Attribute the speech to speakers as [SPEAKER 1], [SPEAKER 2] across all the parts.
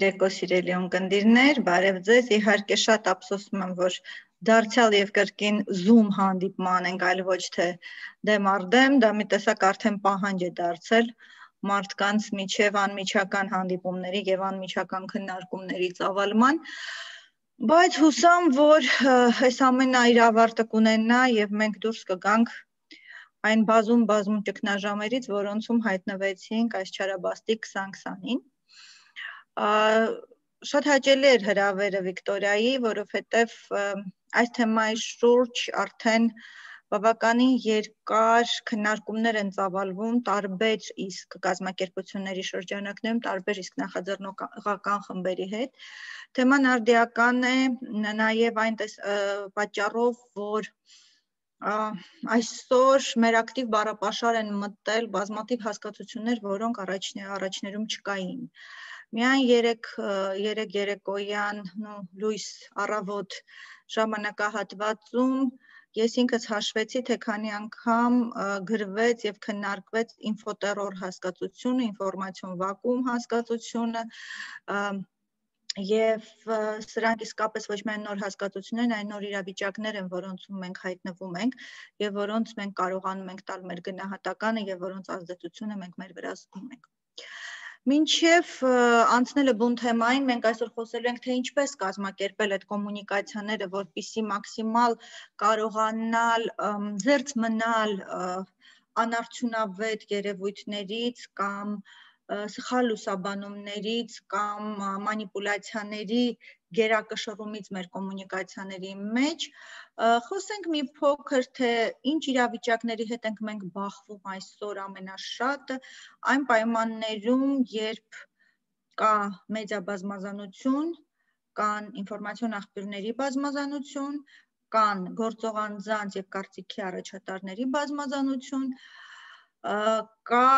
[SPEAKER 1] Երեկո սիրելի ունկնդիրներ, բարև ձեզ։ Իհարկե շատ ափսոսում եմ, որ դարձյալ եւ կրկին Zoom հանդիպման ենք, այլ ոչ թե դեմ առ դեմ, դա մի տեսակ արդեն պահանջ է դարձել մարդկանց միջև անմիջական հանդիպումների եւ անմիջական քննարկումների ծավալման։ Բայց հուսամ, որ այս ամենը իր ավարտը կունենա եւ մենք դուրս կգանք այն բազում բազում ճգնաժամերից, որոնցում հայտնվեցինք այս չարաբաստիկ 2020-ին շատ հաճելի էր հրավերը Վիկտորիայի, որովհետև այս թեմայի շուրջ արդեն բավականին երկար քննարկումներ են ծավալվում տարբեր իսկ կազմակերպությունների շրջանակներում, տարբեր իսկ նախաձեռնողական խմբերի հետ։ Թեման արդիական է նաև այն պատճառով, որ այսօր մեր ակտիվ բառապաշար են մտել բազմաթիվ հասկացություններ, որոնք առաջներում չկային։ Միայն 3 3 երեկոյան, նո լույս առավոտ ժամանակահատվածում ես ինքս հաշվեցի, թե քանի անգամ գրվեց եւ քննարկվեց ինֆոտերոր հասկացությունը, ինֆորմացիոն վակուում հասկացությունը, եւ սրանք իսկապես ոչ միայն նոր հասկացություններ այլ նոր իրավիճակներ են, որոնցում մենք հայտնվում ենք եւ որոնց մենք կարողանում ենք տալ մեր գնահատականը եւ որոնց ազդեցությունը մենք մեր վրա զգում ենք։ Մինչև անցնելը բուն թեմային, մենք այսօր խոսելու ենք, թե ինչպես կազմակերպել այդ կոմունիկացիաները, որպիսի մաքսիմալ կարողանալ զերծ մնալ անարդյունավետ երևույթներից կամ սխալ լուսաբանումներից կամ մանիպուլյացիաների գերակշռումից մեր կոմունիկացիաների մեջ խոսենք մի փոքր թե ինչ իրավիճակների հետ ենք մենք բախվում այսօր ամենաշատը այն պայմաններում երբ կա մեդիա բազմազանություն կան ինֆորմացիոն աղբյուրների բազմազանություն կան գործող անձանց եւ կարծիքի առաջատարների բազմազանություն կա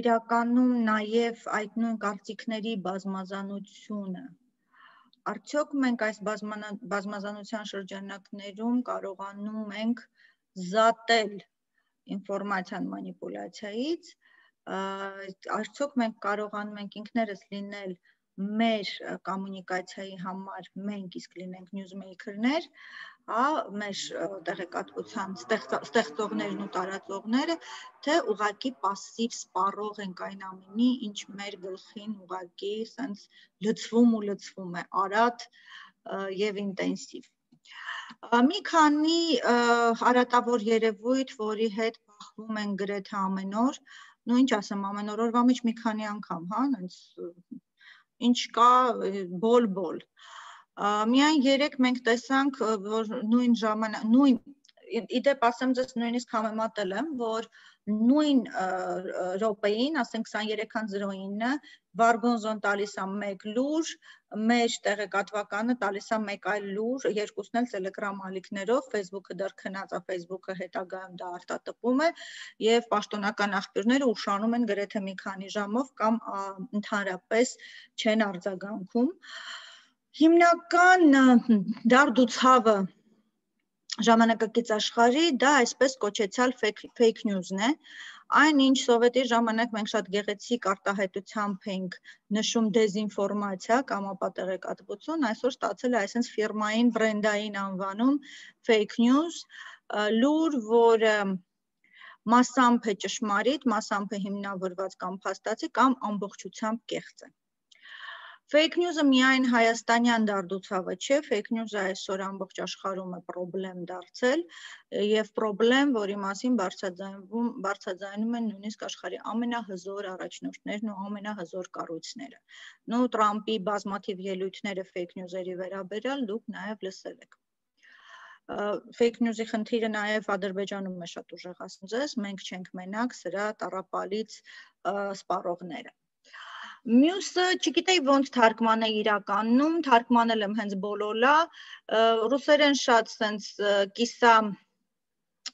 [SPEAKER 1] իրականում նաև այդ նույն կարծիքների բազմազանությունը արդյոք մենք այս բազմազանության շրջանակներում կարողանում ենք զատել ինֆորմացիան մանիպուլյացիայից արդյոք մենք կարողանում ենք ինքներս լինել մեր կոմունիկացիայի համար մենք իսկ լինենք նյուզմեյքերներ հա մեր տեղեկատվության ստեղծողներն ու տարածողները թե ուղակի пассив սպառող ենք այն ամենի ինչ մեր գլխին ուղակի սենց լցվում ու լցվում է արատ եւ ինտենսիվ մի քանի արատավոր երևույթ, որի հետ բախվում են գրեթե ամեն օր, նո ինչ ասեմ, ամեն օր օրվա մեջ մի քանի անգամ, հա, այնց ինչ կա բոլ-բոլ։ Միայն երեք մենք տեսանք, որ նույն ժամանակ նույն իդեպ ասեմ ձեզ նույնիսկ համեմատել եմ, որ նույն րոպեին, ասենք 23:09-ը Վարգոնզոն տալիս է 1 լուր, մեր տեղեկատվականը տալիս է 1 այլ լուր, երկուսն էլ Telegram ալիքներով, Facebook-ը դեռ քնած է, Facebook-ը հետագայում դա արտատպում է եւ պաշտոնական աղբյուրները ուշանում են գրեթե մի քանի ժամով կամ ընդհանրապես չեն արձագանքում։ Հիմնական դարդուցավը ժամանակակից աշխարհի դա այսպես կոչեցյալ fake news-ն է, այն ինչ սովետի ժամանակ մենք շատ գեղեցիկ արտահայտությամբ ենք նշում դեզինֆորմացիա կամ ապատեղեկատվություն, այսօր ստացել է այսպես ֆիրմային բրենդային անվանում fake news, լուր, որը մասամբ է ճշմարիտ, մասամբ է հիմնավորված կամ փաստացի կամ ամբողջությամբ կեղծ է։ Fake news-ը միայն հայաստանյան դարդուցավը չէ, fake news-ը այսօր ամբողջ աշխարհում է խնդրեմ դարձել եւ խնդրեմ, որի մասին բարձրաձայնվում բարձրաձայնում են նույնիսկ աշխարհի ամենահզոր առաջնորդներն ու ամենահզոր կառույցները։ Նո Տրամպի բազմաթիվ ելույթները fake news-երի վերաբերյալ դուք նաեւ լսել եք fake news-ի խնդիրը նաև Ադրբեջանում է շատ ուժեղ ասում ձեզ, մենք չենք մենակ սրա տարապալից սպառողները։ Մյուսը չգիտեի ոնց թարգմանել իրականում, թարգմանել եմ հենց բոլոլա, ռուսերեն շատ սենց կիսա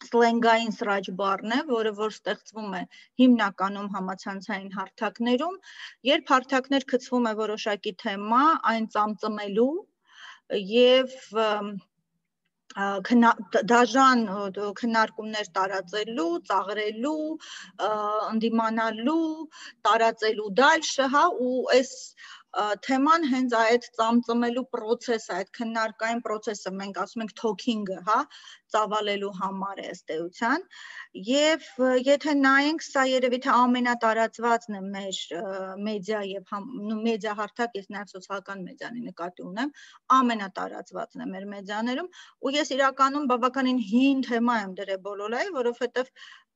[SPEAKER 1] սլենգային սրաջ բառն է, որը որ ստեղծվում է հիմնականում համացանցային հարթակներում, երբ հարթակներ գծվում է որոշակի թեմա, այն ծամծմելու եւ դաժան քննարկումներ տարածելու, ծաղրելու, ընդդիմանալու, տարածելու դալշը, հա, ու այս թեման հենց այդ ծամծմելու process-ը, այդ քննարկային process-ը մենք ասում ենք talking-ը, հա, ծավալելու համար է ըստ էության։ Եվ եթե նայենք, սա երևի թե ամենատարածվածն է մեր մեդիա եւ մեդիա հարթակ, ես նաեւ սոցիալական մեդիանի նկատի ունեմ, ամենատարածվածն է մեր մեդիաներում, ու ես իրականում բավականին հին թեմա եմ դրել բոլորայի, որովհետեւ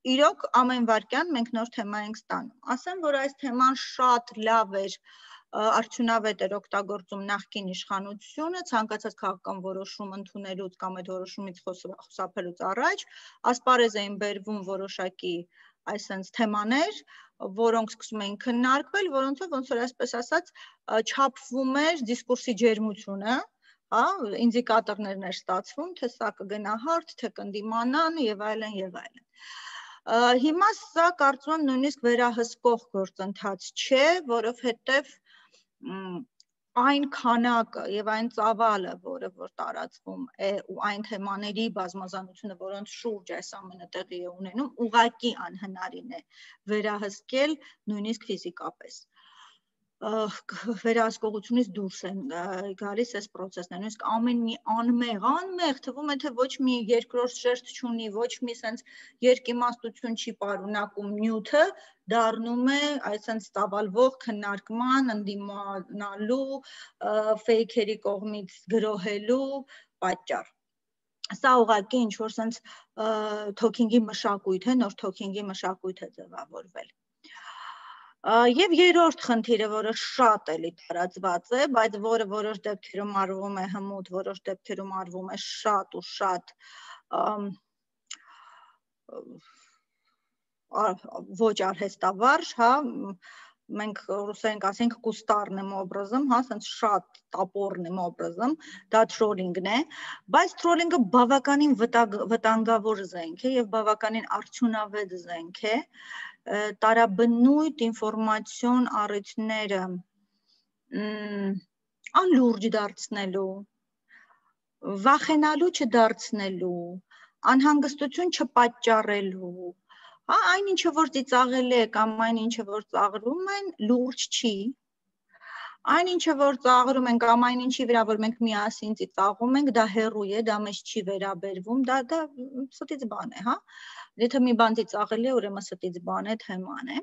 [SPEAKER 1] իրոք ամեն վարքյան մենք նոր թեմա ենք ստանում։ Ասեմ, որ այս թեման շատ լավ էր արդյունավետ էր օգտագործում նախկին իշխանությունը ցանկացած քաղաքական որոշում ընդունելուց կամ այդ որոշումից խուսափելուց առաջ ասպարեզ էին բերվում որոշակի այսենց թեմաներ, որոնք սկսում էին քննարկվել, որոնցով ոնց որ այսպես ասած չափվում էր դիսկուրսի ջերմությունը, հա, ինդիկատորներն էր ստացվում, թե սա կգնա հարթ, թե կընդիմանան եւ այլն եւ այլն։ Հիմա սա կարծում եմ նույնիսկ վերահսկող գործընթաց չէ, որովհետեւ այն քանակը եւ այն ծավալը, որը որ տարածվում է ու այն թեմաների բազմազանությունը, որոնց շուրջ այս ամենը տեղի է ունենում, ուղակի անհնարին է վերահսկել նույնիսկ ֆիզիկապես վերահսկողությունից դուրս են գալիս այս process-ները։ Նույնիսկ ամեն մի անմեղ, անմեղ թվում է թե ոչ մի երկրորդ շերտ չունի, ոչ մի sense երկիմաստություն չի պարունակում նյութը, դառնում է այսպես ծավալվող քննարկման, ընդդիմանալու, ֆեյքերի կողմից գրոհելու պատճառ սա ուղղակի ինչ որ sense talking-ի մշակույթ է, նոր talking-ի մշակույթ է ձևավորվել։ Եվ երրորդ խնդիրը, որը շատ էլի տարածված է, բայց որը որոշ դեպքերում արվում է հմուտ, որոշ դեպքերում արվում է շատ ու շատ ոչ արհեստավարժ, հա, մենք ռուսերեն ասենք կուստառնեմ օբրազմ, հա, ասենց շատ տապորնեմ օբրազմ, դա տրոլինգն է, բայց տրոլինգը բավականին վտանգավոր զենք է եւ բավականին արդյունավետ զենք է տարաբնույթ ինֆորմացիոն առիթները անլուրջ դարձնելու, վախենալու չդարձնելու, անհանգստություն չպատճառելու, հա այն ինչը որ ծիծաղել է կամ այն ինչը որ ծաղրում են լուրջ չի այն ինչը որ ծաղրում են կամ այն ինչի վրա որ մենք միասին ծիծաղում ենք դա հերույ է դա մեզ չի վերաբերվում դա դա ստից բան է հա Եթե մի բան ծիծաղելի է, ուրեմն ստից բան է, թեման է։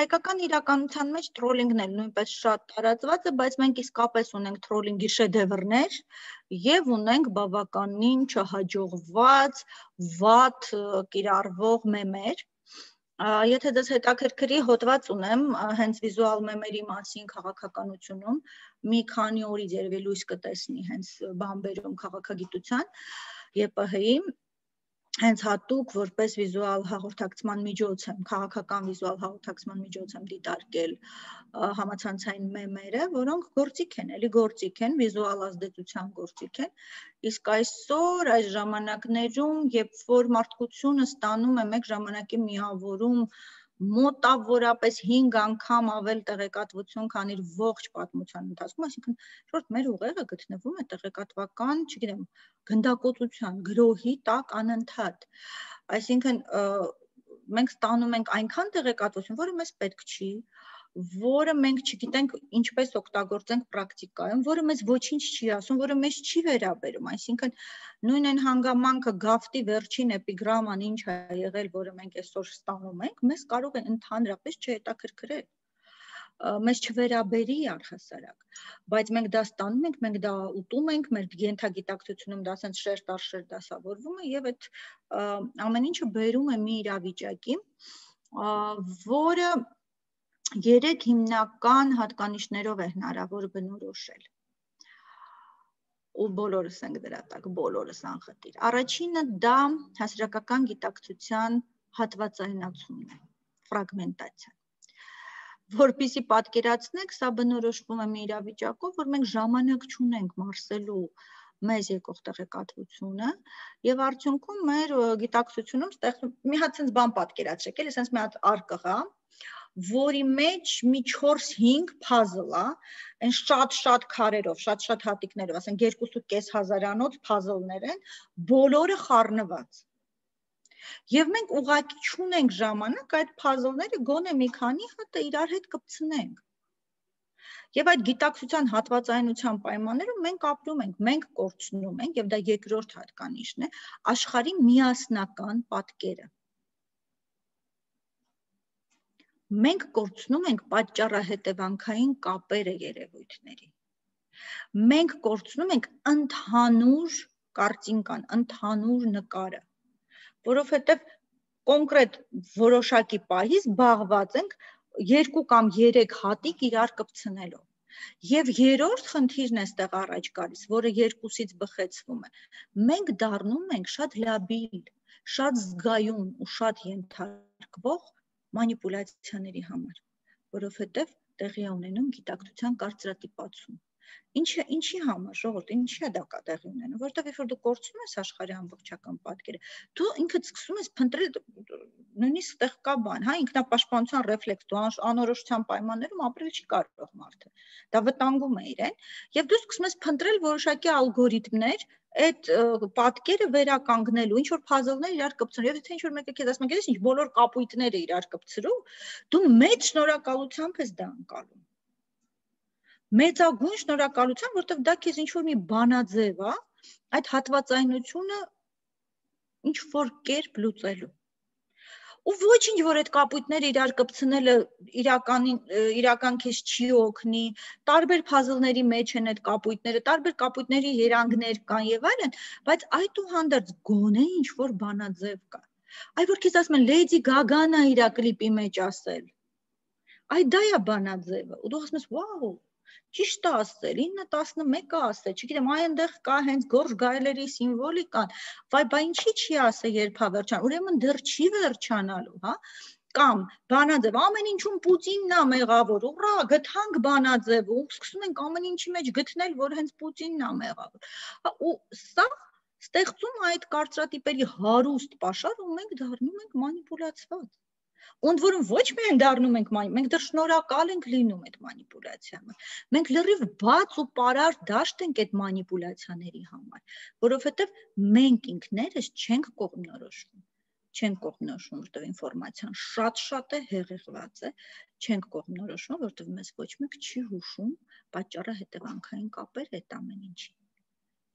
[SPEAKER 1] Հայկական իրականության մեջ տրոլինգն էլ նույնպես շատ տարածված է, բայց մենք իսկապես ունենք տրոլինգի շեդևրներ եւ ունենք բավականին չհաջողված, վատ կիրառվող մեմեր, Եթե դες հետաքրքրի հոդված ունեմ հենց վիզուալ մեմերի մասին քաղաքականությունում, մի քանի օրից երևի լույս կտեսնի հենց բամբերում քաղաքագիտության ԵՊՀ-ի հենց հատուկ որպես վիզուալ հաղորդակցման միջոց եմ, քաղաքական վիզուալ հաղորդակցման միջոց եմ դիտարկել համացանցային մեմերը, որոնք գործիք են, էլի գործիք են, վիզուալ ազդեցության գործիք են։ Իսկ այսօր այս ժամանակներում, երբ որ մարդկությունը ստանում է մեկ ժամանակի միավորում մոտավորապես 5 անգամ ավել տեղեկատվություն, քան իր ողջ պատմության ընթացքում, այսինքն շուրջ մեր ուղեղը գտնվում է տեղեկատվական, չգիտեմ, գնդակոծության, գրոհի տակ անընդհատ։ Այսինքն մենք ստանում ենք այնքան տեղեկատվություն, որը մեզ պետք չի, որը մենք չգիտենք ինչպես օգտագործենք պրակտիկայում, որը մեզ ոչինչ չի ասում, որը մեզ չի վերաբերում, այսինքն նույն այն հանգամանքը գավտի վերջին էպիգրաման ինչ է եղել, որը մենք այսօր ստանում ենք, մեզ կարող է ընդհանրապես չհետաքրքրել մեզ չվերաբերի առհասարակ բայց մենք դա ստանում ենք մենք դա ուտում ենք մեր յենթագիտակցությունում դա ասենց շերտ առ շերտ դասավորվում է եւ այդ ամեն ինչը բերում է մի իրավիճակի որը երեք հիմնական հատկանիշներով է հնարավոր բնորոշել ու բոլորս ենք դրա տակ, բոլորս անխտիր։ Առաջինը դա հասարակական գիտակցության հատվածայնացումն է, ֆրագմենտացիա։ Որպիսի պատկերացնեք, սա բնորոշվում է մի իրավիճակով, որ մենք ժամանակ չունենք մարսելու մեզ եկող տեղեկատվությունը եւ արդյունքում մեր գիտակցությունում ստեղ մի հատ sense բան պատկերացրեք, էլի sense մի հատ արկղ է, որի մեջ մի 4-5 puzzle է, այն շատ-շատ քարերով, շատ-շատ հատիկներով, ասենք 2.5 puzzle-ներ են, բոլորը խառնված։ Եվ մենք ուղակի չունենք ժամանակ այդ puzzle-ները գոնե մի քանի հատ իրար հետ կպցնենք։ Եվ այդ գիտակցության հատվածայնության պայմաններում մենք ապրում ենք, մենք կորցնում ենք, եւ դա երկրորդ հատկանիշն է, աշխարհի միասնական պատկերը։ մենք կորցնում ենք պատճառահետևանքային կապերը երևույթների։ Մենք կորցնում ենք ընդհանուր կարտինկան, ընդհանուր նկարը, որովհետև կոնկրետ որոշակի պահից զբաղված ենք երկու կամ երեք հատիկ իրար կպցնելով։ Եվ երրորդ խնդիրն է ստեղ առաջ գալիս, որը երկուսից բխեցվում է։ Մենք դառնում ենք շատ լաբիլ, շատ զգայուն ու շատ ենթարկվող մանիպուլյացիաների համար, որովհետև տեղի է ունենում գիտակցության կարծրատիպացում։ Ինչը ինչի համար ժողովուրդ, ինչի է դա կա տեղի ունենում, որովհետև երբ որ դու կորցնում ես աշխարհի ամբողջական պատկերը, դու ինքդ սկսում ես փնտրել նույնիսկ տեղ կա բան, հա, ինքնապաշտպանության ռեֆլեքս, դու անորոշության պայմաններում ապրել չի կարող մարդը։ Դա վտանգում է իրեն, եւ դու սկսում ես փնտրել որոշակի ալգորիթմներ, այդ պատկերը վերականգնելու, ինչ որ puzzle-ներ իրար կպցրու, եւ եթե ինչ որ մեկը քեզ ասում է, գիտես ինչ, բոլոր կապույտները իրար կպցրու, դու մեծ շնորհակալությամբ ես դա անցալում։ Մեծագույն շնորհակալությամբ, որովհետեւ դա քեզ ինչ որ մի բանաձև է, այդ հատվածայնությունը ինչ որ կերպ լուծելու ու ոչինչ որ այդ կապույտները իրար կպցնելը իրականին իրական քեզ չի օգնի տարբեր puzzle-ների մեջ են այդ կապույտները տարբեր կապույտների երանգներ կան եւ այլն բայց այդուհանդերձ գոնե ինչ որ բանաձև կա այ որ քեզ ասում են Lady Gaga-ն է իր կլիպի մեջ ասել այ դա է բանաձևը ու դու ասում ես վաու ճիշտ ասել 9-11-ը ասել չգիտեմ այ այնտեղ կա հենց գորժ գայլերի սիմվոլիկան վայ բա ինչի չի ասել երբ հա ուրեմն դեռ չի վերջանալու հա կամ բանաձև ամեն ինչում Պուտինն է մեղավոր ուռա գտանք բանաձև ու սկսում ենք ամեն ինչի մեջ գտնել որ հենց Պուտինն է մեղավոր հա ու սա ստեղծում այդ կարծրատիպերի հարուստ pašար ու մենք դառնում ենք մանիպուլացված Ընդ որում ոչ միայն դառնում ենք ման, մենք դեռ շնորհակալ ենք լինում այդ մանիպուլյացիայը։ Մենք լրիվ բաց ու պարար դաշտ ենք այդ մանիպուլյացիաների համար, որովհետև մենք ինքներս չենք կողմնորոշվում չենք կողմնորոշվում, որտեղ ինֆորմացիան շատ-շատ է հեղեղված է, չենք կողմնորոշվում, որտեղ մեզ ոչ մեկ չի հուշում պատճառը հետևանքային կապեր այդ ամեն ինչի։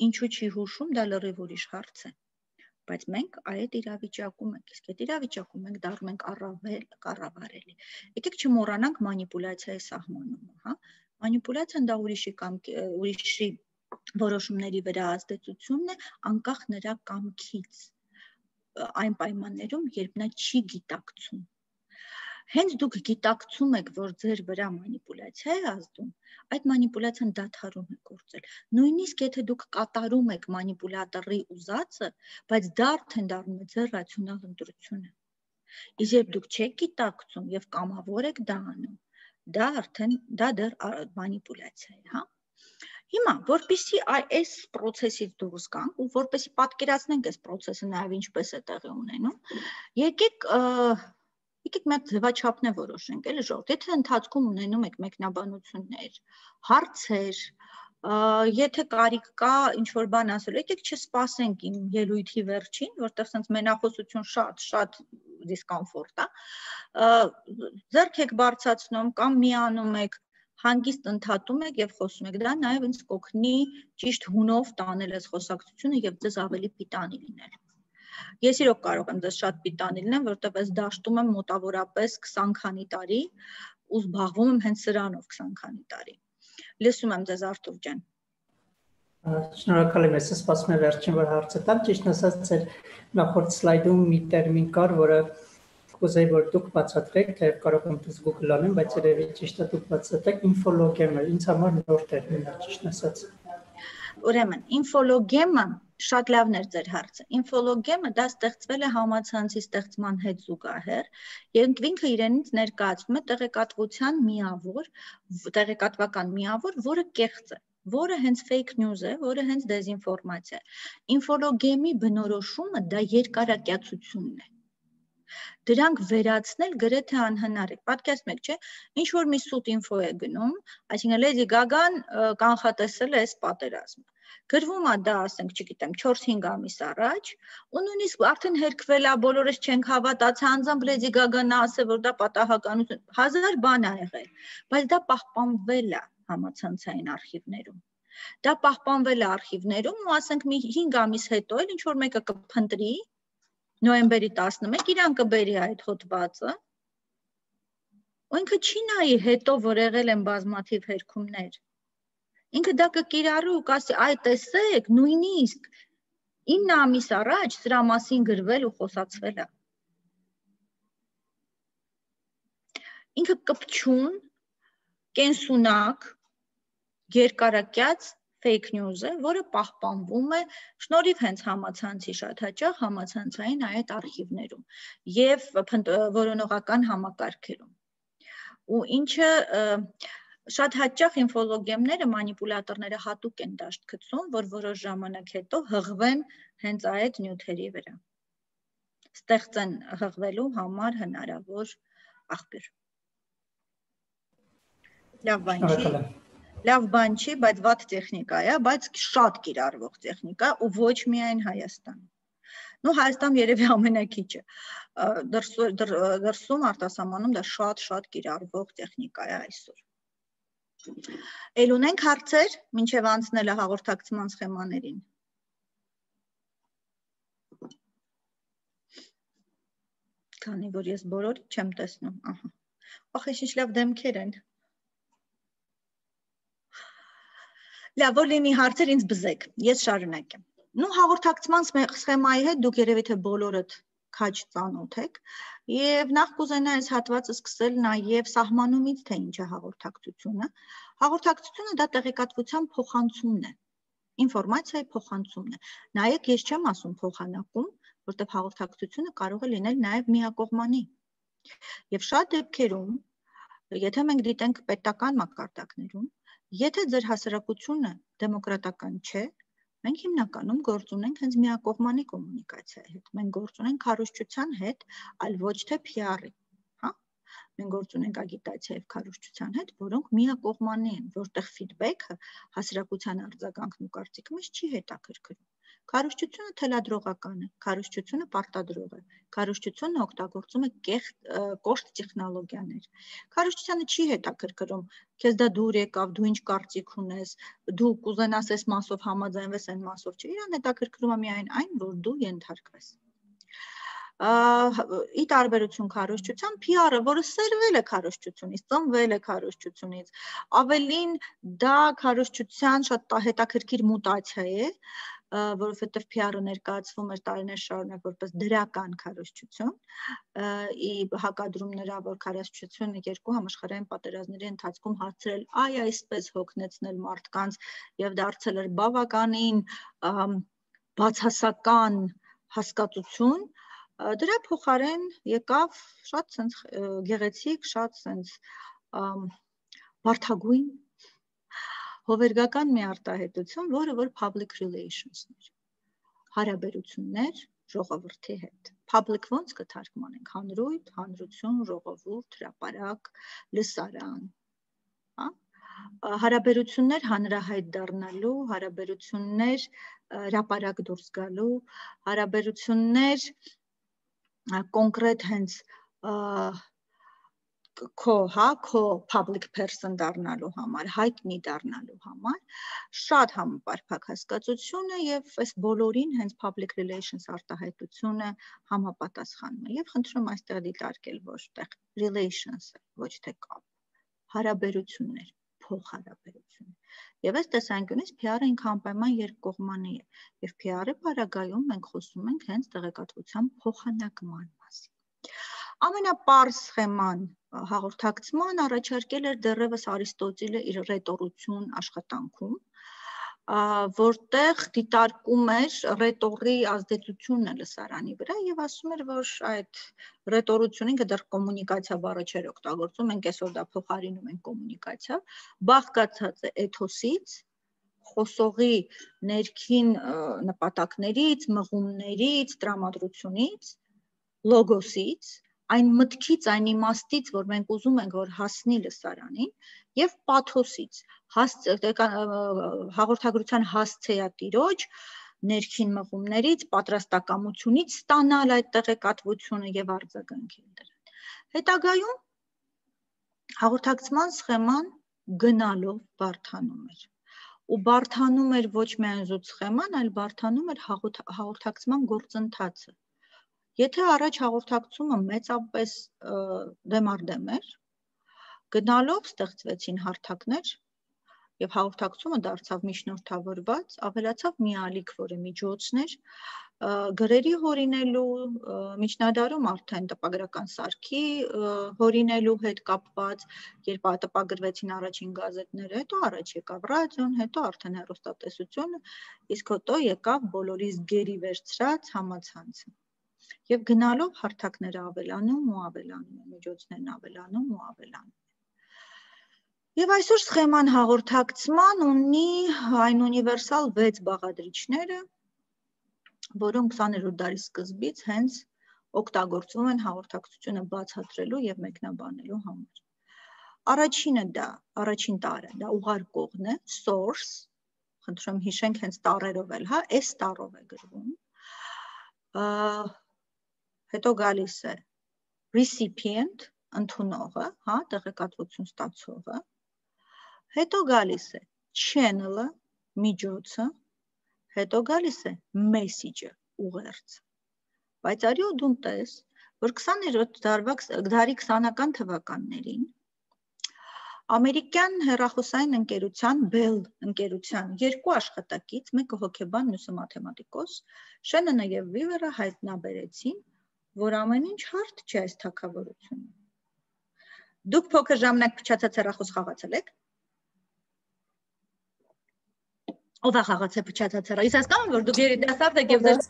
[SPEAKER 1] Ինչու չի հուշում, դա լրիվ ուրիշ հարց է բայց մենք այդ իրավիճակում ենք իսկ այդ իրավիճակում մենք դառնում ենք առավել կառավարելի եկեք չմոռանանք մանիպուլյացիայի սահմանումը հա մանիպուլյացիան դա ուրիշի կամ ուրիշի որոշումների վրա ազդեցությունն է անկախ նրա կամքից այն պայմաններում երբ նա չի գիտակցում հենց դուք գիտակցում եք, որ ձեր վրա մանիպուլյացիա է ազդում, այդ մանիպուլյացիան դադարում է գործել։ Նույնիսկ եթե դուք կատարում եք մանիպուլյատորի ուզածը, բայց դա արդեն դառնում է ձեր ռացիոնալ ընտրությունը։ Իսկ երբ դուք չեք գիտակցում եւ կամավոր եք դա անում, դա արդեն դա դեռ մանիպուլյացիա է, հա։ Հիմա, որpիսի այս process-ից դուրս գանք ու որպեսի պատկերացնենք այս process-ը նաև ինչպես է տեղի ունենում, եկեք եկեք մի հատ ձևաչափն է որոշենք, էլի ժողովուրդ, եթե ընթացքում ունենում եք մեկնաբանություններ, հարցեր, եթե կարիք կա ինչ որ բան ասել, եկեք չսպասենք իմ ելույթի վերջին, որտեղ sense մենախոսություն շատ շատ դիսկոմֆորտ է։ Ձերք եք բարձացնում կամ միանում եք հանգիստ ընդհատում եք եւ խոսում եք դա նաեւ ինձ կօգնի ճիշտ հունով տանել այս խոսակցությունը եւ ձեզ ավելի պիտանի լինել Ես իրոք կարող եմ դες շատ պիտանի լինեմ, որովհետև ես դաշտում եմ մոտավորապես 20 քանի տարի ու զբաղվում եմ հենց սրանով 20 քանի տարի։ Լսում եմ ձեզ Արթուր ջան։
[SPEAKER 2] Շնորհակալ եմ, ես սպասում եմ վերջին որ հարցը տամ, ճիշտ ասած, ձեր նախորդ սլայդում մի տերմին կար, որը կուզեի որ դուք բացատրեք, թե կարող եմ դուք Google անեմ, բայց երևի ճիշտ է դուք բացատրեք ինֆոլոգեմը, ինձ համար նոր տերմին է, ճիշտ ասած։
[SPEAKER 1] Ուրեմն, ինֆոլոգեմը Շատ լավն էր ձեր հարցը։ Ինֆոլոգեմը դա ստեղծվել է համացանցի ստեղծման հետ զուգահեռ, եւ ինքը իրենից ներկայացնում է տեղեկատվության միավոր, տեղեկատվական միավոր, որը կեղծ է որը հենց fake news է, որը հենց դեզինֆորմացիա է։ Ինֆոլոգեմի բնորոշումը դա երկարակյացությունն է։ Դրանք վերացնել գրեթե անհնար է։ Պատկերացնեք, չէ՞, ինչ որ մի սուտ ինֆո է գնում, այսինքն Lady Gaga-ն կանխատեսել է այս պատերազմը։ Գրվում է դա, ասենք, չգիտեմ, 4-5 ամիս առաջ, ու նույնիսկ արդեն հերկվել է, բոլորս չենք հավատացել, անձամբ Lady Gaga-ն ասել, որ դա պատահականություն, հազար բան ա եղել, բայց դա պահպանվել է համացանցային արխիվներում դա պահպանվել է արխիվներում ու ասենք մի 5 ամիս հետո էլ ինչ որ մեկը կփնտրի նոյեմբերի 11 իրան կբերի այդ հոդվածը ու ինքը չի նայի հետո որ եղել են բազմաթիվ հերքումներ ինքը դա կկիրառի ու կասի այ տեսեք նույնիսկ 9 ամիս առաջ սրա մասին գրվել ու խոսացվել է ինքը կպչուն կենսունակ երկարակյաց fake news-ը, որը պահպանվում է շնորհիվ հենց համացանցի շատ հաճախ համացանցային այդ արխիվներում եւ որոնողական համակարգերում։ Ու ինչը շատ հաճախ ինֆոլոգեմները, մանիպուլատորները հատուկ են դաշտ գցում, որ որոշ ժամանակ հետո հղվեն հենց այդ նյութերի վրա։ Ստեղծեն հղվելու համար հնարավոր աղբյուր։ Լավ բան չի լավ բան չի, բայց վատ տեխնիկա է, բայց շատ կիրառվող տեխնիկա ու ոչ միայն Հայաստանում։ Ну Հայաստան երևի ամենակիչը։ Դրսում արտասահմանում դա շատ-շատ կիրառվող տեխնիկա է այսօր։ Էլ ունենք հարցեր, մինչև անցնելը հաղորդակցման սխեմաներին։ Քանի որ ես բոլորի չեմ տեսնում, ահա։ Ախ, ինչ լավ դեմքեր են։ Լավ, որ լինի հարցեր ինձ բզեք։ Ես շարունակեմ։ Ну հաղորդակցման սխեմայի հետ դուք երևի թե բոլորդ քաչ ծանոթ եք եւ նախ կուզենա այս հատվածը սկսել նաեւ սահմանումից թե ինչ է հաղորդակցությունը հաղորդակցությունը դա տեղեկատվության փոխանցումն է ինֆորմացիայի փոխանցումն է նայեք ես չեմ ասում փոխանակում որտեղ հաղորդակցությունը կարող է լինել նաեւ միակողմանի եւ շատ դեպքերում եթե մենք դիտենք պետական մակարդակներում Եթե ձեր հասարակությունը դեմոկրատական չէ, մենք հիմնականում գործ ունենք հենց միակողմանի կոմունիկացիայի հետ։ Մենք գործ ունենք քարոշչության հետ, այլ ոչ թե PR-ի, հա։ Մենք գործ ունենք ագիտացիայի եւ քարոշչության հետ, որոնք միակողմանի են, որտեղ feedback-ը հասարակության արձագանքն ու կարծիքը մեզ չի հետաքրքրում։ Քարոզչությունը թելադրողական է, քարոզչությունը պարտադրող է, քարոզչությունը օգտագործում է կոշտ տեխնոլոգիաներ։ Քարոզչությանը չի հետաքրքրում, քեզ դա դուր եկավ, դու ինչ կարծիք ունես, դու կուզենաս այս մասով համաձայնվես, այն մասով չէ։ Իրան հետաքրքրում է միայն այն, որ դու ենթարկվես ի տարբերություն քարոշչության PR-ը, որը սերվել է քարոշչությունից, ծնվել է քարոշչությունից, ավելին դա քարոշչության շատ հետաքրքիր մուտացիա է, որովհետև PR-ը ներկայացվում էր տարիներ շարունակ որպես դրական քարոզչություն, ի հակադրում նրա, որ քարոզչությունը երկու համաշխարհային պատերազմների ընթացքում հարցրել այ այսպես հոգնեցնել մարդկանց եւ դարձել էր բավականին բացասական հասկացություն, դրա փոխարեն եկավ շատ sense գեղեցիկ, շատ sense բարթագույն հովերգական մի արտահայտություն, որը որ public relations-ն էր։ Հարաբերություններ ժողովրդի հետ։ Public ոնց կթարգմանենք՝ հանրույթ, հանրություն, ժողովուրդ, հրապարակ, լսարան։ Հա? Հարաբերություններ հանրահայտ դառնալու, հարաբերություններ հրապարակ դուրս գալու, հարաբերություններ կոնկրետ հենց քո, հա, քո public person դառնալու համար, հայտնի դառնալու համար շատ համապարփակ հասկացություն է եւ այս բոլորին հենց public relations արտահայտությունը համապատասխանում է եւ խնդրում այստեղ դիտարկել որտեղ relations ոչ թե կապ հարաբերություններ փոխհարաբերություն եւ այս տեսանկյունից PR-ը ինքը անպայման երկկողմանի է եւ PR-ի բարագայում մենք խոսում ենք հենց տեղեկատվության փոխանակման մասին ամենապարզ սխեման հաղորդակցման առաջարկել էր դեռևս Արիստոտելը իր ռետորություն աշխատանքում, որտեղ դիտարկում էր ռետորի ազդեցությունը լսարանի վրա եւ ասում էր, որ այդ ռետորությունը ինքը դեռ կոմունիկացիա բառը չէր օգտագործում, մենք այսօր դա փոխարինում ենք կոմունիկացիա, բաղկացած է էթոսից, խոսողի ներքին նպատակներից, մղումներից, տրամադրությունից լոգոսից, այն մտքից, այն իմաստից, որ մենք ուզում ենք, որ հասնի լսարանին, եւ պաթոսից, հաղորդագրության հասցեատիրոջ, ներքին մղումներից, պատրաստակամությունից ստանալ այդ տեղեկատվությունը եւ արձագանքել դրան։ Հետագայում հաղորդակցման սխեման գնալով բարթանում էր ու բարթանում էր ոչ միայն զուտ սխեման, այլ բարթանում էր հաղորդակցման գործընթացը Եթե առաջ հաղորդակցումը մեծապես դեմարդեմ էր, գնալով ստեղծվեցին հարթակներ եւ հաղորդակցումը դարձավ միջնորդավորված, ավելացավ մի ալիք, որը միջոցներ գրերի հորինելու միջնադարում արդեն տպագրական սարքի հորինելու հետ կապված, երբ տպագրվեցին առաջին գազետները, հետո առաջ եկավ ռադիոն, հետո արդեն հեռուստատեսությունը, իսկ հետո եկավ բոլորիս գերի վերցրած համացանցը եւ գնալով հարթակները ավելանում ու ավելանում են, միջոցներն ավելանում ու ավելանում Եվ այսօր սխեման հաղորդակցման ունի այն ունիվերսալ 6 բաղադրիչները, որոնք 20-րդ դարի սկզբից հենց օգտագործվում են հաղորդակցությունը բացատրելու եւ մեկնաբանելու համար։ Առաջինը դա, առաջին տարը, դա ուղարկողն է, source, խնդրում հիշենք հենց տարերով էլ, հա, S տարով է գրվում հետո գալիս է recipient, ընդունողը, հա, տեղեկատվություն ստացողը, հետո գալիս է channel-ը, միջոցը, հետո գալիս է message-ը, ուղերձ։ Բայց արի ու դու տես, որ 20-րդ դարվա դարի 20-ական թվականներին ամերիկյան հերախոսային ընկերության Bell ընկերության երկու աշխատակից, մեկը հոգեբան, մյուսը մաթեմատիկոս, Շենոնը եւ Վիվերը հայտնաբերեցին, որ ամեն ինչ հարթ չէ այս թակավորությունը։ Դուք փոքր ժամանակ փչացած հեռախոս խաղացել եք։ Ով է խաղացել փչացած հեռախոս։ Ես հասկանում որ դուք երիտասարդ եք եւ ձեր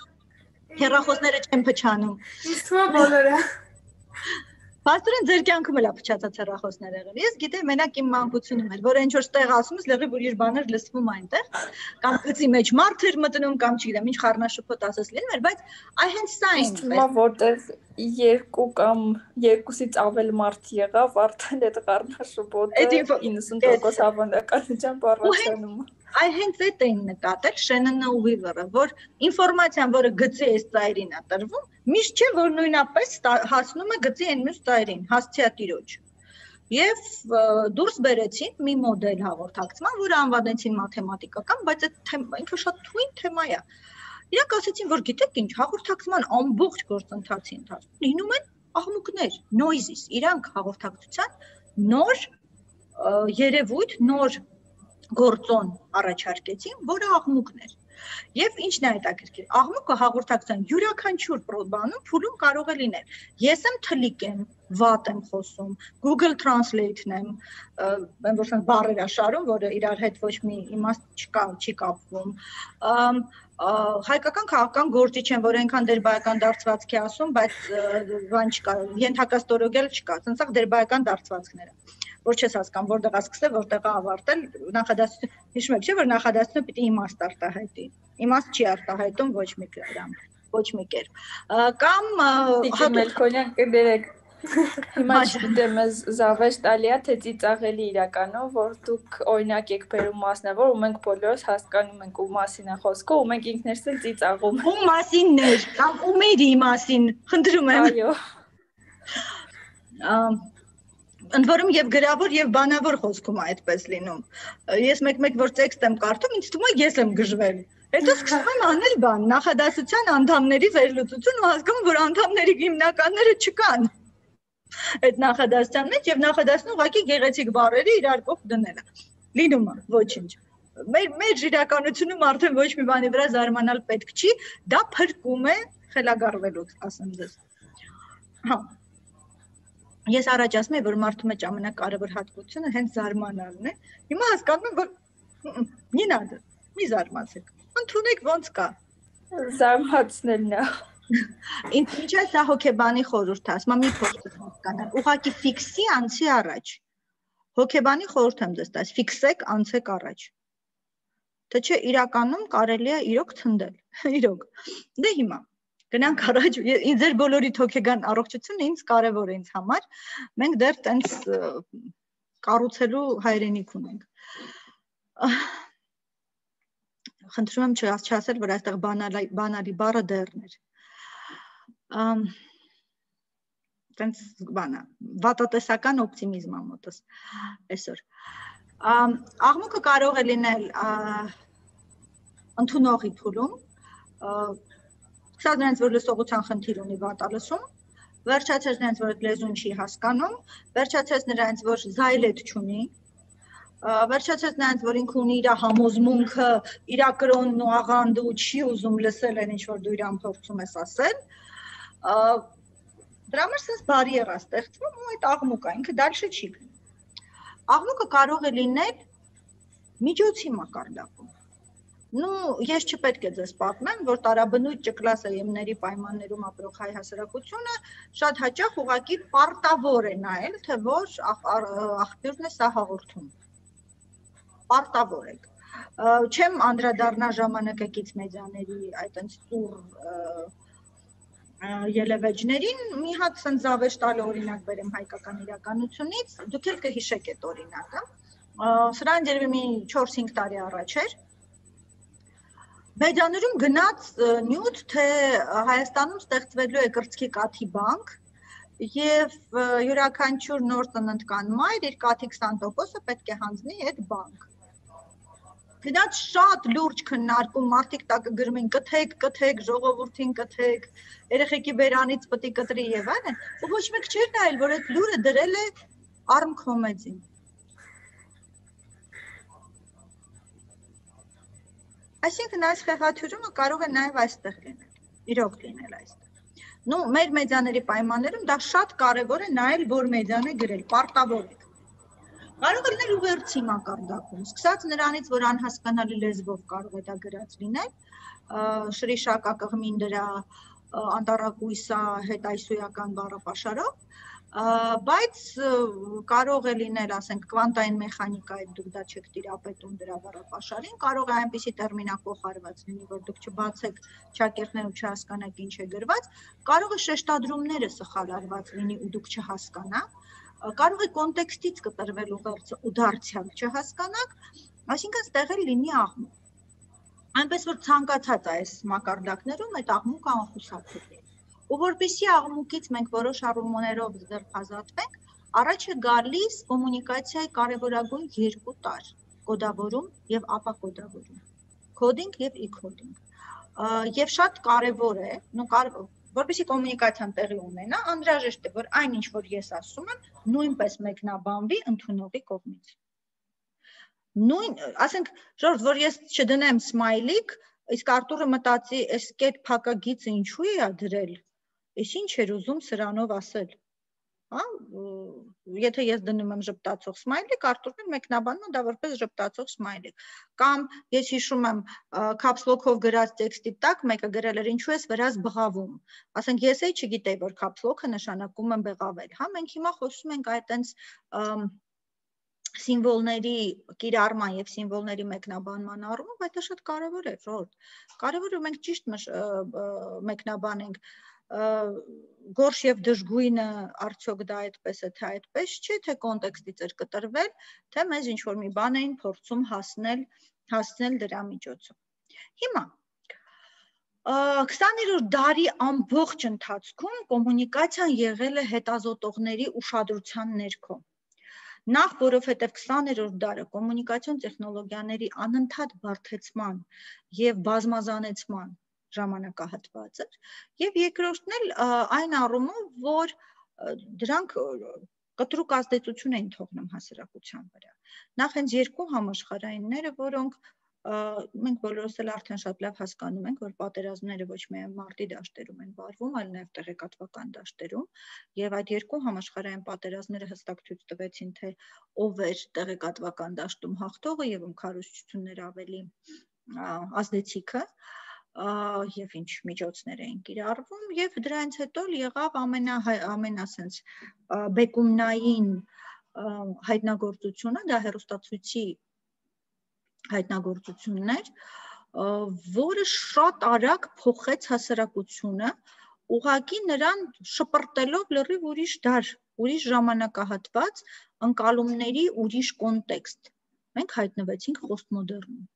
[SPEAKER 1] հեռախոսները չեն փչանում։
[SPEAKER 3] Իսկ թվա բոլորը։
[SPEAKER 1] Պաստորեն ձեր կյանքում էլ ապչացած հեռախոսներ եղել։ Ես գիտեմ, մենակ իմ մանկությունում էր, որ ինչ որ ստեղ ասում ես, լրիվ ուրիշ բաներ լսվում այնտեղ, կամ գծի մեջ մարդ էր մտնում, կամ չգիտեմ, ինչ խառնաշփոթ ասես լինում էր, բայց այ հենց սա
[SPEAKER 3] է։ Իսկ հիմա որտեղ երկու կամ երկուսից ավել մարդ եղավ, արդեն այդ խառնաշփոթը 90% հավանականությամբ առանցանում է
[SPEAKER 1] այ հենց այդ էին նկատել Շենոնը ու Վիվերը, որ ինֆորմացիան, որը գծի այս ծայրին է տրվում, միշտ չէ, որ նույնապես հասնում է գծի այն մյուս ծայրին, հասցեատիրոջ։ Եվ դուրս բերեցին մի մոդել հաղորդակցման, որը անվանեցին մաթեմատիկական, բայց այդ ինքը շատ թույն թեմա է։ Իրանք ասացին, որ գիտեք ինչ, հաղորդակցման ամբողջ գործընթացի ընթացքում լինում են աղմուկներ, noises, իրանք հաղորդակցության նոր երևույթ, նոր գործոն առաջարկեցին, որը աղմուկն էր։ Եվ ինչն է հետաքրքիր, աղմուկը հաղորդակցության յուրաքանչյուր բանում փուլում կարող է լինել։ Ես եմ թլիկ եմ, վատ եմ խոսում, Google Translate-ն եմ, այն որ ասեն բառեր աշարում, որը իրար հետ ոչ մի իմաստ չկա, չի կապվում հայկական քաղաքական գործիչ են, որ այնքան դերբայական դարձվածք է ասում, բայց բան չկա, ենթակաստորոգել չկա, ցնցակ դերբայական դարձվածքները որ չես հասկանում որտեղ է սկսել, որտեղ է ավարտել նախադասությունը։ Հիշում եք, չէ՞ որ նախադասությունը պիտի իմաստ արտահայտի։ Իմաստ չի արտահայտում ոչ մի կերպ, ոչ մի կերպ։ Կամ
[SPEAKER 3] հատուկ Մելքոնյան կներեք Հիմա չգիտեմ, զավեշ տալիա թե ծիծաղելի իրականում, որ դուք օրինակ եք բերում մասնավոր ու մենք բոլորս հասկանում ենք ու մասին է խոսքը ու մենք ինքներս էլ ծիծաղում։
[SPEAKER 1] Ում մասիններ կամ ումերի մասին, խնդրում եմ։
[SPEAKER 3] Այո
[SPEAKER 1] ընդ որում եւ գրավոր եւ բանավոր խոսքում է այդպես լինում։ Ես մեկ-մեկ որ տեքստ եմ կարդում, ինձ թվում է ես եմ գժվել։ Հետո սկսում եմ անել բան, նախադասության անդամների վերլուծություն ու հասկանում, որ անդամների հիմնականները չկան այդ նախադասության մեջ եւ նախադասն ուղղակի գեղեցիկ բառերը իրար կողք դնելը։ Լինում է, ոչինչ մեր մեր իրականությունում արդեն ոչ մի բանի վրա զարմանալ պետք չի, դա փրկում է խելագարվելուց, ասեմ ձեզ։ Հա, ես առաջ ասում եմ, որ մարդու մեջ ամենակարևոր հատկությունը հենց զարմանալն է։ Հիմա հասկանում եմ, որ մի նադը, մի զարմացեք։ Ընդունեք ոնց կա։
[SPEAKER 3] Զարմացնելն է։
[SPEAKER 1] Ինչ է սա հոկեբանի խորհուրդ ասում, մի փոքր հասկանալ։ Ուղղակի ֆիքսի անցի առաջ։ Հոկեբանի խորհուրդ եմ ձեզ տալիս, ֆիքսեք անցեք առաջ։ Թե չէ իրականում կարելի է իրոք ցնդել։ Իրոք։ Դե հիմա գնանք առաջ ինձ ձեր բոլորի թոքեգան առողջությունը ինձ կարևոր է ինձ համար մենք դեռ տենց կառուցելու հայրենիք ունենք խնդրում եմ չասել որ այստեղ բանալի բանալի բառը դեռներ ըմ տենց բանա վատատեսական օպտիմիզմ ամոթս այսօր աղմուկը կարող է լինել ընդունողի փուլում Շատ նրանց որ լսողության խնդիր ունի վատալսում, վերջացած նրանց որ լեզուն չի հասկանում, վերջացած նրանց որ զայլետ չունի, վերջացած նրանց որ ինքը ունի իր համոզմունքը, իր կրոնն ու աղանդը ու չի ուզում լսել այն ինչ որ դու իրան փորձում ես ասել, դրա համար sense բարիեր է ստեղծվում ու այդ աղմուկը ինքը դալշը չի գնում։ Աղմուկը կարող է լինել միջոցի մակարդակում Ну, ես չպետք է ձեզ պատմեմ, որ տարաբնույթ ճկլասայեմների պայմաններում ապրող հայ հասարակությունը շատ հաճախ ուղակի պարտավոր է նայել, թե որ աղբյուրն է սա հաղորդում։ Պարտավոր եք։ Չեմ անդրադառնա ժամանակակից մեդիաների այդ այնց ծուր ելևեջներին մի հատ սենց զավեշ տալ օրինակ բերեմ հայկական իրականությունից, դուք էլ կհիշեք այդ օրինակը։ Սրան երևի մի 4-5 տարի առաջ էր, Մեջաներում գնաց նյութ, թե Հայաստանում ստեղծվելու է կրծքի կաթի բանկ եւ յուրաքանչյուր նոր ծննդկան մայր իր կաթի 20%-ը պետք է հանձնի այդ բանկ։ Գնաց շատ լուրջ քննարկում, մարդիկ տակը գրում են կթեք, կթեք, ժողովրդին կթեք, երեխեքի բերանից պետք կտրի եւ այլն, ու ոչ մեկ չէր նայել, որ այդ լուրը դրել է Արմ Քոմեդին Այսինքն այս խեղաթյուրումը կարող է նաև այստեղ լինել, իրոք լինել այստեղ։ Ну, մեր մեդիաների պայմաններում դա շատ կարևոր է նայել, որ մեդիան է գրել, պարտավոր է։ Կարող է լինել ուղերձի մակարդակում, սկսած նրանից, որ անհասկանալի լեզվով կարող է դա գրած լինել, շրիշակա կղմին դրա անտարակույսա հետ այսույական բառապաշարով, բայց կարող է լինել, ասենք, կվանտային մեխանիկայով դուք դա չեք տիրապետում դրա բառապաշարին, կարող է այնպիսի տերմինակողարված լինի, որ դուք չբացեք ճակերտներ ու չհասկանաք ինչ է գրված, կարող է շեշտադրումները սխալ արված լինի ու դուք չհասկանաք, կարող է կոնտեքստից կտրվել ու դարձյալ չհասկանաք, այսինքն ստեղ լինի աղմուկ։ Այնպես որ ցանկացած այս մակարդակներում այդ աղմուկը անխուսափելի է ու որպեսի աղմուկից մենք որոշ առումներով զրփազատվենք, առաջ է գալիս կոմունիկացիայի կարևորագույն երկու տար՝ կոդավորում եւ ապակոդավորում։ Coding եւ e-coding։ Եվ շատ կարևոր է, նո կարևոր որպեսի կոմունիկացիան տեղի ունենա, անհրաժեշտ է, որ այն ինչ որ ես ասում եմ, նույնպես մեկնաբանվի ընդունողի կողմից։ Նույն, ասենք, ժորդ, որ ես չդնեմ smiley-իկ, իսկ Արտուրը մտածի, այս կետ փակագիծը ինչու է դրել, Էս ինչ էր ուզում սրանով ասել։ Հա, եթե ես դնում եմ ժպտացող սմայլիկ, Արտուրն մեկնաբանում դա որպես ժպտացող սմայլիկ։ Կամ ես հիշում եմ կապսլոքով գրած տեքստի տակ մեկը գրել էր ինչու ես վրաս բղավում։ Ասենք ես էի չգիտեի, որ կապսլոքը նշանակում է բղավել։ Հա, մենք հիմա խոսում ենք այդ տենց սիմվոլների կիրառման եւ սիմվոլների մեկնաբանման առումով դա շատ կարեւոր է, որ կարեւոր է մենք ճիշտ մեկնաբանենք գորշ եւ դժգույնը արդյոք դա այդպես է թե այդպես չէ թե կոնտեքստից էր կտրվել թե մեզ ինչ որ մի բան էին փորձում հասնել հասնել դրա միջոցով հիմա 20-րդ դարի ամբողջ ընթացքում կոմունիկացիան եղել է հետազոտողների ուշադրության ներքո նախ որովհետև 20-րդ դարը կոմունիկացիոն տեխնոլոգիաների անընդհատ բարթեցման եւ բազմազանեցման ժամանակահատված էր եւ երկրորդն էլ այն առումով որ դրանք կտրուկ ազդեցություն էին թողնում հասարակության վրա նախ հենց երկու համաշխարհայինները որոնք մենք բոլորս էլ արդեն շատ լավ հասկանում ենք, որ պատերազմները ոչ միայն մարտի դաշտերում են վարվում, այլ նաև տեղեկատվական դաշտերում, եւ այդ երկու համաշխարհային պատերազմները հստակ ցույց տվեցին, թե ով էր տեղեկատվական դաշտում հաղթողը եւ ում քարոզչություններ ավելի ազդեցիկը, եւ ինչ միջոցներ էին կիրառվում եւ դրանից հետո եղավ ամենա ամենասենց բեկումնային հայտնագործությունը դա հերոստացույցի հայտնագործություններ, որը շատ արագ փոխեց հասարակությունը, ուղակի նրան շպրտելով լրիվ ուրիշ դար, ուրիշ ժամանակահատված, ընկալումների ուրիշ կոնտեքստ։ Մենք հայտնվեցինք պոստմոդեռնում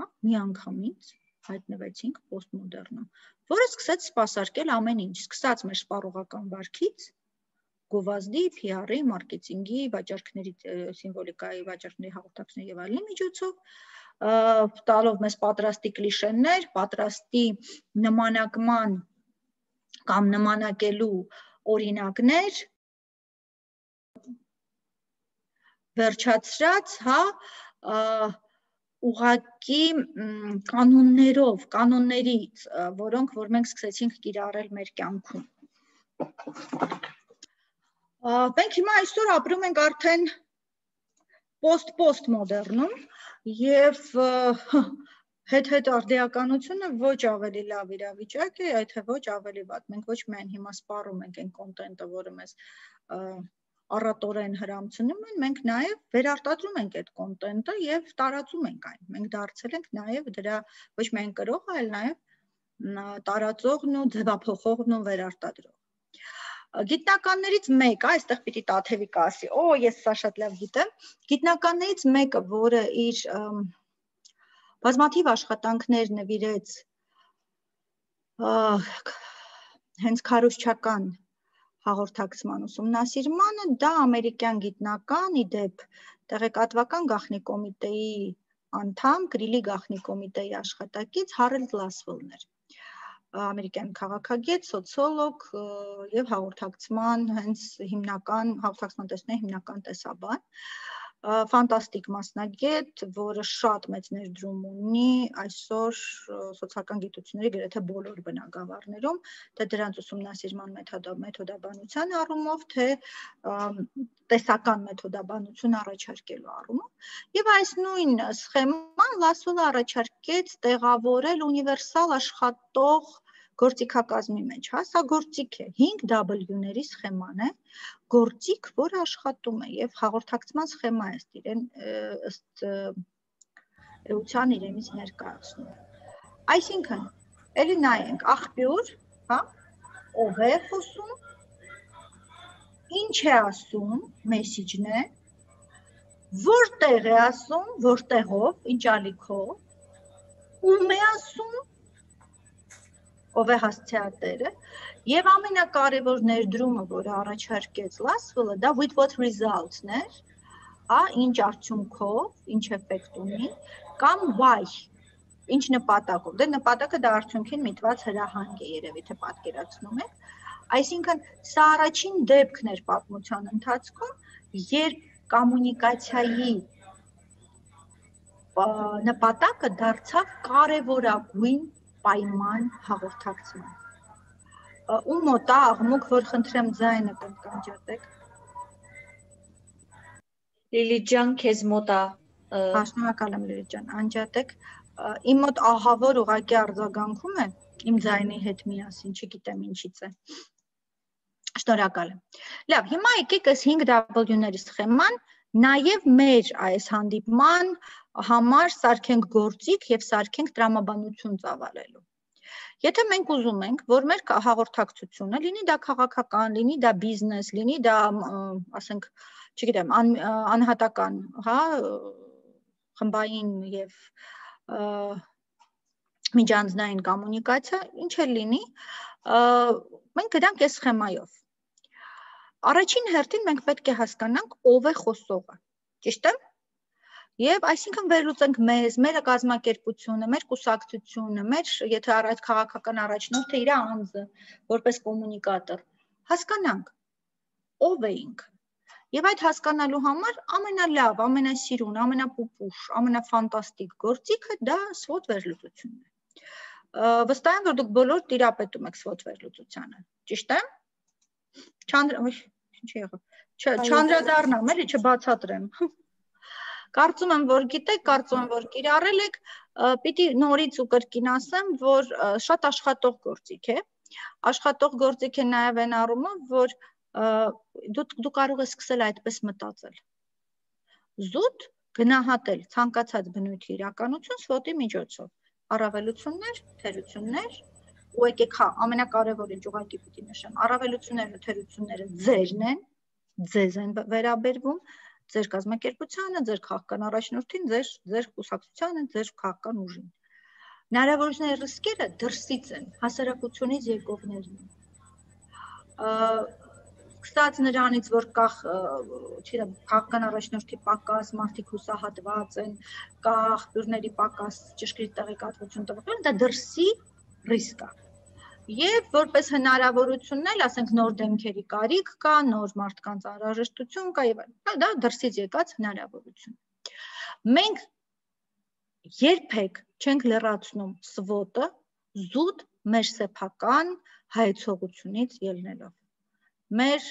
[SPEAKER 1] հա, միանգամից հայտնվեցինք պոստմոդեռնում, որը սկսեց սпасարկել ամեն ինչ, սկսած մեր սպառողական վարքից, գովազդի, PR-ի, մարքեթինգի, վաճառքների սիմվոլիկայի, վաճառքների հաղորդակցների եւ այլնի միջոցով տալով մեզ պատրաստի կլիշեներ, պատրաստի նմանակման կամ նմանակելու օրինակներ վերջացրած, հա, ուղակի կանոններով, կանոններից, որոնք որ մենք սկսեցինք կիրառել մեր կյանքում։ Մենք հիմա այսօր ապրում ենք արդեն post-post մոդեռնում եւ հետ-հետ արդեականությունը ոչ ավելի լավ իրավիճակ է, այդ թե ոչ ավելի վատ։ Մենք ոչ միայն հիմա սպառում ենք այն կոնտենտը, որը մեզ առատորեն հрамցնում են, մենք նաև վերարտադրում ենք այդ կոնտենտը եւ տարածում ենք այն։ Մենք դարձել ենք նաև դրա ոչ միայն կրողը, այլ նաև տարածողն ու ձևափոխողն ու վերարտադրողը գիտնականներից մեկը, այստեղ պիտի Տաթևիկ ասի, օ, ես սա շատ լավ գիտեմ, գիտնականներից մեկը, որը իր բազմաթիվ աշխատանքներ նվիրեց հենց քարոշչական հաղորդակցման ուսումնասիրմանը, դա ամերիկյան գիտնական, իդեպ տեղեկատվական գաղտնի կոմիտեի անդամ, գրիլի գաղտնի կոմիտեի աշխատակից Հարելդ Լասվելն էր ամերիկյան քաղաքագետ, սոցիոլոգ եւ հաղորդակցման հենց հիմնական հաղորդակցման տեսնի հիմնական տեսաբան ֆանտաստիկ մասնագետ, որը շատ մեծ ներդրում ունի այսօր սոցիալական գիտությունների գրեթե բոլոր բնագավառներում, թե դրանց ուսումնասիրման մեթոդաբանության առումով, թե տեսական մեթոդաբանություն առաջարկելու առումով։ Եւ այս նույն սխեման Լասուլը առաջարկեց տեղավորել ունիվերսալ աշխատող գործիքակազմի մեջ, հա, սա գործիք է, 5 W-ների սխեման է, գործիք, որը աշխատում է եւ հաղորդակցման սխեմա է իրեն ըստ էության իրենից ներկայացնում։ Այսինքն, ելի նայենք աղբյուր, հա, ով է խոսում, ինչ է ասում, մեսիջն է, որտեղ է ասում, որտեղով, ինչ ալիքով, ում է ասում, ով է հասցեատերը եւ ամենակարևոր ներդրումը, որը առաջարկեց Laswell-ը, դա with what results-ն էր, հա, ինչ արդյունքով, ինչ էֆեկտ ունի, կամ why ինչ նպատակով։ Դե նպատակը դա արդյունքին միտված հրահանգ է, երևի թե պատկերացնում եք։ Այսինքն սա առաջին դեպքն էր պատմության ընթացքում, երբ կոմունիկացիայի նպատակը դարձավ կարևորագույն պայման հաղորդակցման։ Ու մոտ է աղմուկ, որ խնդրեմ ձայնը պետք անջատեք։
[SPEAKER 4] Լիլի ջան, քեզ մոտ է։
[SPEAKER 1] Հա, շնորհակալ եմ Լիլի ջան, անջատեք։ Իմ մոտ ահավոր ուղակի արձագանքում է իմ ձայնի հետ միասին, չգիտեմ ինչից է։ Շնորհակալ եմ։ Լավ, հիմա եկեք այս 5W-ների սխեման նաև մեր այս հանդիպման համար սարքենք գործիք եւ սարքենք տրամաբանություն ծավալելու։ Եթե մենք ուզում ենք, որ մեր հաղորդակցությունը լինի դա քաղաքական, լինի դա բիզնես, լինի դա, ասենք, չգիտեմ, ան, անհատական, հա, խմբային եւ միջանձնային կոմունիկացիա, ինչ էլ լինի, մենք գրանք այս սխեմայով։ Առաջին հերթին մենք պետք է հասկանանք ով է խոսողը։ Ճիշտ է՞։ Եվ այսինքն վերլուծենք մեզ, մեր կազմակերպությունը, մեր կուսակցությունը, մեր եթե առաջ քաղաքական առաջնորդը իր անձը որպես կոմունիկատոր հասկանանք ով էինք։ Եւ այդ հասկանալու համար ամենալավ, ամենասիրուն, ամենապուպուշ, ամենաֆանտաստիկ գործիքը դա SWOT վերլուծությունն է։ Վստահ եմ, որ դուք բոլոր տիրապետում եք SWOT վերլուծությանը։ Ճիշտ է։ Չանդր, ինչ եղավ։ Չանդրադառնամ, էլի չբացատրեմ։ Կարծում եմ, որ գիտեք, կարծում եմ, որ կիրառել եք, պիտի նորից ու կրկին ասեմ, որ շատ աշխատող գործիք է։ Աշխատող գործիք է նաև այն առումով, որ դու դու կարող ես սկսել այդպես մտածել։ Զուտ գնահատել ցանկացած բնույթի իրականություն SWOT-ի միջոցով առավելություններ, թերություններ ու եկեք հա ամենակարևորը ճյուղակի պիտի նշեմ առավելությունները թերությունները ձերն են ձեզ են վերաբերվում ձեր կազմակերպությանը, ձեր քաղաքական առաջնորդին, ձեր ձեր կուսակցությանը, ձեր քաղաքական ուժին։ Հնարավորությունների ռիսկերը դրսից են, հասարակությունից եկողներն են։ Սկսած նրանից, որ կա, չգիտեմ, քաղաքական առաջնորդի պակաս, մարդիկ հուսահատված են, կա աղբյուրների պակաս, ճշգրիտ տեղեկատվություն տվող, դա դրսի ռիսկ է եւ որպես հնարավորությունն էլ, ասենք նոր դեմքերի կարիք կա, նոր մարդկանց անհրաժեշտություն կա եւ այլն։ Դա դրսից եկած հնարավորություն։ Մենք երբեք չենք լրացնում SWOT-ը զուտ մեր սեփական հայեցողությունից ելնելով մեր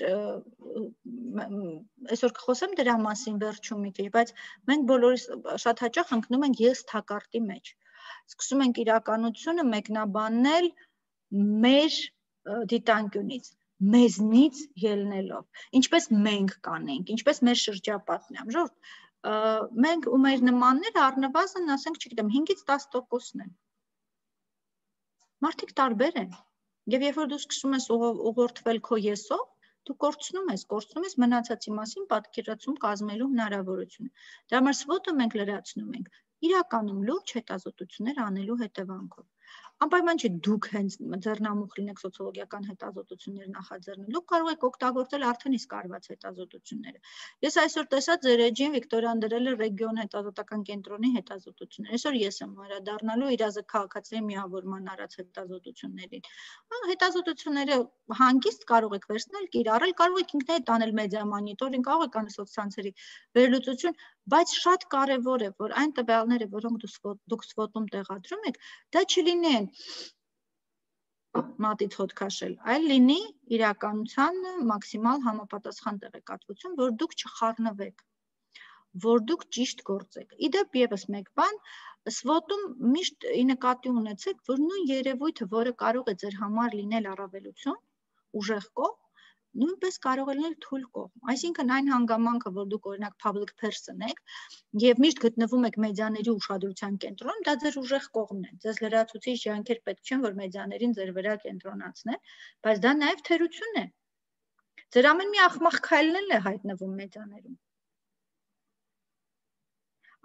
[SPEAKER 1] այսօր կխոսեմ դրա մասին վերջում մի քիչ, բայց մենք բոլորս շատ հաճախ ընկնում ենք ես թակարտի մեջ։ Սկսում ենք իրականությունը մեկնաբանել մեր դիտանկյունից մեզնից ելնելով ինչպես մենք կանենք ինչպես մեր շրջապատն է ժողովուրդ մենք ու մեր նմանները առնվազն ասենք չգիտեմ 5-ից 10%-ն են մարդիկ տարբեր են եւ երբ որ դու սկսում ես ուղղորդվել քո եսով դու կորցնում ես, կորցնում ես մնացածի մասին պատկերացում կազմելու հնարավորությունը։ Դրա համար SWOT-ը մենք լրացնում ենք իրականում լուրջ հետազոտություններ անելու հետևանքով անպայման չէ դուք հենց ձեռնամուխ լինեք սոցիոլոգիական հետազոտություններ նախաձեռնելու, կարող եք օգտագործել արդեն իսկ արված հետազոտությունները։ Ես այսօր տեսա ձեր էջին Վիկտորյան դրել է ռեգիոն հետազոտական կենտրոնի հետազոտություններ։ Այսօր ես եմ վերադառնալու իրազը քաղաքացիների միավորման արած հետազոտություններին։ Հետազոտությունները հանգիստ կարող եք վերցնել, կիրառել, կարող եք ինքներդ անել մեդիա մոնիտորինգ, կարող եք անել սոցցանցերի վերլուծություն, բայց շատ կարևոր է, որ այն տվյալները, որոնք դուք SWOT-ում տեղադրում եք, դա չլինեն մատից հոտ քաշել, այլ լինի իրականության մաքսիմալ համապատասխան տեղեկատվություն, որ դուք չխառնվեք, որ դուք ճիշտ գործեք։ Իդեպ եւս մեկ բան, SWOT-ում միշտ ի նկատի ունեցեք, որ նույն երևույթը, որը կարող է ձեր համար լինել առավելություն, ուժեղ կողմ, նույնպես կարող է լինել թույլ կողմ։ Այսինքն այն հանգամանքը, որ դուք օրինակ public person եք եւ միշտ գտնվում եք մեդիաների ուշադրության կենտրոնում, դա ձեր ուժեղ կողմն է։ Ձեզ լրացուցիչ ջանքեր պետք չեն, որ մեդիաներին ձեր վրա կենտրոնացնեն, բայց դա նաեւ թերություն է։ Ձեր ամեն մի ախմախ քայլն էլ է հայտնվում մեդիաներում։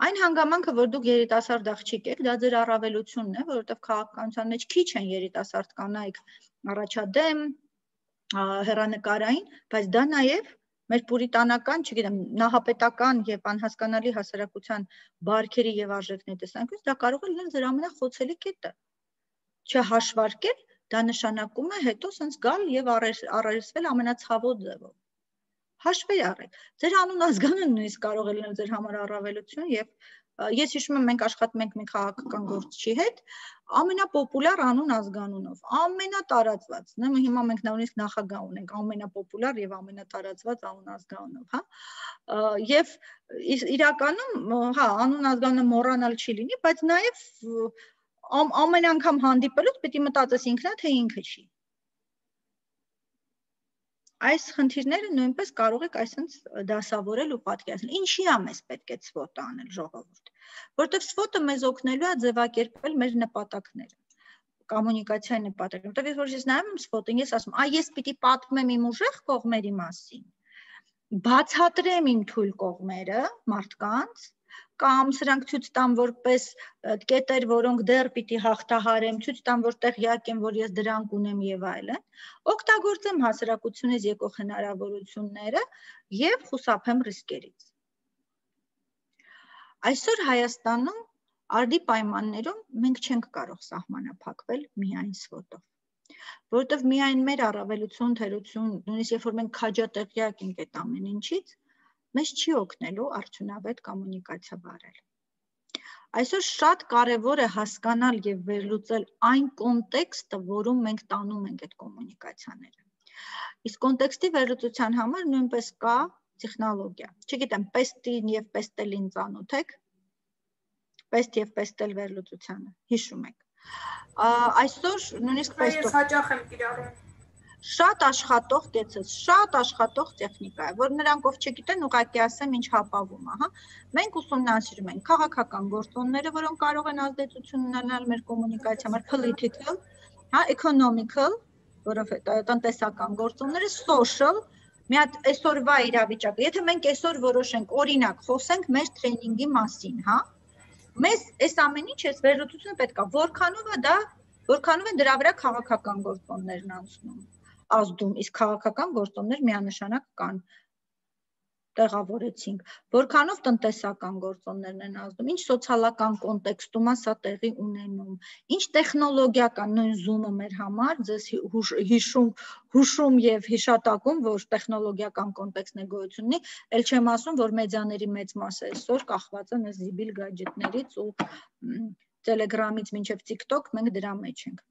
[SPEAKER 1] Այն հանգամանքը, որ դուք երիտասարդ աղջիկ եք, դա ձեր առավելությունն է, որովհետև քաղաքականության մեջ քիչ են երիտասարդ կանայք առաջադեմ, հերանեկարային, բայց դա նաև մեր պուրիտանական, չգիտեմ, նահապետական եւ անհասկանալի հասարակության բարքերի եւ արժեքների տեսանկյունից դա կարող է լինել ձեր ամենախոցելի կետը։ Չհաշվարկել դա նշանակում է հետո sense գալ եւ առերեսվել ամենացավոտ ձևով։ Հաշվի առեք։ Ձեր անուն ազգանը նույնիսկ կարող է լինել ձեր համար առավելություն եւ Ես հիշում եմ մենք աշխատում ենք մի քաղաքական գործչի հետ, ամենապոպուլյար անուն ազգանունով, ամենատարածված, նույն հիմա մենք նույնիսկ նախագահ ունենք, ամենապոպուլյար եւ ամենատարածված անուն ազգանունով, հա։ Եվ իրականում, հա, անուն ազգանունը մոռանալ չի լինի, բայց նաեւ ամեն անգամ հանդիպելուց պիտի մտածես ինքնա թե ինքը չի այս խնդիրները նույնպես կարող եք այսպես դասավորել ու պատկերացնել։ Ինչի է մեզ պետք է SWOT անել ժողովուրդ։ Որտեվ SWOT-ը մեզ օգնելու է ձևակերպել մեր նպատակները կոմունիկացիայի նպատակը։ Որտեվ ես որ ես նայում եմ SWOT-ին, ես ասում, «Այ ես պիտի պատմեմ իմ ուժեղ կողմերի մասին»։ Բացատրեմ իմ թույլ կողմերը մարդկանց, կամ սրանք ցույց տան որպես կետեր, որոնք դեռ պիտի հաղթահարեմ, ցույց տան որ տեղյակ եմ, որ ես դրանք ունեմ եւ այլն, օգտագործեմ հասարակությունից եկող հնարավորությունները եւ խուսափեմ ռիսկերից։ Այսօր Հայաստանում արդի պայմաններում մենք չենք կարող սահմանափակվել միայն սվոտով որովհետև միայն մեր առավելություն, թերություն, նույնիսկ երբ որ մենք քաջատեղյակ ենք այդ ամեն ինչից, մեզ չի օգնելու արդյունավետ կոմունիկացիա վարել։ Այսօր շատ կարևոր է հասկանալ եւ վերլուծել այն կոնտեքստը, որում մենք տանում ենք այդ կոմունիկացիաները։ Իսկ կոնտեքստի վերլուծության համար նույնպես կա տեխնոլոգիա։ Չգիտեմ, պեստին եւ պեստելին ծանոթ եք։ Պեստ եւ պեստել վերլուծությանը հիշում եք։ Այսօր նույնիսկ
[SPEAKER 3] պեստո։ Ես հաճախ եմ կիրառում
[SPEAKER 1] շատ աշխատող կեցես, շատ աշխատող տեխնիկա է, որ նրանք ով չգիտեն, ուղղակի ասեմ ինչ հապավում է, հա։ Մենք ուսումնասիրում ենք քաղաքական գործոնները, որոնք կարող են ազդեցություն ունենալ մեր կոմունիկացիա, մեր political, հա, economical, որովհետեւ տնտեսական գործոնները, social, մի հատ այսօրվա իրավիճակը։ Եթե մենք այսօր որոշենք, օրինակ, խոսենք մեր տրեյնինգի մասին, հա, մեզ այս ամեն ինչ էս վերլուծությունը պետքա որքանով է դա որքանով են դրա վրա քաղաքական գործոններն անցնում ազդում, իսկ քաղաքական գործոններ միանշանակ կան տեղավորեցինք, որքանով տնտեսական գործոններն են ազդում, ինչ սոցիալական կոնտեքստում է սա տեղի ունենում, ինչ տեխնոլոգիական նույն Zoom-ը մեր համար ձեզ հիշում, հուշում եւ հիշատակում, որ տեխնոլոգիական կոնտեքստն է գոյություն ունի, ել չեմ ասում, որ մեդիաների մեծ մասը այսօր կախված են այս զիբիլ գadgetներից ու Telegram-ից մինչև TikTok մենք դրա մեջ ենք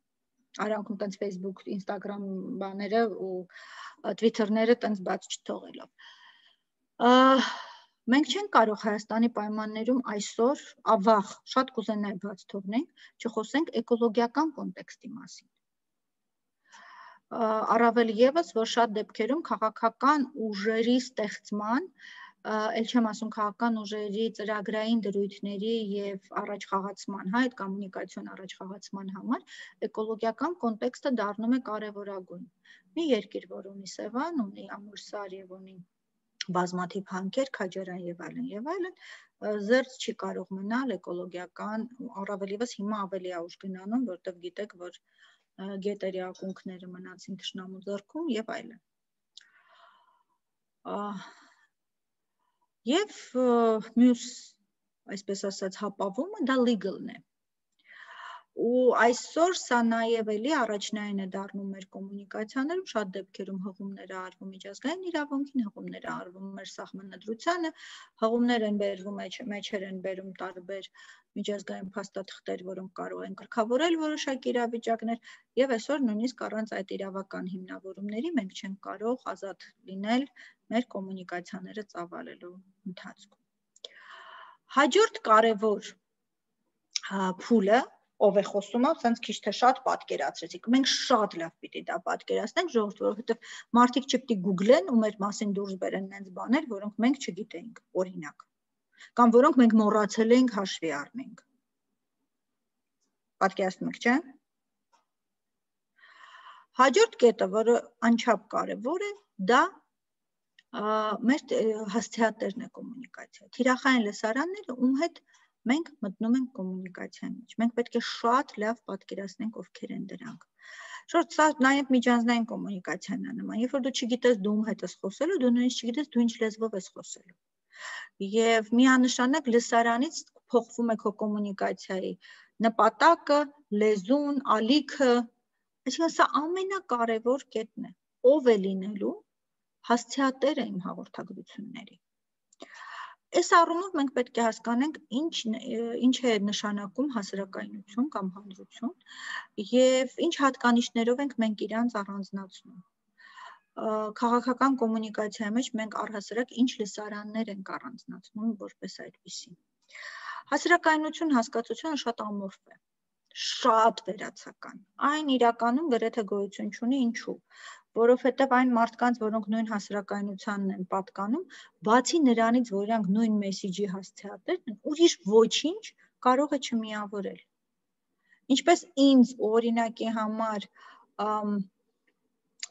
[SPEAKER 1] արանքում տենց Facebook, Instagram բաները ու Twitter-ները տենց բաց չթողելով։ Մենք չենք կարող Հայաստանի պայմաններում այսօր ավաղ շատ կուզենայի բաց թողնենք, չխոսենք էկոլոգիական կոնտեքստի մասին առավել եւս որ շատ դեպքերում քաղաքական ուժերի ստեղծման ել չեմ ասում քաղաքական ուժերի ծրագրային դրույթների եւ առաջխաղացման, հա, այդ կոմունիկացիոն առաջխաղացման համար էկոլոգիական կոնտեքստը դառնում է կարևորագույն։ Մի երկիր, որ ունի Սևան, ունի Ամուրսար եւ ունի բազմաթիվ հանքեր, քաջարան եւ այլն եւ այլն, զերծ չի կարող մնալ էկոլոգիական, առավել եւս հիմա ավելի է ուժ գնանում, որտեղ գիտեք, որ գետերի ակունքները մնացին ճշնամու ձեռքում եւ այլն։ Եվ մյուս, այսպես ասած, հապավումը դա legal-ն է ու այսօր սա նաև էլի առաջնային է դառնում մեր կոմունիկացիաներում շատ դեպքերում հղումներ արվում միջազգային իրավունքին, հղումներ արվում մեր սահմանադրությանը, հղումներ են բերվում մեջեր են բերում տարբեր միջազգային փաստաթղթեր, որոնք կարող են կրկավորել որոշակի իրավիճակներ եւ այսօր նույնիսկ առանց այդ իրավական հիմնավորումների մենք չենք կարող ազատ լինել մեր կոմունիկացիաները ծավալելու ընթացքում։ Հաջորդ կարևոր փուլը ով է խոսում, ասենց քիչ թե շատ պատկերացրեցիք։ Մենք շատ լավ պիտի դա պատկերացնենք ժողովուրդ, որովհետև մարդիկ չպիտի Google-են ու մեր մասին դուրս բերեն նենց բաներ, որոնք մենք չգիտեինք, օրինակ, կամ որոնք մենք մոռացել էինք հաշվի առնենք։ Պատկերացնում եք, չէ՞։ Հաջորդ կետը, որը անչափ կարևոր է, դա մեր հասցեատերն է կոմունիկացիա։ Թիրախային լսարանները ում հետ մենք մտնում ենք կոմունիկացիայի մեջ։ Մենք պետք է շատ լավ պատկերացնենք ովքեր են դրանք։ Շորտ սա նաև միջանձնային կոմունիկացիան է նման։ Երբ որ դու չգիտես դու ում հետ ես խոսելու, դու նույնիսկ չգիտես դու ինչ լեզվով ես խոսելու։ Եվ միանշանակ լսարանից փոխվում է քո կոմունիկացիայի նպատակը, լեզուն, ալիքը, այսինքն սա ամենակարևոր կետն է։ Ով է լինելու հասցեատերը իմ հաղորդագրությունների։ Այս առումով մենք պետք է հասկանանք ինչ ինչ է նշանակում հասարակայնություն կամ հանրություն եւ ինչ հատկանիշներով ենք մենք իրանց առանձնացնում քաղաքական կոմունիկացիայի մեջ մենք առհասարակ ինչ լսարաններ ենք առանձնացնում որպես այդպիսի։ Հասարակայնություն հասկացությունը շատ ամորֆ է շատ վերացական։ Այն իրականում գրեթե գոյություն չունի ինչու որովհետև այն մարդկանց, որոնք նույն հասարակայնությանն են պատկանում, բացի նրանից, որ իրանք նույն մեսիջի հասցեատերն են, ուրիշ ոչինչ կարող է չմիավորել։ Ինչպես ինձ օրինակի համար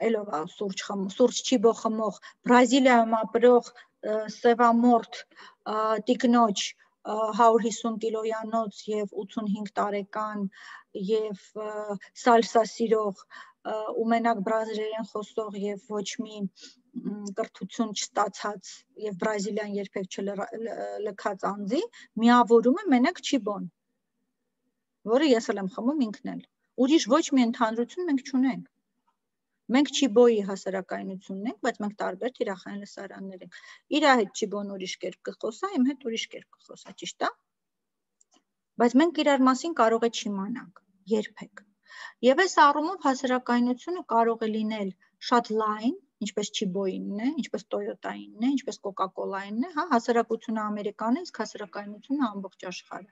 [SPEAKER 1] ելով է սուրճ խմ սուրճ չիբո խմող բրազիլիայում ապրող սևամորթ տիկնոջ 150 կիլոյանոց եւ 85 տարեկան եւ սալսա սիրող ու մենակ բրազիլերեն խոսող եւ ոչ մի կրթություն չստացած եւ բրազիլյան երբեք չլքած անձի միավորում է մենակ չիբոն որը ես էլ եմ խմում ինքն էլ ուրիշ ոչ մի ընդհանրություն մենք չունենք մենք չիբոյի հասարակայնությունն ենք բայց մենք տարբեր թիրախային լսարաններ ենք իր հետ չիբոն ուրիշ կերպ կխոսա իմ հետ ուրիշ կերպ կխոսա ճիշտ է բայց մենք իրար մասին կարող է չիմանանք երբեք Եվ այս առումով հասարակայնությունը կարող է լինել շատ լայն, ինչպես Chibo-ինն է, ինչպես Toyota-ինն է, ինչպես Coca-Cola-ինն է, հա, հասարակությունը ամերիկան է, իսկ հասարակայնությունը ամբողջ աշխարհը։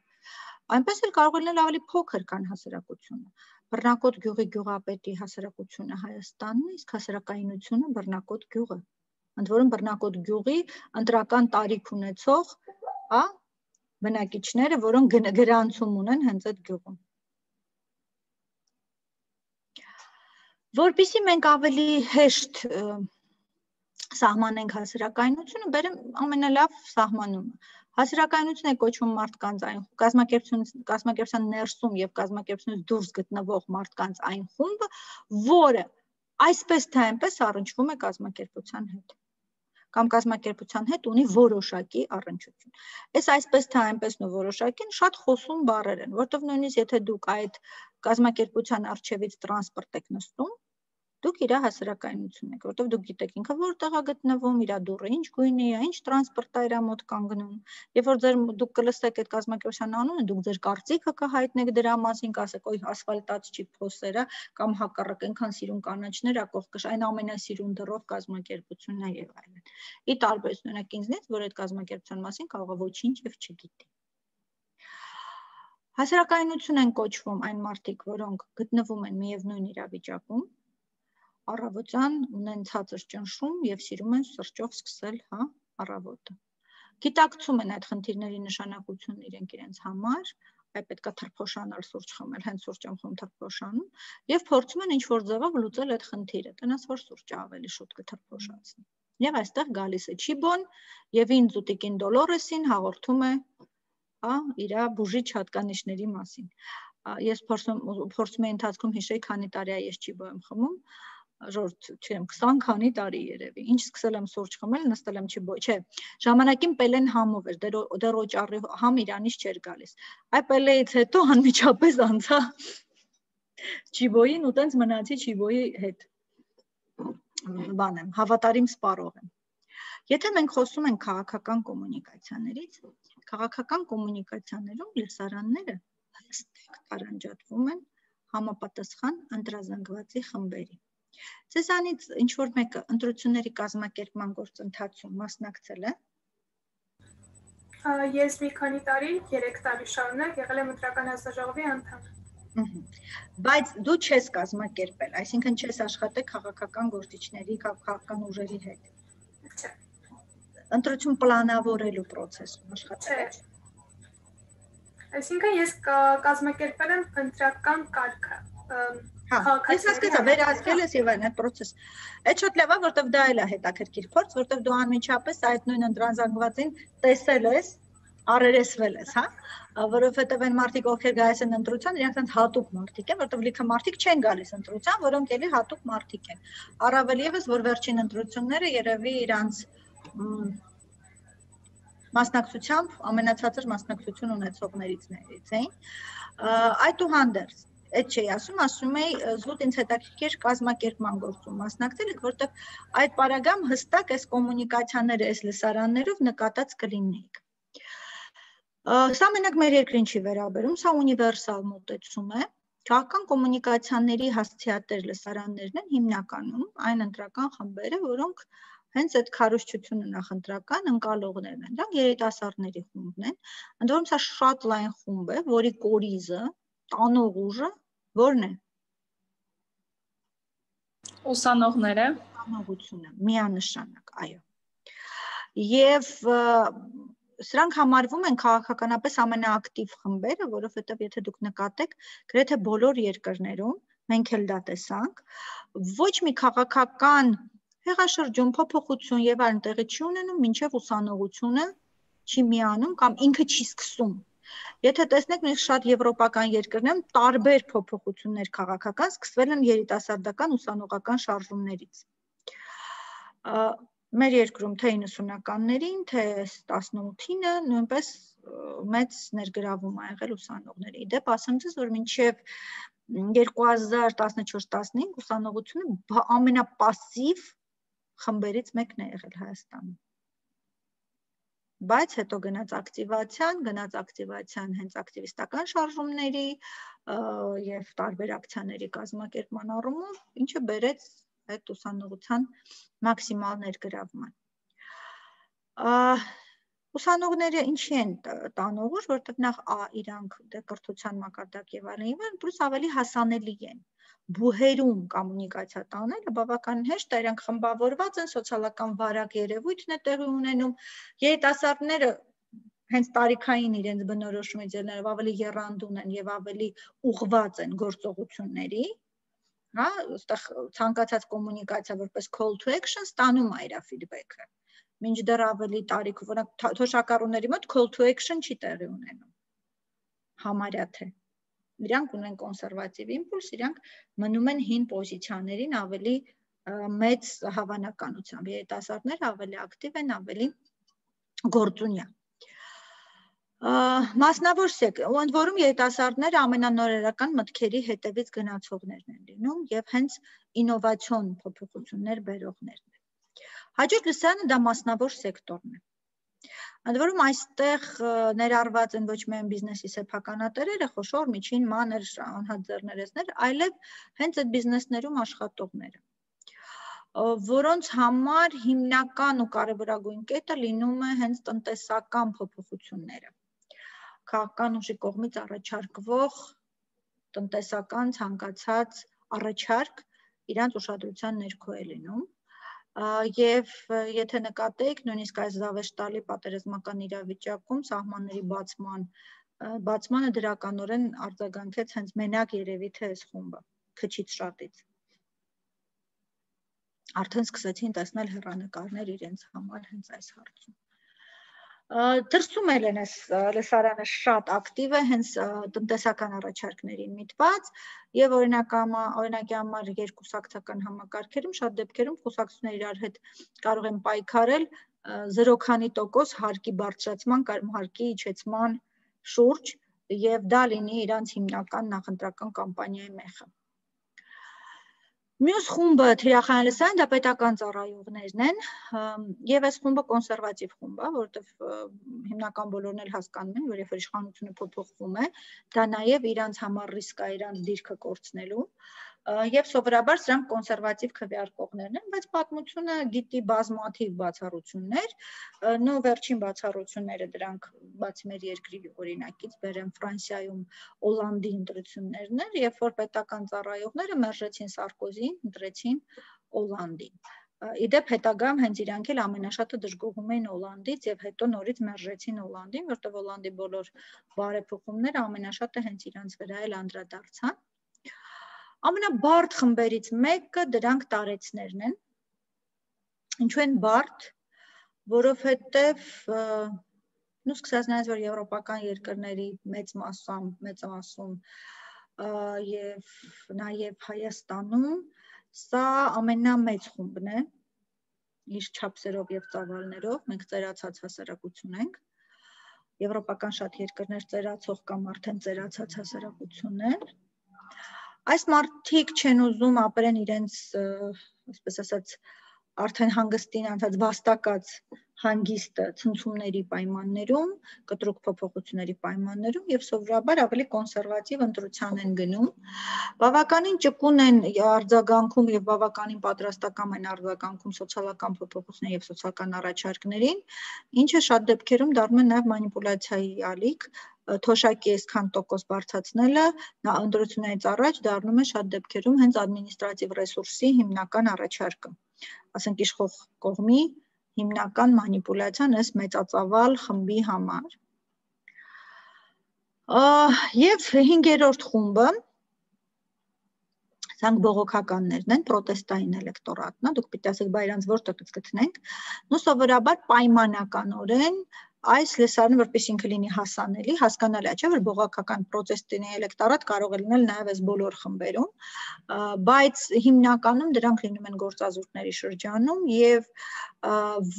[SPEAKER 1] Այնպես էլ կարող է լինել ավելի փոքր, քան հասարակությունը։ Բռնակոտ գյուղի գյուղապետի հասարակությունը Հայաստանն է, իսկ հասարակայնությունը Բռնակոտ գյուղը։ Ընդ որում Բռնակոտ գյուղի ընտրական տարիք ունեցող, հա, բնակիչները, որոնք գրանցում ունեն հենց այդ գյուղում։ Որբիսի մենք ավելի հեշտ սահմանենք հասարակայնությունը, բերեմ ամենալավ սահմանումը Հասարակայնություն է կոչվում մարդկանց այն կազմակերպություն կազմակերպության ներսում եւ կազմակերպությունից դուրս գտնվող մարդկանց այն խումբը, որը այսպես թե այնպես առնչվում է կազմակերպության հետ կամ կազմակերպության հետ ունի որոշակի առնչություն։ Այս այսպես թե այնպեսն ու որոշակին շատ խոսուն բառեր են, որտեղ նույնիսկ եթե դուք այդ կազմակերպության արչևից տրանսպորտ եք նստում, դուք իր հասարակայնությունն եք, որովհետև դուք գիտեք ինքը որտեղ է գտնվում, իր դուրը ինչ գույնի է, ինչ տրանսպորտա իր մոտ կանգնում։ Երբ որ ձեր դուք կլսեք այդ կազմակերպության անունը, դուք ձեր կարծիքը կհայտնեք դրա մասին, կասեք, օй ասֆալտած չի փոսերը կամ հակառակ այնքան սիրուն կանաչներ ա կողքշ, այն ամենասիրուն դրով կազմակերպությունն է եւ այլն։ Ի տարբերություն ինձնից, որ այդ կազմակերպության մասին կարող է ոչինչ եւ չգիտի։ Հասարակայնություն են կոչվում այն մարդիկ, որոնք գտնվում են միևնույն իրավիճակում, առավոտյան ունեն ցածր ճնշում եւ սիրում են սրճով սկսել, հա, առավոտը։ Գիտակցում են այդ խնդիրների նշանակությունն իրենք իրենց համար, այ պետքա թրփոշանալ սուրճ խմել, հենց սուրճ եմ խմում թրփոշանում, եւ փորձում են ինչ-որ ձևով լուծել այդ խնդիրը, տնաս որ սուրճը ավելի շուտ կթրփոշացնի։ Եվ այստեղ գալիս է Չիբոն եւ ինձ ու Տիկին Դոլորեսին հաղորդում է հա իր բուժիչ հատկանիշների մասին։ Ես փորձում փորձում եմ ընթացքում հիշեի քանի տարի է ես Չիբո եմ խմում, ժորտ, չեմ, 20 քանի տարի երևի։ Ինչ սկսել եմ սուրճ խմել, նստել եմ չի, չէ։ Ժամանակին պելեն համով էր, դեռ դեռ օճառի համ իրանից չէր գալիս։ Այ պելեից հետո անմիջապես անցա Չիբոյին ու տենց մնացի Չիբոյի հետ։ Բան եմ, հավատարիմ սպառող եմ։ Եթե մենք խոսում ենք քաղաքական կոմունիկացիաներից, քաղաքական կոմունիկացիաներում լսարանները հստակ տարանջատվում են համապատասխան ընտրազանգվածի խմբերի։ Ձեզանից ինչ որ մեկը ընտրությունների կազմակերպման գործընթացում մասնակցել է։
[SPEAKER 5] Ես մի քանի տարի, 3 տարի շարունակ եղել եմ ընտրական հանձնաժողովի անդամ։
[SPEAKER 1] Բայց դու չես կազմակերպել, այսինքն չես աշխատել քաղաքական գործիչների, քաղաքական ուժերի հետ։
[SPEAKER 5] Չէ։
[SPEAKER 1] Ընտրություն պլանավորելու process-ում աշխատել
[SPEAKER 5] Այսինքն ես կազմակերպել եմ ընտրական կարգը
[SPEAKER 1] Հա, ես հասկացա, վերահսկել ես եւ այն այդ process։ Այդ շատ լավ է, որտեվ դա էլ է հետաքրքիր փորձ, որտեվ դու անմիջապես այդ նույն ընդրանզանգվածին տեսել ես, առերեսվել ես, հա, որովհետեւ այն մարդիկ, ովքեր գալիս են ընտրության, իրենք այնց հատուկ մարդիկ են, որտեվ լիքը մարդիկ չեն գալիս ընտրության, որոնք էլի հատուկ մարդիկ են։ Առավել եւս, որ վերջին ընտրությունները երևի իրանց մասնակցությամբ ամենացածր մասնակցություն ունեցողներից էին։ Այդուհանդերձ այդ չէի ասում, ասում էի զուտ ինձ հետաքրքիր կազմակերպման գործում մասնակցել եք, որտեղ այդ параգամ հստակ էս կոմունիկացիաները էս լսարաններով նկատած կլինեիք։ Սա մենակ մեր երկրին չի վերաբերում, սա ունիվերսալ մոտեցում է։ Քաղաքական կոմունիկացիաների հասցեատեր լսարաններն են հիմնականում այն ընտրական խմբերը, որոնք հենց այդ քարոշչությունը նախընտրական ընկալողներն են։ Դրանք երիտասարդների խումբն են։ Ընդ որում սա շատ լայն խումբ է, որի կորիզը տանող ուժը ո՞րն է։
[SPEAKER 3] Ուսանողները։
[SPEAKER 1] Ուսանողությունը միանշանակ, այո։ Եվ սրանք համարվում են քաղաքականապես ամենաակտիվ խմբերը, որովհետև եթե դուք նկատեք, գրեթե բոլոր երկրներում մենք էլ դա տեսանք, ոչ մի քաղաքական հեղաշրջում, փոփոխություն եւ այլն տեղի չի ունենում, ինչեւ ուսանողությունը չի միանում կամ ինքը չի սկսում Եթե տեսնեք մենք շատ եվրոպական երկրներում տարբեր փոփոխություններ քաղաքական սկսվել են երիտասարդական ուսանողական շարժումներից։ Մեր երկրում թե 90-ականներին, թե 18-ինը նույնպես մեծ ներգրավում ա եղել ուսանողների։ Իդեպ ասեմ ձեզ, որ մինչև 2014-15 ուսանողությունը ամենապասիվ խմբերից մեկն է եղել Հայաստանում բայց հետո գնաց ակտիվացիան, գնաց ակտիվացիան հենց ակտիվիստական շարժումների եւ տարբեր ակցիաների կազմակերպման առումով, ինչը բերեց այդ ուսանողության մաքսիմալ ներգրավման։ ուսանողները ինչի են տանողուր, որտեղ նախ ա իրանք դե կրթության մակարդակ եւ այլն եւ պլյուս ավելի հասանելի են բուհերում կոմունիկացիա տանելը բավականին հեշտ է, իրանք խմբավորված են, սոցիալական վարակ երևույթն է տեղի ունենում։ Երիտասարդները հենց տարիքային իրենց բնորոշումից ելնելով ավելի երանդուն են եւ ավելի ուղված են գործողությունների, հա, այստեղ ցանկացած կոմունիկացիա որպես call to action ստանում է իր feedback-ը մինչդեռ ավելի տարիքով, օրինակ թոշակառուների մոտ call to action չի տեղի ունենում։ Համարյա թե իրանք ունեն կոնսերվատիվ իմպուլս, իրանք մնում են հին պոզիցիաներին ավելի մեծ հավանականությամբ։ Երիտասարդները ավելի ակտիվ են, ավելի գործունյա մասնավոր սեկ, ընդ որում երիտասարդները ամենանորերական մտքերի հետևից գնացողներն են լինում եւ հենց ինովացիոն փոփոխություններ բերողներն են։ Հաջորդ լսարանը դա մասնավոր սեկտորն է։ Ընդ որում այստեղ ներառված են ոչ միայն բիզնեսի սեփականատերերը, խոշոր, միջին, մանր, անհատ ձեռներեցներ, այլև հենց այդ բիզնեսներում աշխատողները որոնց համար հիմնական ու կարևորագույն կետը լինում է հենց տնտեսական փոփոխությունները քաղաքական ուժի կողմից առաջարկվող տնտեսական ցանկացած առաջարկ իրանց ուշադրության ներքո է լինում եւ եթե նկատեք նույնիսկ այս զավեշտալի պատերազմական իրավիճակում սահմանների բացման բացմանը դրականորեն արձագանքեց հենց մենակ երևի թե այս խումբը քչից շատից արդեն սկսեցին տեսնել հերանեկարներ իրենց համար հենց այս հարցում դրսում էլ են այս լեսարանը շատ ակտիվ է հենց տնտեսական առաջարկներին միտված եւ օրինակամա օրինակի համար երկուսակցական համակարգերում շատ դեպքերում խոսակցությունները իրար հետ կարող են պայքարել 0 քանի տոկոս հարկի բարձրացման կամ հարկի իջեցման շուրջ եւ դա լինի իրանց հիմնական նախընտրական կամպանիայի մեխը Մյուս խումբը թիրախանելսային դա պետական ծառայողներն են եւ այս խումբը կոնսերվատիվ խումբ է, որովհետեւ հիմնական բոլորն էլ հասկանում են, որ երբ իշխանությունը փոփոխվում է, դա նաեւ իրանց համար ռիսկ է իրանց դիրքը կորցնելու եւ սովորաբար սրանք կոնսերվատիվ քվեարկողներն են, բայց պատմությունը գիտի բազմաթիվ բացառություններ, նո վերջին բացառությունները դրանք բացի մեր երկրի օրինակից բերեմ Ֆրանսիայում Օլանդի ընտրություններն էր, երբ որ պետական ծառայողները մերժեցին Սարկոզին, ընտրեցին Օլանդին։ Իդեպ հետագայում հենց իրանք էլ ամենաշատը դժգոհում էին Օլանդից եւ հետո նորից մերժեցին Օլանդին, որտեղ Օլանդի բոլոր բարեփոխումները ամենաշատը հենց իրանց վրա էլ անդրադարձան Ամենաբարդ խմբերից մեկը դրանք տարեցներն են։ Ինչու են բարդ, որովհետև նու սկսած նրանց որ եվրոպական երկրների մեծ մասում, մեծ մասում եւ նաեւ Հայաստանում սա ամենամեծ խումբն է իր չափսերով եւ ծավալներով մենք ծերացած հասարակություն ենք եվրոպական շատ երկրներ ծերացող կամ արդեն ծերացած հասարակություն են Այս մարդիկ չեն ուզում ապրեն իրենց, այսպես ասած, արդեն հանգստին անցած վաստակած հանգիստը ցնցումների պայմաններում, կտրուկ փոփոխությունների պայմաններում եւ սովորաբար ավելի կոնսերվատիվ ընտրության են գնում։ Բավականին ճկուն են արձագանքում եւ բավականին պատրաստական են արձագանքում սոցիալական փոփոխությունների եւ սոցիալական առաջարկներին, ինչը շատ դեպքերում դառնում է նաեւ մանիպուլյացիայի ալիք, թոշակի այսքան տոկոս բարձրացնելը նա ընտրություններից առաջ դառնում է շատ դեպքերում հենց ադմինիստրատիվ ռեսուրսի հիմնական առաջարկը ասենք իշխող կողմի հիմնական մանիպուլյացիան ըստ մեծածավալ խմբի համար եւ հինգերորդ խումբը Սրանք բողոքականներն են, պրոտեստային էլեկտորատն է, դուք պիտի ասեք, բայ իրանց որտեղ գտնենք։ Նու սովորաբար պայմանականորեն այս լեսարանը որպես ինքը լինի հասանելի, հասկանալի է, չէ՞ որ բողոքական պրոցեսների էլեկտորատ կարող է լինել նաև այս բոլոր խմբերում, բայց հիմնականում դրանք լինում են գործազուրկների շրջանում եւ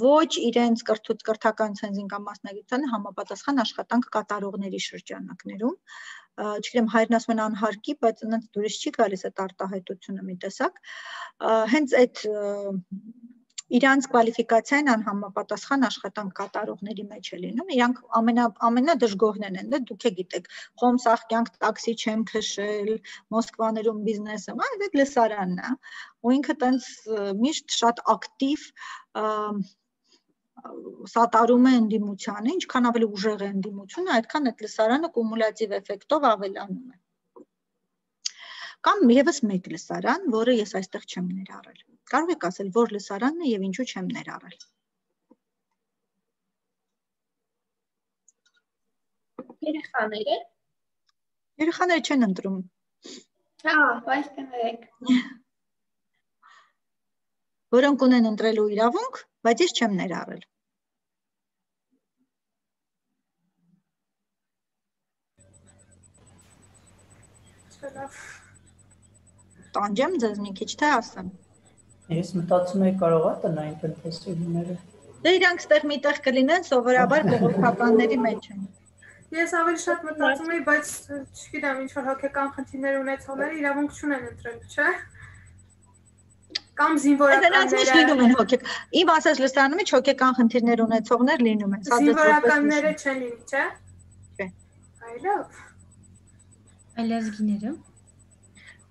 [SPEAKER 1] ոչ իրենց կրթut կրթական ցենզին կամ մասնագիտությանը համապատասխան աշխատանք կատարողների շրջանակներում չգիտեմ հայրն ասում են անհարկի, բայց այնց դուրս չի գալիս այդ արտահայտությունը մի տեսակ։ Հենց այդ իրանց կվալիֆիկացիային անհամապատասխան աշխատանք կատարողների մեջ է լինում։ Իրանք ամենա ամենադժգոհներն են, դե դուք եք գիտեք, Խոմսախ կյանք տաքսի չեմ քշել, Մոսկվաներում բիզնես եմ, այլ այդ լսարանն է։ Ու ինքը տենց միշտ շատ ակտիվ սատարում է ընդդիմությանը, ինչքան ավելի ուժեղ է ընդդիմությունը, այդքան այդ լսարանը կումուլյատիվ էֆեկտով ավելանում է։ Կամ եւս մեկ լսարան, որը ես այստեղ չեմ ներառել։ Կարող եք ասել, որ լսարանն է եւ ինչու չեմ ներառել։
[SPEAKER 6] Երեխաները։
[SPEAKER 1] Երեխաները չեն ընտրում։
[SPEAKER 6] Հա, բայց կներեք։
[SPEAKER 1] Որոնք ունեն ընտրելու իրավունք, բայց ես չեմ ներառել։
[SPEAKER 5] Լավ։
[SPEAKER 1] Տանջեմ ձեզ մի քիչ թե ասեմ։
[SPEAKER 2] Ես մտածում եի կարող է տնային տնտեսությունները։
[SPEAKER 1] Դե իրանք ստեղ միտեղ կլինեն, սովորաբար բողոքականների մեջ են։
[SPEAKER 5] Ես ավելի շատ մտածում էի, բայց չգիտեմ, ինչ որ հոգեկան խնդիրներ ունեցողները իրավունք չունեն ընտրել, չէ՞։ Կամ
[SPEAKER 1] Նրանց մեջ
[SPEAKER 5] զինվորականները
[SPEAKER 1] լինում են հոգեք։ Իմ ասած լսարանում մեջ հոգեկան խնդիրներ ունեցողներ լինում են։
[SPEAKER 5] զինվորականները չեն լինի, չէ՞։
[SPEAKER 1] Չէ։
[SPEAKER 5] Այլով։
[SPEAKER 7] Այլազգիները։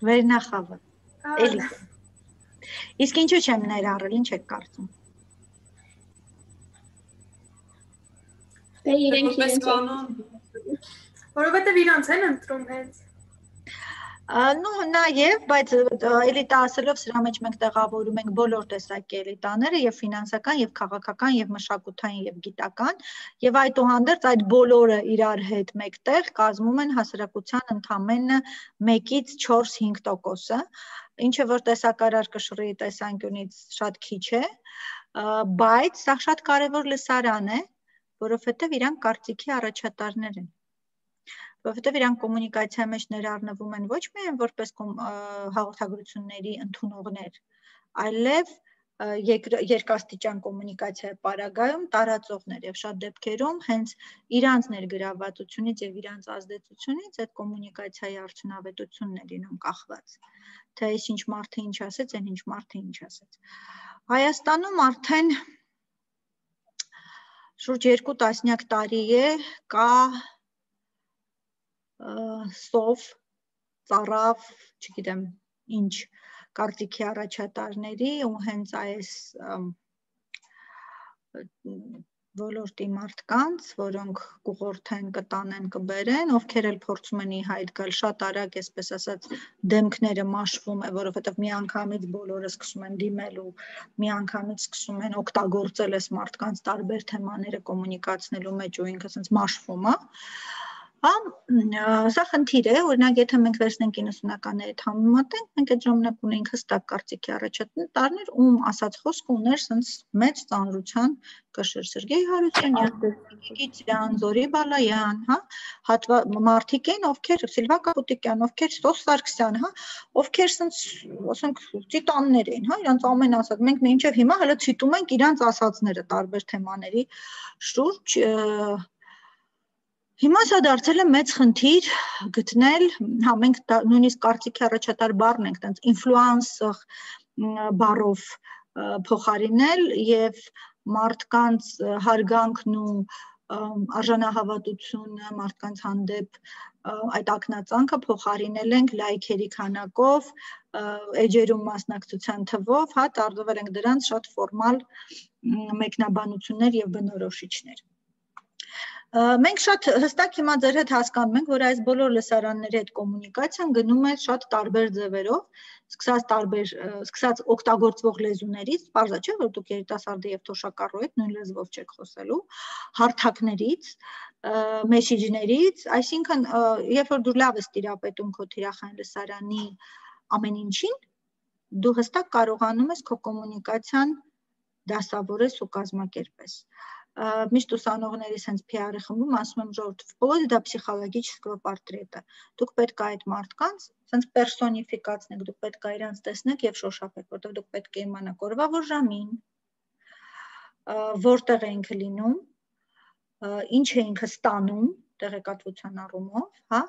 [SPEAKER 1] վերնախավը։ Էլի։ Իսկ ինչու չեմ ներառել, ինչ եք կարծում։
[SPEAKER 6] Դե իրենք
[SPEAKER 8] Որպես
[SPEAKER 6] իրենք
[SPEAKER 8] կանոն
[SPEAKER 5] Որովհետև իրանց են ընտրում հենց։
[SPEAKER 1] Նու նաև, բայց էլիտա ասելով սրա մեջ մենք տեղավորում ենք բոլոր տեսակի էլիտաները եւ ֆինանսական եւ քաղաքական եւ մշակութային եւ գիտական եւ այդուհանդերձ այդ բոլորը իրար հետ մեկտեղ կազմում են հասարակության ընդամենը 1-ից 4-5%-ը, ինչը որ տեսակարար կշռի տեսանկյունից շատ քիչ է, բայց սա շատ կարևոր լսարան է, որովհետեւ իրանք կարծիքի առաջատարներ են որովհետև իրանք կոմունիկացիա մեջ ներառնվում են ոչ միայն որպես հաղորդագրությունների ընդունողներ, այլև երկաստիճան կոմունիկացիա պարագայում տարածողներ եւ շատ դեպքերում հենց իրանց ներգրավվածությունից եւ իրանց ազդեցությունից այդ կոմունիկացիայի արդյունավետությունն է լինում կախված թե այս ինչ մարդը ինչ ասեց, այն ինչ մարդը ինչ ասեց։ Հայաստանում արդեն շուրջ 2 տասնյակ տարի է կա սով, ծառավ, չգիտեմ, ինչ կարծիքի առաջատարների ու հենց այս ոլորտի մարդկանց, որոնք կուղորթեն, կտանեն, կբերեն, ովքեր էլ փորձում են ի հայտ գալ շատ արագ, այսպես ասած, դեմքները մաշվում է, որովհետև միանգամից բոլորը սկսում են դիմել ու միանգամից սկսում են օգտագործել այս մարդկանց տարբեր թեմաները կոմունիկացնելու մեջ ու ինքը ասենց մաշվում է։ Հա, սա խնդիր է, օրինակ եթե մենք վերցնենք 90-ականների հետ համեմատենք, մենք այդ ժամանակ ունեինք հստակ կարծիքի առաջատարներ, ում ասած խոսքը ուներ սենց մեծ ծանրության կշիռ Սերգեյ Հարությունյան, Գիգիցյան, Զորի Բալայան, հա, հատվա մարդիկ են, ովքեր Սիլվա Կապուտիկյան, ովքեր Սոս Սարգսյան, հա, ովքեր սենց ասենք տիտաններ էին, հա, իրանց ամեն ասած, մենք մինչև հիմա հələ ցիտում ենք իրանց ասածները տարբեր թեմաների շուրջ Հիմա սա դարձել է մեծ խնդիր գտնել, հա մենք նույնիսկ կարծիքի առաջատար բառն ենք, տենց ինֆլուանսեր բառով փոխարինել եւ մարդկանց հարգանքն ու արժանահավատությունը մարդկանց հանդեպ այդ ակնածանքը փոխարինել ենք լայքերի քանակով, էջերում մասնակցության թվով, հա, տարածվել ենք դրանց շատ ֆորմալ մեկնաբանություններ եւ բնորոշիչներ։ Մենք շատ հստակ հիմա ձեր հետ հասկանում ենք, որ այս բոլոր լսարանների հետ կոմունիկացիան գնում է շատ տարբեր ձևերով, սկսած տարբեր սկսած օգտագործվող լեզուներից, բարձա չէ, որ դուք երիտասարդի եւ թոշակառու եք նույն լեզվով չեք խոսելու, հարթակներից, ը, մեսեջներից, այսինքն երբ որ դու լավ ես տիրապետում քո թիրախային լսարանի ամեն ինչին, դու հստակ կարողանում ես քո կոմունիկացիան դասավորես ու կազմակերպես ա, միշտ ուսանողների sense PR-ը խմբում ասում եմ ժողովուրդ вплоть до психологического портрета դուք պետք է այդ մարդկանց sense պերսոնիֆիկացնեք դուք պետք է իրանց տեսնեք եւ շոշափեք որտեղ դուք պետք է իմանաք օրվա որ ժամին ա, որտեղ է ինքը լինում ա, ինչ է ինքը ստանում տեղեկատվության առումով, հա,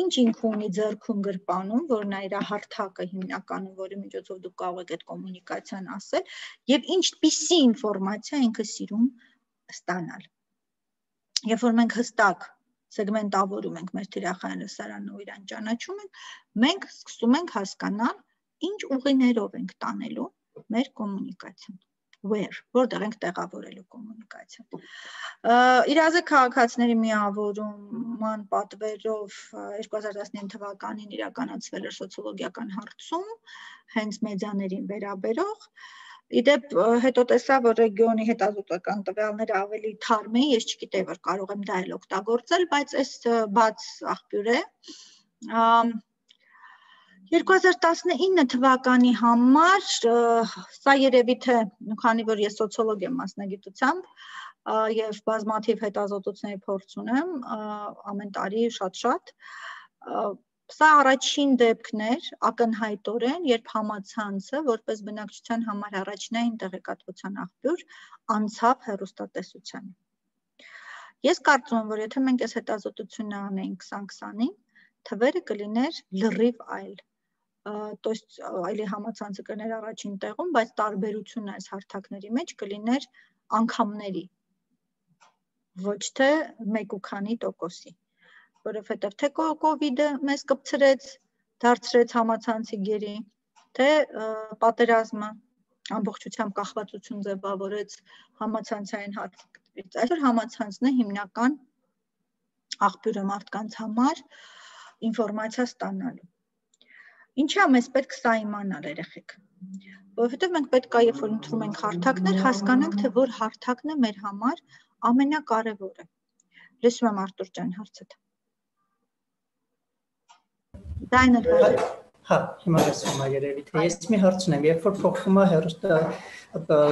[SPEAKER 1] ինչ ինքը ունի ձեռքում գրպանում, որ նա իր հարթակը հիմնականում, որի միջոցով դուք կարող եք այդ կոմունիկացիան ասել, եւ ինչպիսի ինֆորմացիա ինքը սիրում ստանալ։ Երբ որ մենք հստակ սեգմենտավորում ենք մեր թիրախային լսարանն ու իրան ճանաչում ենք, մենք սկսում ենք հասկանալ ինչ ուղիներով ենք տանելու մեր կոմունիկացիան։ where, որտեղ ենք տեղավորելու կոմունիկացիան։ Իրազե քաղաքացիների միավորման պատվերով 2019 թվականին իրականացվել էր սոցիոլոգիական հարցում հենց մեդիաներին վերաբերող Իդեպ հետո տեսա, որ ռեգիոնի հետազոտական տվյալները ավելի թարմ են, ես չգիտեի, որ կարող եմ դա էլ օգտագործել, բայց այս բաց աղբյուր է։ 2019 թվականի համար սա երևի թե քանի որ ես սոցիոլոգ եմ մասնագիտությամբ եւ բազմաթիվ հետազոտությունների փորձ ունեմ ամեն տարի շատ-շատ Սա առաջին դեպքն էր ակնհայտորեն, երբ համացանցը որպես բնակչության համար առաջնային տեղեկատվության աղբյուր անցավ հերոստատեսությանը։ Ես կարծում եմ, որ եթե մենք այս հետազոտությունը անեինք 2020-ին, թվերը կլիներ լրիվ այլ то есть այլի համացանցը կներ առաջին տեղում, բայց տարբերությունը այս հարթակների մեջ կլիներ անգամների ոչ թե 1.քանի տոկոսի որովհետև թե կոവിഡ്ը մեզ կպցրեց, դարձրեց համացանցի գերի, թե պատերազմը ամբողջությամբ կախվածություն ձևավորեց համացանցային հարցերից։ Այսօր համացանցն է հիմնական աղբյուրը մարդկանց համար ինֆորմացիա ստանալու։ Ինչա մեզ պետք սա իմանալ երեխեք։ Որովհետև մենք պետք է երբ որ ընտրում ենք հարթակներ, հասկանանք, թե որ հարթակն է մեր համար ամենակարևորը։ Լսում եմ Արտուր ջան հարցը։ Դայն էլ
[SPEAKER 2] Հա, հիմա լսում եմ երևի թե ես մի հարց ունեմ, երբ որ փոխվում է հերոստա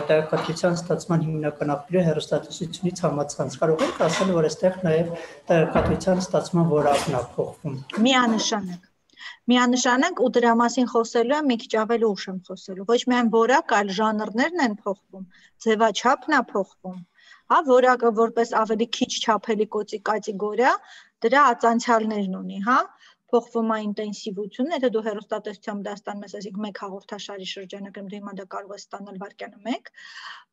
[SPEAKER 2] տեղեկատվության ստացման հիմնական աղբյուրը հերոստատուսությունից համացանց, կարող եք ասել, որ այստեղ նաև տեղեկատվության ստացման որակն է փոխվում։
[SPEAKER 1] Միանշանակ միանշանակ ու դրա մասին խոսելու եմ մի քիչ ավելի ուշ եմ խոսելու ոչ միայն որակ այլ ժանրներն են փոխվում ձևաչափն է փոխվում հա որակը որպես ավելի քիչ չափելի կատեգորիա դրա ածանցյալներն ունի հա փոխվում է ինտենսիվությունը, եթե դու հերոստատեսությամբ դա ստանում ես, այսինքն մեկ հաղորդաշարի շրջանակում դու հիմա դա կարող ես ստանալ վարկյանը 1,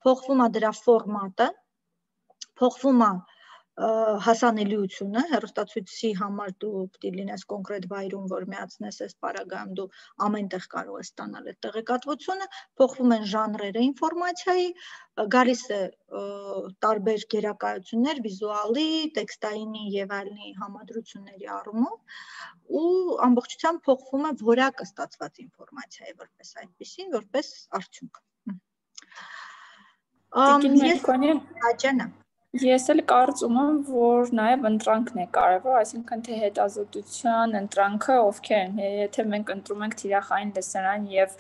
[SPEAKER 1] փոխվում է դրա ֆորմատը, փոխվում է հասանելիությունը հերոստացույցի համար դու պիտի լինես կոնկրետ վայրում, որ միացնես այս պարագայում դու ամենտեղ կարող ես ստանալ այդ տեղեկատվությունը, փոխվում են ժանրերը ինֆորմացիայի, գալիս է տարբեր գերակայություններ, վիզուալի, տեքստայինի եւ այլնի համադրությունների առումով ու ամբողջությամբ փոխվում է որակը ստացված ինֆորմացիայի որպես այդպեսին, որպես արդյունք։
[SPEAKER 3] Տիկին Մերկոնյան,
[SPEAKER 1] աջանա
[SPEAKER 3] Ես էլ կարծում եմ, որ նաև ընտրանքն է կարևոր, այսինքն թե հետազոտության ընտրանքը ովքեր են, եթե մենք ընտրում ենք թիրախային լսարան եւ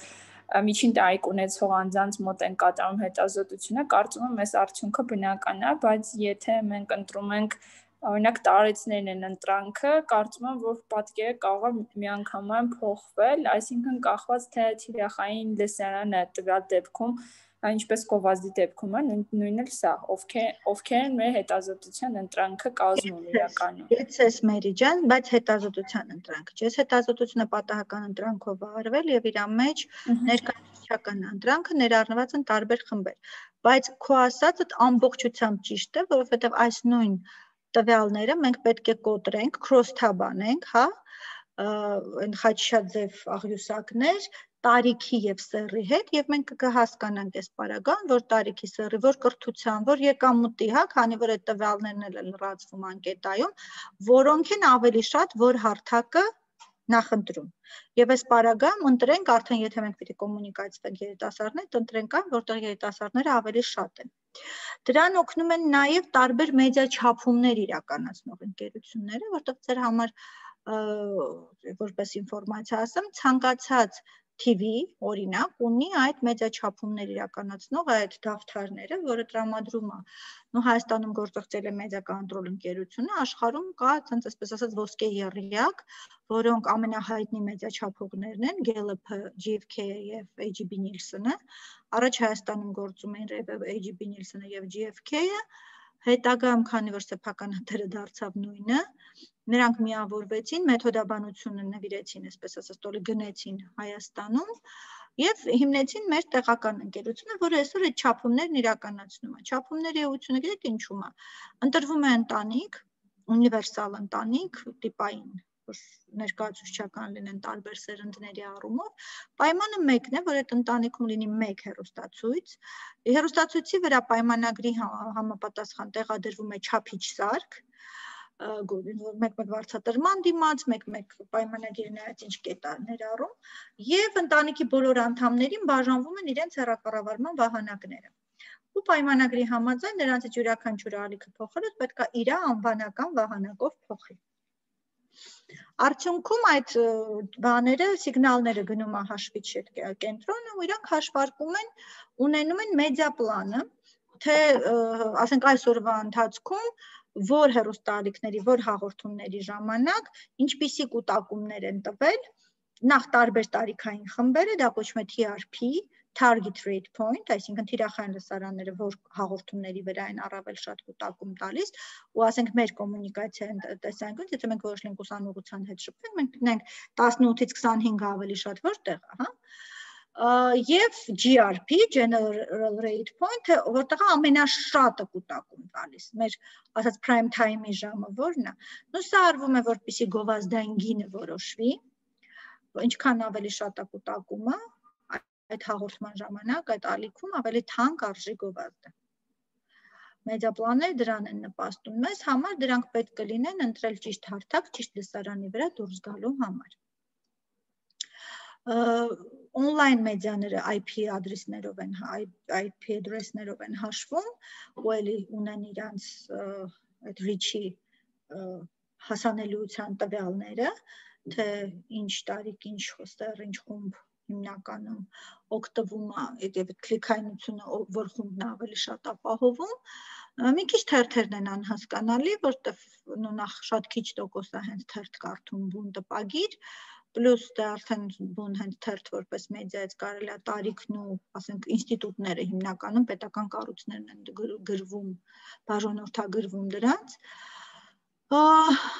[SPEAKER 3] միջին տարիք ունեցող անձանց մոտ են կատարում հետազոտությունը, կարծում եմ այս արդյունքը բնական է, բայց եթե մենք ընտրում ենք օրինակ տարեցներն են ընտրանքը, կարծում եմ, որ պատկերը կարող է միանգամայն փոխվել, այսինքն կախված թե թիրախային լսարանը տվյալ դեպքում ինչպես կովազդի դեպքում է նույնն էլ սա ովքեր ովքեր են մեր հետազոտության ընտրանքը կազմում իրականում
[SPEAKER 1] Իցես Մերի ջան բայց հետազոտության ընտրանքը չէ հետազոտությունը պատահական ընտրանքով արվել եւ իր մեջ ներկայացուցչական ընտրանքը ներառնված են տարբեր խմբեր բայց քո ասածդ ամբողջությամբ ճիշտ է որովհետեւ այս նույն տվյալները մենք պետք է կոտրենք cross tab անենք հա այն խաչշաձև աղյուսակներ տարիքի եւ սեռի հետ եւ մենք կհասկանանք այս պարագան, որ տարիքի սեռի, որ կրթության, որ եկամուտի, հա, քանի որ այդ տվյալներն էլ են լրացվում անկետայում, որոնք են ավելի շատ որ հարթակը նախընտրում։ Եվ այս պարագամ ընտրենք արդեն, եթե մենք պիտի կոմունիկացվենք երիտասարդներ, ընտրենք այն, որտեղ երիտասարդները ավելի շատ են։ Դրան օգնում են նաև տարբեր մեդիա չափումներ իրականացնող ընկերությունները, որտեղ ձեր համար որպես ինֆորմացիա ասեմ, ցանկացած TV օրինակ ունի այդ մեդիաչափումներ իրականացնող այդ դավթարները, որը տրամադրում է. Նո Հայաստանում գործողցել է մեդիա կոնտրոլ ընկերությունը, աշխարհում կա ցենց այսպես ասած ոսկե երրյակ, որոնք ամենահայտնի մեդիաչափողներն են Gallup, GfK-ը եւ AGB Nielsen-ը։ Առաջ Հայաստանում գործում էին AGB Nielsen-ը եւ GfK-ը, հետագայում քանի որ սեփականատերը դարձավ նույնը, նրանք միավորվեցին, մեթոդաբանությունը նվիրեցին, այսպես ասած, տոլի գնեցին Հայաստանում եւ հիմնեցին մեր տեղական ընկերությունը, որը այսօր այդ չափումներն իրականացնում է։ Չափումների էությունը գիտեք ինչու՞մ է։ Ընտրվում է ընտանիք, ունիվերսալ ընտանիք, տիպային որ ներկայացուցչական լինեն տարբեր սերնդների առումով, պայմանը մեկն է, որ այդ ընտանիքում լինի մեկ հերոստացույց։ Հերոստացույցի վրա պայմանագրի համապատասխան տեղադրվում է չափիչ սարք, մեկ-մեկ վարչատրման դիմաց, մեկ-մեկ պայմանագիր նայած ինչ կետա ներառում, եւ ընտանիքի բոլոր անդամներին բաժանվում են իրենց հեռակառավարման վահանակները ու պայմանագրի համաձայն նրանցից յուրաքանչյուրը ալիքը փոխելուց պետք է իր անվանական վահանակով փոխի։ Արդյունքում այդ բաները, սիգնալները գնում է հաշվիչ կենտրոնը ու իրանք հաշվարկում են, ունենում են մեդիա պլանը, թե ասենք այսօրվա ընթացքում որ հերոստալիքների, որ հաղորդումների ժամանակ ինչպիսի կൂട്ടակումներ են տվել նախ տարբեր տարիքային խմբերը, դա կոչվում է TRP, target rate point, այսինքն թիրախային լսարանները, որ հաղորդումների վրա են առավել շատ կուտակում տալիս, ու ասենք մեր կոմունիկացիան տեսանկյունից, եթե մենք որոշենք ուսանողության հետ շփվենք, մենք գտնենք 18-ից 25-ը ավելի շատ որտեղ հա? Եւ GRP general rate point որտեղ ամենաշատը կուտակում տալիս մեր ասած prime time-ի ժամը որն է նո սա արվում է որպեսի գովազդային գինը որոշվի ինչքան ավելի շատ է կուտակումը այդ հաղորդման ժամանակ այդ ալիքում ավելի թանկ արժի գովազդը։ Մեդիապլանները դրան են նպաստում։ Մեզ համար դրանք պետք կլինեն ընտրել ճիշտ հարթակ, ճիշտ լսարանի վրա դուրս գալու համար on-line մեդիաները IP ադրեսներով են IP address-ներով են հաշվում, ու էլի ունեն իրանց այդ reach-ի հասանելիության տվյալները, թե ինչ տարիք, ինչ հոստեր, ինչ խումբ հիմնականում օգտվում է եւ քլիքայնությունը որ խումբն ավելի շատ ապահովում մի քիչ թերթերն են անհասկանալի որտեվ նո նախ շատ քիչ տոկոս է հենց թերթ կարդում բուն տպագիր պլյուս դա արդեն բուն հենց թերթ որպես մեդիայից կարելի է տարիքն ու ասենք ինստիտուտները հիմնականում պետական կառույցներն են գրվում բաժանորդագրվում դրանց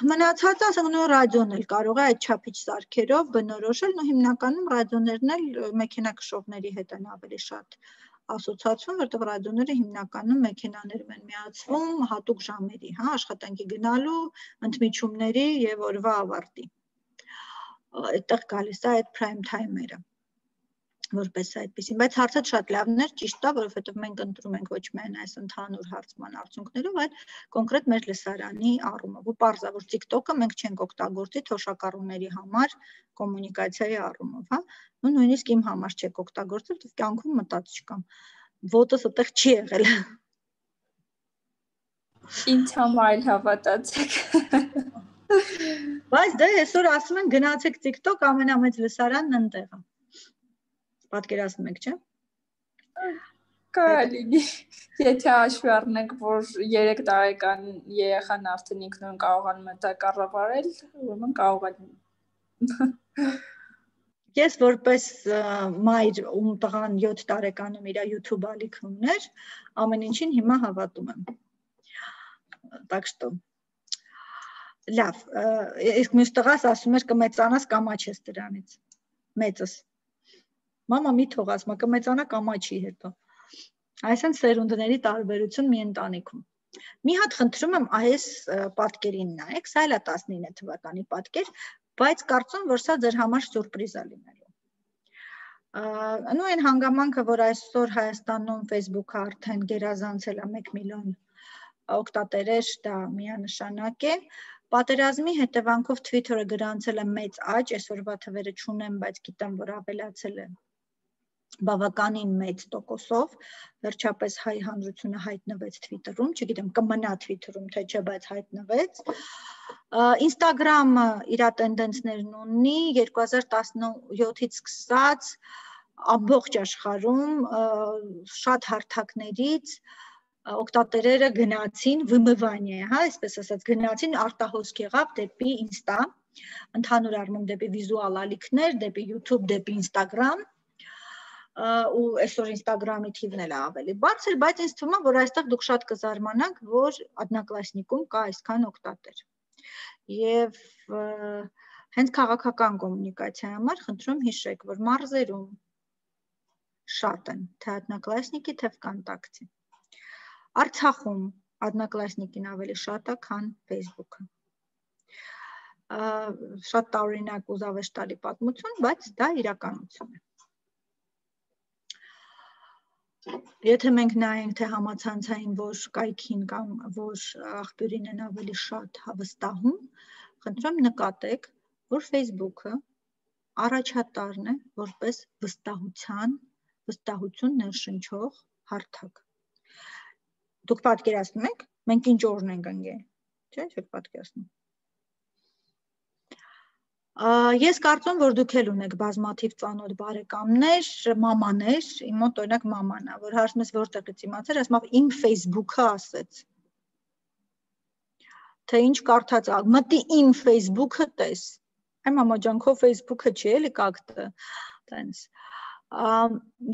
[SPEAKER 1] Մնացածը ասենք նույն ռադիոն էլ կարող է այդ չափիչ սարքերով բնորոշել, но հիմնականում ռադիոներն էլ մեքենաքշողների հետ են ավելի շատ ասոցիացվում, որտեղ ռադիոները հիմնականում մեքենաներում են միացվում հատուկ ժամերի, հա, աշխատանքի գնալու, ընդմիջումների եւ օրվա ավարտի։ Այդտեղ գալիս է այդ prime time-երը որպես այդպեսին, բայց հարցը շատ լավն էր, ճիշտ է, որովհետև մենք ընտրում ենք ոչ միայն այս ընդհանուր հարցման արդյունքներով, այլ կոնկրետ մեր լսարանի առումով։ Ու parza որ TikTok-ը մենք չենք օգտագործի թոշակառուների համար կոմունիկացիայի առումով, հա։ Ու նույնիսկ իմ համար չեք օգտագործել, որովհետև կյանքում մտած չկամ։ Ոտս այդտեղ չի եղել։
[SPEAKER 3] Ինձ համար հավատացեք։
[SPEAKER 1] Բայց դե այսօր ասում են գնացեք TikTok ամենամեծ լսարանն ընտեղ է պատկերացնում եք, չէ՞։
[SPEAKER 3] Կարելի։ Եթե հաշվի առնենք, որ 3 տարեկան երեխան արդեն ինքնուրույն կարողանում է դա կառավարել, ուրեմն կարող է
[SPEAKER 1] Ես որպես մայր ում տղան 7 տարեկանում իր YouTube ալիք ուներ, ամեն ինչին հիմա հավատում եմ։ Так что Լավ, իսկ մյուս տղաս ասում էր կմեծանաս կամաչես դրանից։ Մեծս Մամա մի թող ասма կմեծանա կամա չի հետո։ Այսինքն սերունդների տարբերություն մի ընտանիքում։ Մի հատ խնդրում եմ այս պատկերին նայեք, սա էլ է 19 թվականի պատկեր, բայց կարծում որ սա ձեր համար սուրպրիզ է լինելու։ Անու այն հանգամանքը, որ այսօր Հայաստանում Facebook-ը արդեն գերազանցել է 1 միլիոն օկտատերեր, դա միանշանակ է։ Պատերազմի հետևանքով Twitter-ը գրանցել է մեծ աճ, այսօրվա թվերը չունեմ, բայց գիտեմ, որ ավելացել է բավականին մեծ տոկոսով վերջապես հայ հանրությունը հայտնվեց Twitter-ում, չգիտեմ կմնա Twitter-ում թե չէ, բայց հայտնվեց։ Instagram-ը իր տենդենսներն ունի 2017-ից սկսած ամբողջ աշխարհում շատ հարթակներից օկտատերերը գնացին վմվանիա, հա, այսպես ասած, գնացին արտահոսք եղավ դեպի Insta, ընդհանուր առմամբ դեպի վիզուալ ալիքներ, դեպի YouTube, դեպի Instagram ու այսօր Instagram-ի թիվն էլ է ավելի բարձր, բայց ինձ թվում է, որ այստեղ դուք շատ կզարմանաք, որ Adnaklassnik-ում կա այսքան օկտատեր։ Եվ հենց քաղաքական կոմունիկացիայի համար խնդրում հիշեք, որ մարզերում շատ են, թե Adnaklassnik-ի, թե VKontakte։ Արցախում Adnaklassnik-ին ավելի շատ է, քան Facebook-ը։ շատ տարօրինակ ու զավեշտալի պատմություն, բայց դա իրականություն է։ Եթե մենք նայենք թե համացանցային որ կայքին կամ որ աղբյուրին են ավելի շատ հավստահում, խնդրեմ նկատեք, որ Facebook-ը առաջատարն է որպես վստահության, վստահություն ներշնչող հարթակ։ Դուք պատկերացնում եք, մենք ինչ օրն ենք ընկել, չէ՞, չեք պատկերացնում։ Ես կարծում որ դուք էլ ունեք բազմաթիվ ծանոթ բարեկամներ, մամաներ, իմ մոտ օրինակ մաման է, որ հարցում ես որտեղից իմացել, ասում իմ Facebook-ը ասեց։ Թե ինչ կարդաց, մտի իմ Facebook-ը տես։ Այ մամա ջան, քո Facebook-ը չի էլի կակտը։ Տենց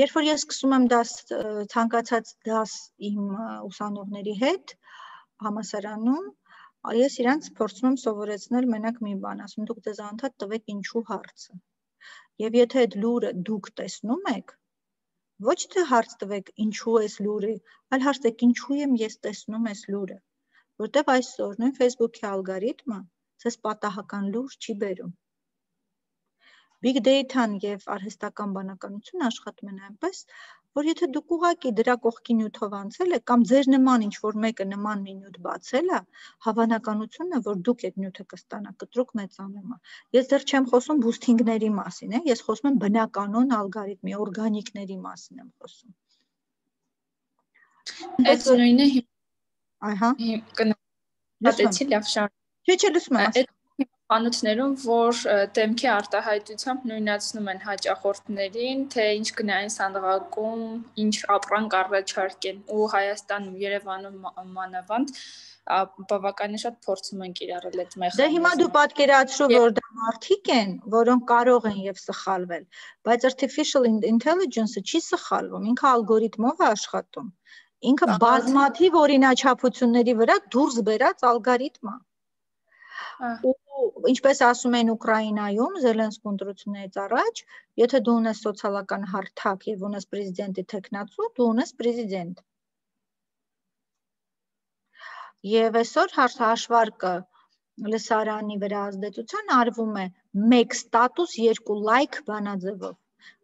[SPEAKER 1] երբ որ ես սկսում եմ դաս ցանկացած դաս իմ ուսանողների հետ համասարանում ես իրանց փորձում եմ սովորեցնել մենակ մի բան, ասում դուք ձեզ անդադ տվեք ինչու հարցը։ Եվ եթե այդ լուրը դուք տեսնում եք, ոչ թե հարց տվեք ինչու էս լուրը, այլ հարց տվեք ինչու եմ ես տեսնում այս լուրը, որտեվ այսօր նույն Facebook-ի ալգորիթմը ցես պատահական լուր չի բերում։ Big data-ն եւ արհեստական բանականությունը աշխատում են այնպես, որ եթե դուք ուղակի դրա կողքի նյութով անցել եք կամ ձեր նման ինչ որ մեկը նման մի նյութ բացել է, հավանականությունը, որ դուք այդ նյութը կստանաք, կտրուկ մեծանում է։ Ես դեռ չեմ խոսում բուսթինգների մասին, է, ես խոսում եմ բնականոն ալգորիթմի, օրգանիկների մասին եմ խոսում։
[SPEAKER 3] Այդ նույնը
[SPEAKER 1] Այհա։
[SPEAKER 3] Կնկատեցի լավ շարք։
[SPEAKER 1] Չէ, չէ, լսում եմ
[SPEAKER 3] խանութներում, որ դեմքի արտահայտությամբ նույնացնում են հաճախորդներին, թե ինչ գնային սանդղակում, ինչ ապրանք առաջարկեն ու Հայաստանում, Երևանում մանավանդ բավականին շատ փորձում են կիրառել այդ մեխանիզմը։
[SPEAKER 1] Դե հիմա դու պատկերացրու, որ դա մարդիկ են, որոնք կարող են եւ սխալվել, բայց artificial intelligence-ը չի սխալվում, ինքը ալգորիթմով է աշխատում։ Ինքը բազմաթիվ օրինաչափությունների վրա դուրս բերած ալգորիթմ է։ Ու ինչպես ասում են Ուկրաինայում Զելենսկու ընտրություններից առաջ, եթե դու ունես սոցիալական հարթակ եւ ունես պրեզիդենտի տեխնացու, դու ունես պրեզիդենտ։ Եվ այսօր հաշվարկը լսարանի վրա ազդեցության արվում է 1 ստատուս 2 լայք բանաձևով։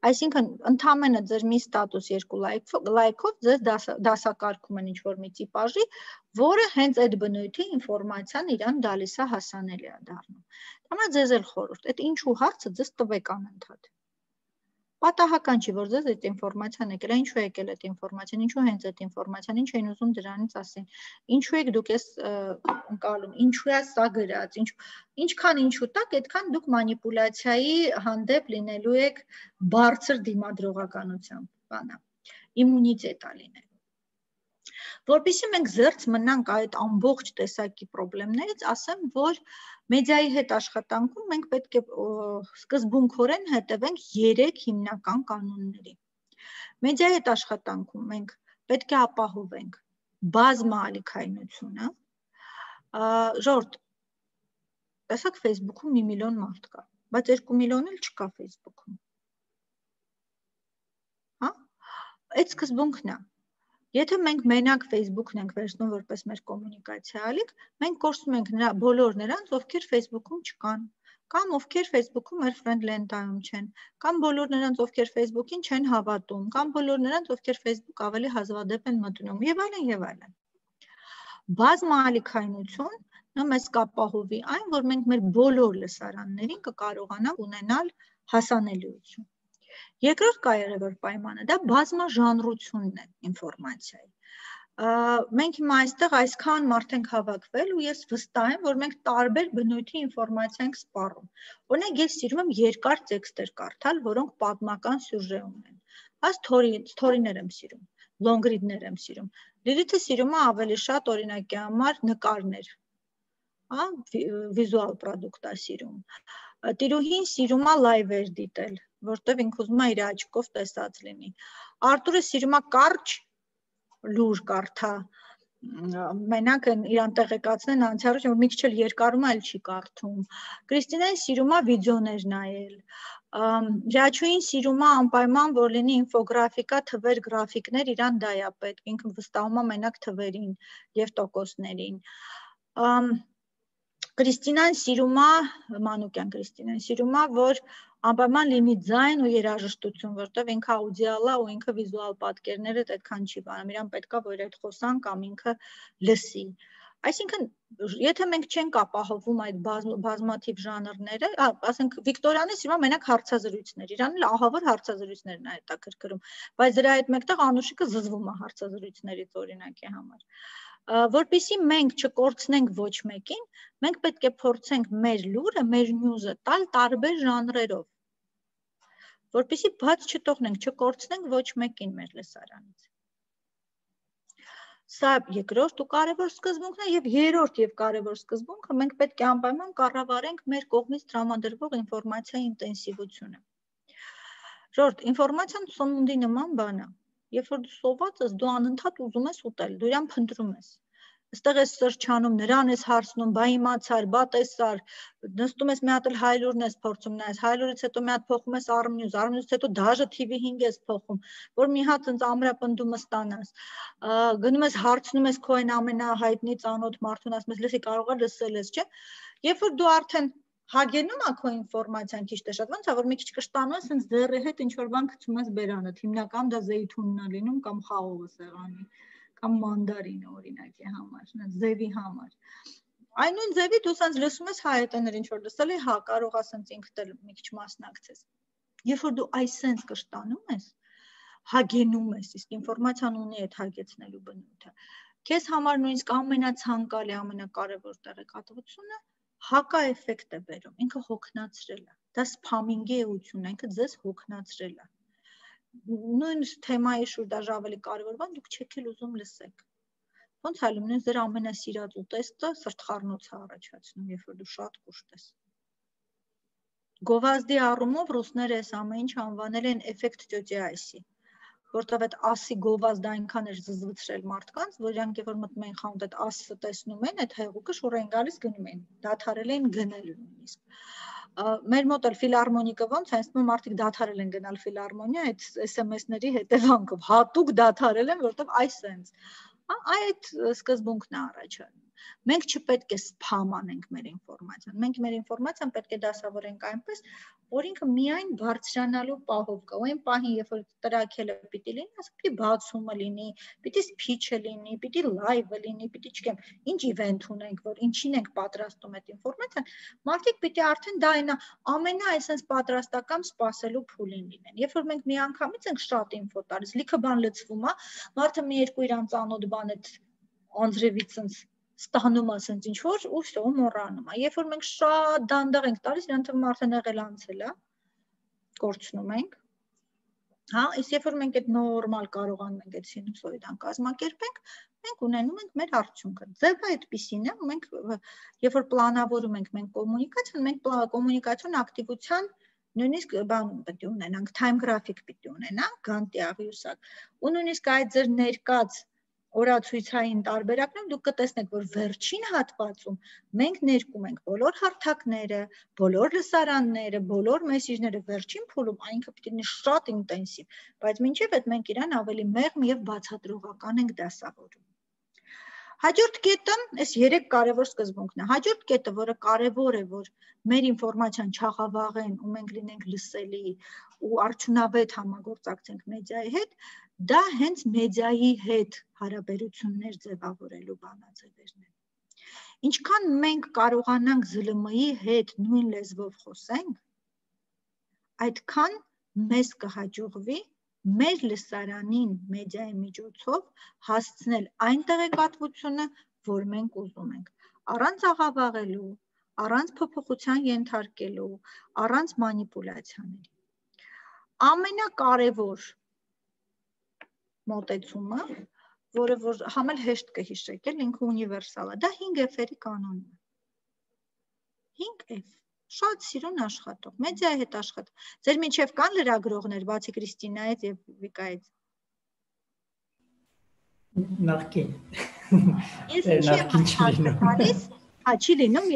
[SPEAKER 1] Այսինքն ընդամենը ձեր մի ստատուս երկու լայքով ձեզ դասակարգում են ինչ-որ մի տիպաժի, որը հենց այդ բնույթի ինֆորմացիան իրան դալիս է հասանելի է դառնում։ Համա ձեզ էլ խորհուրդ, այդ ինչու հարցը ձեզ տվեք անընդհատ պատահական չի, որ ձեզ այդ ինֆորմացիան եկել է, ինչու է եկել այդ ինֆորմացիան, ինչու հենց այդ ինֆորմացիան, ինչ էին ուզում դրանից ասեն։ Ինչու եք դուք էս ընկալում, ինչու է սա գրած, ինչ ինչքան ինչու տակ, այդքան դուք մանիպուլյացիայի հանդեպ լինելու եք բարձր դիմադրողականությամբ, բանա։ Իմունիտետ ա լինել Որպեսզի մենք զերծ մնանք այդ ամբողջ տեսակի խնդիրներից, ասեմ, որ մեդիայի հետ աշխատանքում մենք պետք է սկզբունքորեն հետևենք 3 հիմնական կանոնների։ Մեդիայի հետ աշխատանքում մենք պետք է ապահովենք բազմա ալիքայնությունը, ժորտ տեսակ Facebook-ում 1 միլիոն մարդ կա, բայց 2 միլիոն էլ չկա Facebook-ում։ Հա? Այդ սկզբունքն է։ Եթե մենք մենակ Facebook-ն ենք վերցնում որպես մեր կոմունիկացիա ալիք, մենք կորցնում ենք նրա բոլոր նրանց, ովքեր Facebook-ում չկան, կամ ովքեր Facebook-ում մեր friend լենտայում չեն, կամ բոլոր նրանց, ովքեր Facebook-ին չեն հավատում, կամ բոլոր նրանց, ովքեր Facebook ավելի հազվադեպ են մտնում, եւ այլն եւ այլն։ Բազմալիքայնություն նա մեզ կապահովի այն, որ մենք մեր բոլոր լսարաններին կկարողանանք ունենալ հասանելիություն։ Երկրորդ կարևոր պայմանը դա բազմաժանրությունն է ինֆորմացիայի։ Մենք հիմա այստեղ այսքան մարդ ենք հավաքվել ու ես վստահ եմ, որ մենք տարբեր բնույթի ինֆորմացիա ենք սպառում։ Օրինակ ես սիրում եմ երկար տեքստեր կարդալ, որոնք պատմական սյուժե ունեն։ Այս թորի թորիներ եմ սիրում, long read-ներ եմ սիրում։ Լիլիթը սիրում է ավելի շատ օրինակի համար նկարներ։ Հա, վիզուալ է սիրում։ Տիրուհին սիրում է լայվեր դիտել որտեվ ինքը ուզում է իր աչքով տեսած լինի։ Արտուրը սիրում է կարճ լուր կարդա մենակ իրան տեղեկացնեն անցյալը որ մի քիչ էլ երկարում այլ չի կարդում Կրիստինեն սիրում է վիդեոներ նայել Ռաչուին սիրում է անպայման որ լինի ինֆոգրաֆիկա, թվեր, գրաֆիկներ, իրան դա է պետք, ինքը վստահում է մենակ թվերին եւ տոկոսներին Կրիստինան սիրում է Մանուկյան Կրիստինան սիրում է որ անպայման լինի ձայն ու երաժշտություն, որտեվ ինքը աուդիալ է ու ինքը վիզուալ պատկերները այդքան չի բանում։ Իրան պետքա որ այդ խոսան կամ ինքը լսի։ Այսինքն, եթե մենք չենք ապահովում այդ բազմաթիվ ժանրները, ասենք Վիկտորյանը սիրում է մենակ հարցազրույցներ, իրան էլ ահավոր հարցազրույցներն է հետաքրքրում, բայց դրա հետ մեկտեղ Անուշիկը զզվում է հարցազրույցներից օրինակի համար որpիսի մենք չկորցնենք ոչ մեկին, մենք պետք է փորձենք մեր լուրը, մեր նյուզը տալ տարբեր ժանրերով։ Որpիսի բաց չթողնենք, չկորցնենք ոչ մեկին մեր լսարանից։ Սա երկրորդ ու կարևոր սկզբունքն է եւ երրորդ եւ կարևոր սկզբունքը մենք պետք է անպայման կառավարենք մեր կողմից տրամադրվող ինֆորմացիայի ինտենսիվությունը։ Ժորդ, ինֆորմացիան սնունդի նման բան է։ Երբ որ դու սոված ես, դու անընդհատ ուզում ես ուտել, դու իրան փնտրում ես Այստեղ ես սրճանում, նրան ես հարցնում, բա իմացար, բա տեսար, նստում ես մի հատ էլ հայլուրն ես փորձում նայես, հայլուրից հետո մի հատ փոխում ես արմնյուզ, արմնյուզից հետո դաժե TV5 ես փոխում, որ մի հատ ցած ամրապնդումը ստանաս։ Գնում ես հարցնում ես քո այն ամենահայտնի ծանոթ մարդուն, ասում ես, լսի, կարող է լսել ես, չէ՞։ Երբ որ դու արդեն հագենում ա քո ինֆորմացիան քիչ թե շատ, ոնց է որ մի քիչ կշտանում ես, ինձ ձեռի հետ ինչ որ բան գցում ես բերանդ, հիմնական դա զեյթունն է լինում կամ խաղողը սեղանի կամ մանդարինը օրինակի համար, ձևի համար։ Այն նույն ձևի դու սենց լսում ես հայետեներ ինչ որ լսել ես, հա, կարող ասենց ինքդ էլ մի քիչ մասնակցես։ Երբ որ դու այսենց կշտանում ես, հագենում ես, իսկ ինֆորմացիան ունի այդ հագեցնելու բնույթը։ Քեզ համար նույնիսկ ամենացանկալի, ամենակարևոր տեղեկատվությունը հակա էֆեկտ է բերում։ Ինքը հոգնածրել է։ Դա սփամինգի էություն է, ինքը ձեզ հոգնածրել է նույն թեմայի շուրջ դաժե ավելի կարևոր բան դուք չեք էլ ուզում լսեք ոնց է լինում ձեր ամենասիրած ուտեստը սրտխառնոց է առաջացնում երբ որ դու շատ կուշտ ես գովազդի առումով ռուսները այս ամեն ինչ անվանել են էֆեկտ տյոտյայսի որտեղ այդ ասի գովազդը այնքան էր զզվցրել մարդկանց, որ իրանք որ մտնում են խանութ այդ ասը տեսնում են, այդ հեղուկը շուռ են գալիս գնում են, դադարել են գնել նույնիսկ մեր մոտ էլ ֆիլարմոնիկը ոնց է, ասում մարդիկ դադարել են գնալ ֆիլարմոնիա այդ SMS-ների հետևանքով, հատուկ դադարել են, որովհետև այս sense այդ սկզբունքն է առաջանում Մենք չպետք է սփամ անենք մեր ինֆորմացիան։ Մենք մեր ինֆորմացիան պետք է դասավորենք այնպես, որ ինքը միայն բարձրանալու պահով կա։ Այն պահին, երբ որ տրակելը պիտի լինի, ասես պիտի բացումը լինի, պիտի սփիչը լինի, պիտի լայվը լինի, պիտի չգեմ, ինչ իվենթ ունենք, որ ինչին ենք պատրաստում այդ ինֆորմացիան, մարդիկ պիտի արդեն դա այնա ամենա այսպես պատրաստական սпасելու փուլին լինեն։ Երբ որ մենք միանգամից ենք շատ ինֆո տալիս, լիքը բան լծվում է, մարդը մի երկու իրան ծանոթ բան է անձրևից ստանում ասենց ինչ որ ու всё մոռանում է երբ որ մենք շատ դանդաղ ենք տալիս իրան թվում արդեն եղել անցել է կորցնում ենք հա իսկ երբ որ մենք այդ նորմալ կարողանում ենք այդ սինուսոիդան կազմակերպենք մենք ունենում ենք մեր արդյունքը ձևը այդպեսին է մենք երբ որ պլանավորում ենք մենք կոմունիկացիան մենք կոմունիկացիոն ակտիվության նույնիսկ բան պետք է ունենանք time graphic պետք է ունենանք գանտի աղյուսակ ու նույնիսկ այդ ձեր ներկած օրացույցային տարբերակներում դուք կտեսնեք, որ վերջին հատվածում մենք ներկում ենք բոլոր հարթակները, բոլոր լսարանները, բոլոր մեսիջները վերջին փուլում այնքը պիտի լինի շատ ինտենսիվ, բայց մինչև այդ մենք իրան ավելի մեղմ եւ բացատրողական ենք դասավորում։ Հաջորդ կետը, այս երեք կարևոր սկզբունքն է։ Հաջորդ կետը, որը կարևոր է, որ մեր ինֆորմացիան չաղավաղեն ու մենք լինենք լսելի ու արդյունավետ համագործակցենք մեդիայի հետ, դա հենց մեդիայի հետ հարաբերություններ ձևավորելու բանաձևերն են։ Ինչքան մենք կարողանանք ԶԼՄ-ի հետ նույն լեզվով խոսենք, այդքան մեզ կհաջողվի մեր լսարանին մեդիայի միջոցով հասցնել այն տեղեկատվությունը, որ մենք ուզում ենք, առանց աղավաղելու, առանց փոփոխության ենթարկելու, առանց մանիպուլյացիաների։ Ամենակարևոր մոտեցումը, որը որ համել հեշտ կհիշեք, էլ ինքը ունիվերսալ է։ Դա 5F-երի կանոնն է։ 5F շատ սիրուն աշխատող, մեդիայի հետ աշխատող։ Ձեր միջև կան լրագրողներ, բացի Կրիստինայից եւ Վիկայից։
[SPEAKER 2] Նախքին։
[SPEAKER 1] Ես եմ գալիս, հա չի լինում,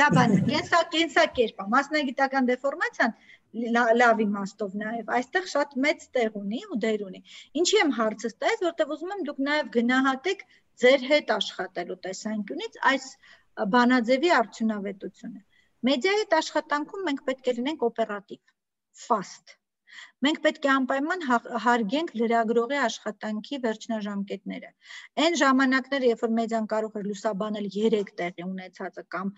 [SPEAKER 1] դա բան, կենսա կենսակերպ է, մասնագիտական դեֆորմացիան լավ իմաստով նաև այստեղ շատ մեծ տեղ ունի ու դեր ունի։ Ինչի եմ հարցս տալիս, որտեղ ուզում եմ դուք նաև գնահատեք ձեր հետ աշխատելու տեսանկյունից այս բանաձևի արդյունավետությունը։ Մեդիայի հետ աշխատանքում մենք պետք է լինենք օպերատիվ, fast։ Մենք պետք է անպայման հարգենք լրագրողի աշխատանքի վերջնաժամկետները։ Այն ժամանակները, երբ որ մեդիան կարող էր լուսաբանել 3 տեղի ունեցածը կամ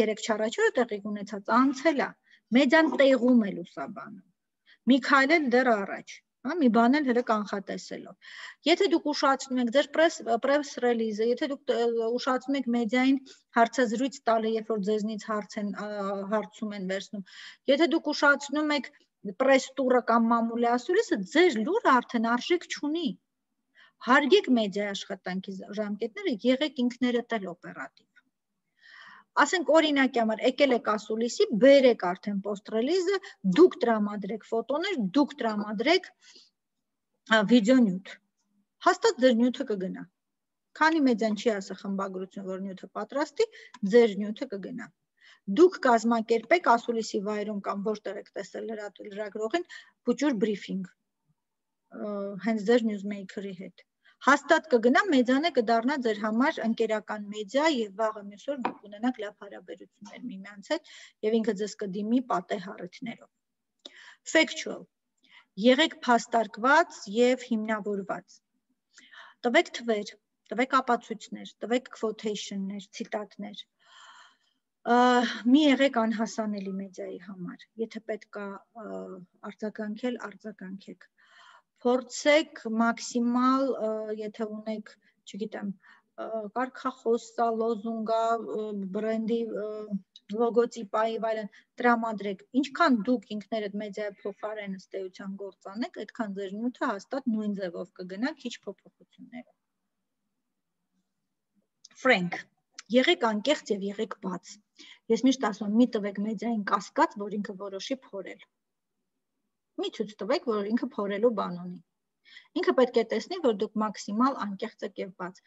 [SPEAKER 1] 3 չառաջորդը տեղի ունեցած, անցել է։ Մեդիան տեղում է լուսաբանում։ Մի քայլ էլ դեռ առաջ հա մի բան էլ հենց կանխատեսելով եթե դուք ուշացնում եք ձեր պրես պրես ռելիզը եթե դուք ուշացնում եք մեդիային հարցազրույց տալը երբ որ ձեզնից հարց են հարցում են վերցնում եթե դուք ուշացնում եք պրես տուրը կամ մամուլի ասուլիսը ձեր լուրը արդեն արժեք չունի հարգեք մեդիա աշխատանքի ժամկետները եղեք ինքներդ էլ օպերատիվ ասենք օրինակի համար եկել եք ասուլիսի, բերեք արդեն post release-ը, դուք տրամադրեք ֆոտոներ, դուք տրամադրեք վիդեոնյութ։ Հաստատ ձեր նյութը կգնա։ Քանի մեդիան չի ասա խմբագրություն, որ նյութը պատրաստի, ձեր նյութը կգնա։ Դուք կազմակերպեք ասուլիսի վայրում կամ որտեղ եք տեսել լրագրողին փուճուր բրիֆինգ հենց ձեր նյուզմեյքերի հետ հաստատ կգնա մեդիանը կդառնա ձեր համար ընկերական մեդիա եւ վաղը մյուս օր դուք ունենաք լավ հարաբերություններ միմյանց հետ եւ ինքը ձեզ կդիմի պատե հառիթներով factual. Եղեք փաստարկված եւ հիմնավորված տվեք թվեր տվեք ապացույցներ տվեք quotation-ներ ցիտատներ մի եղեք անհասանելի մեդիայի համար եթե պետք է արձագանքել արձագանքեք փորձեք մաքսիմալ, եթե ունեք, չգիտեմ, կարգախոսա, լոզունգա, բրենդի լոգոտիպա եւ այլն տրամադրեք։ Ինչքան դուք ինքներդ մեդիա փոխարեն ըստ էության գործանեք, այդքան ձեր նյութը հաստատ նույն ձևով կգնա քիչ փոփոխություններով։ Frank Եղեք անկեղծ եւ եղեք բաց։ Ես միշտ ասում եմ՝ մի տվեք մեդիային կասկած, որ ինքը որոշի փորել մի ցույց տվեք, որ ինքը փորելու բան ունի։ Ինքը պետք է տեսնի, որ դուք մաքսիմալ անկեղծ եք եւ բաց։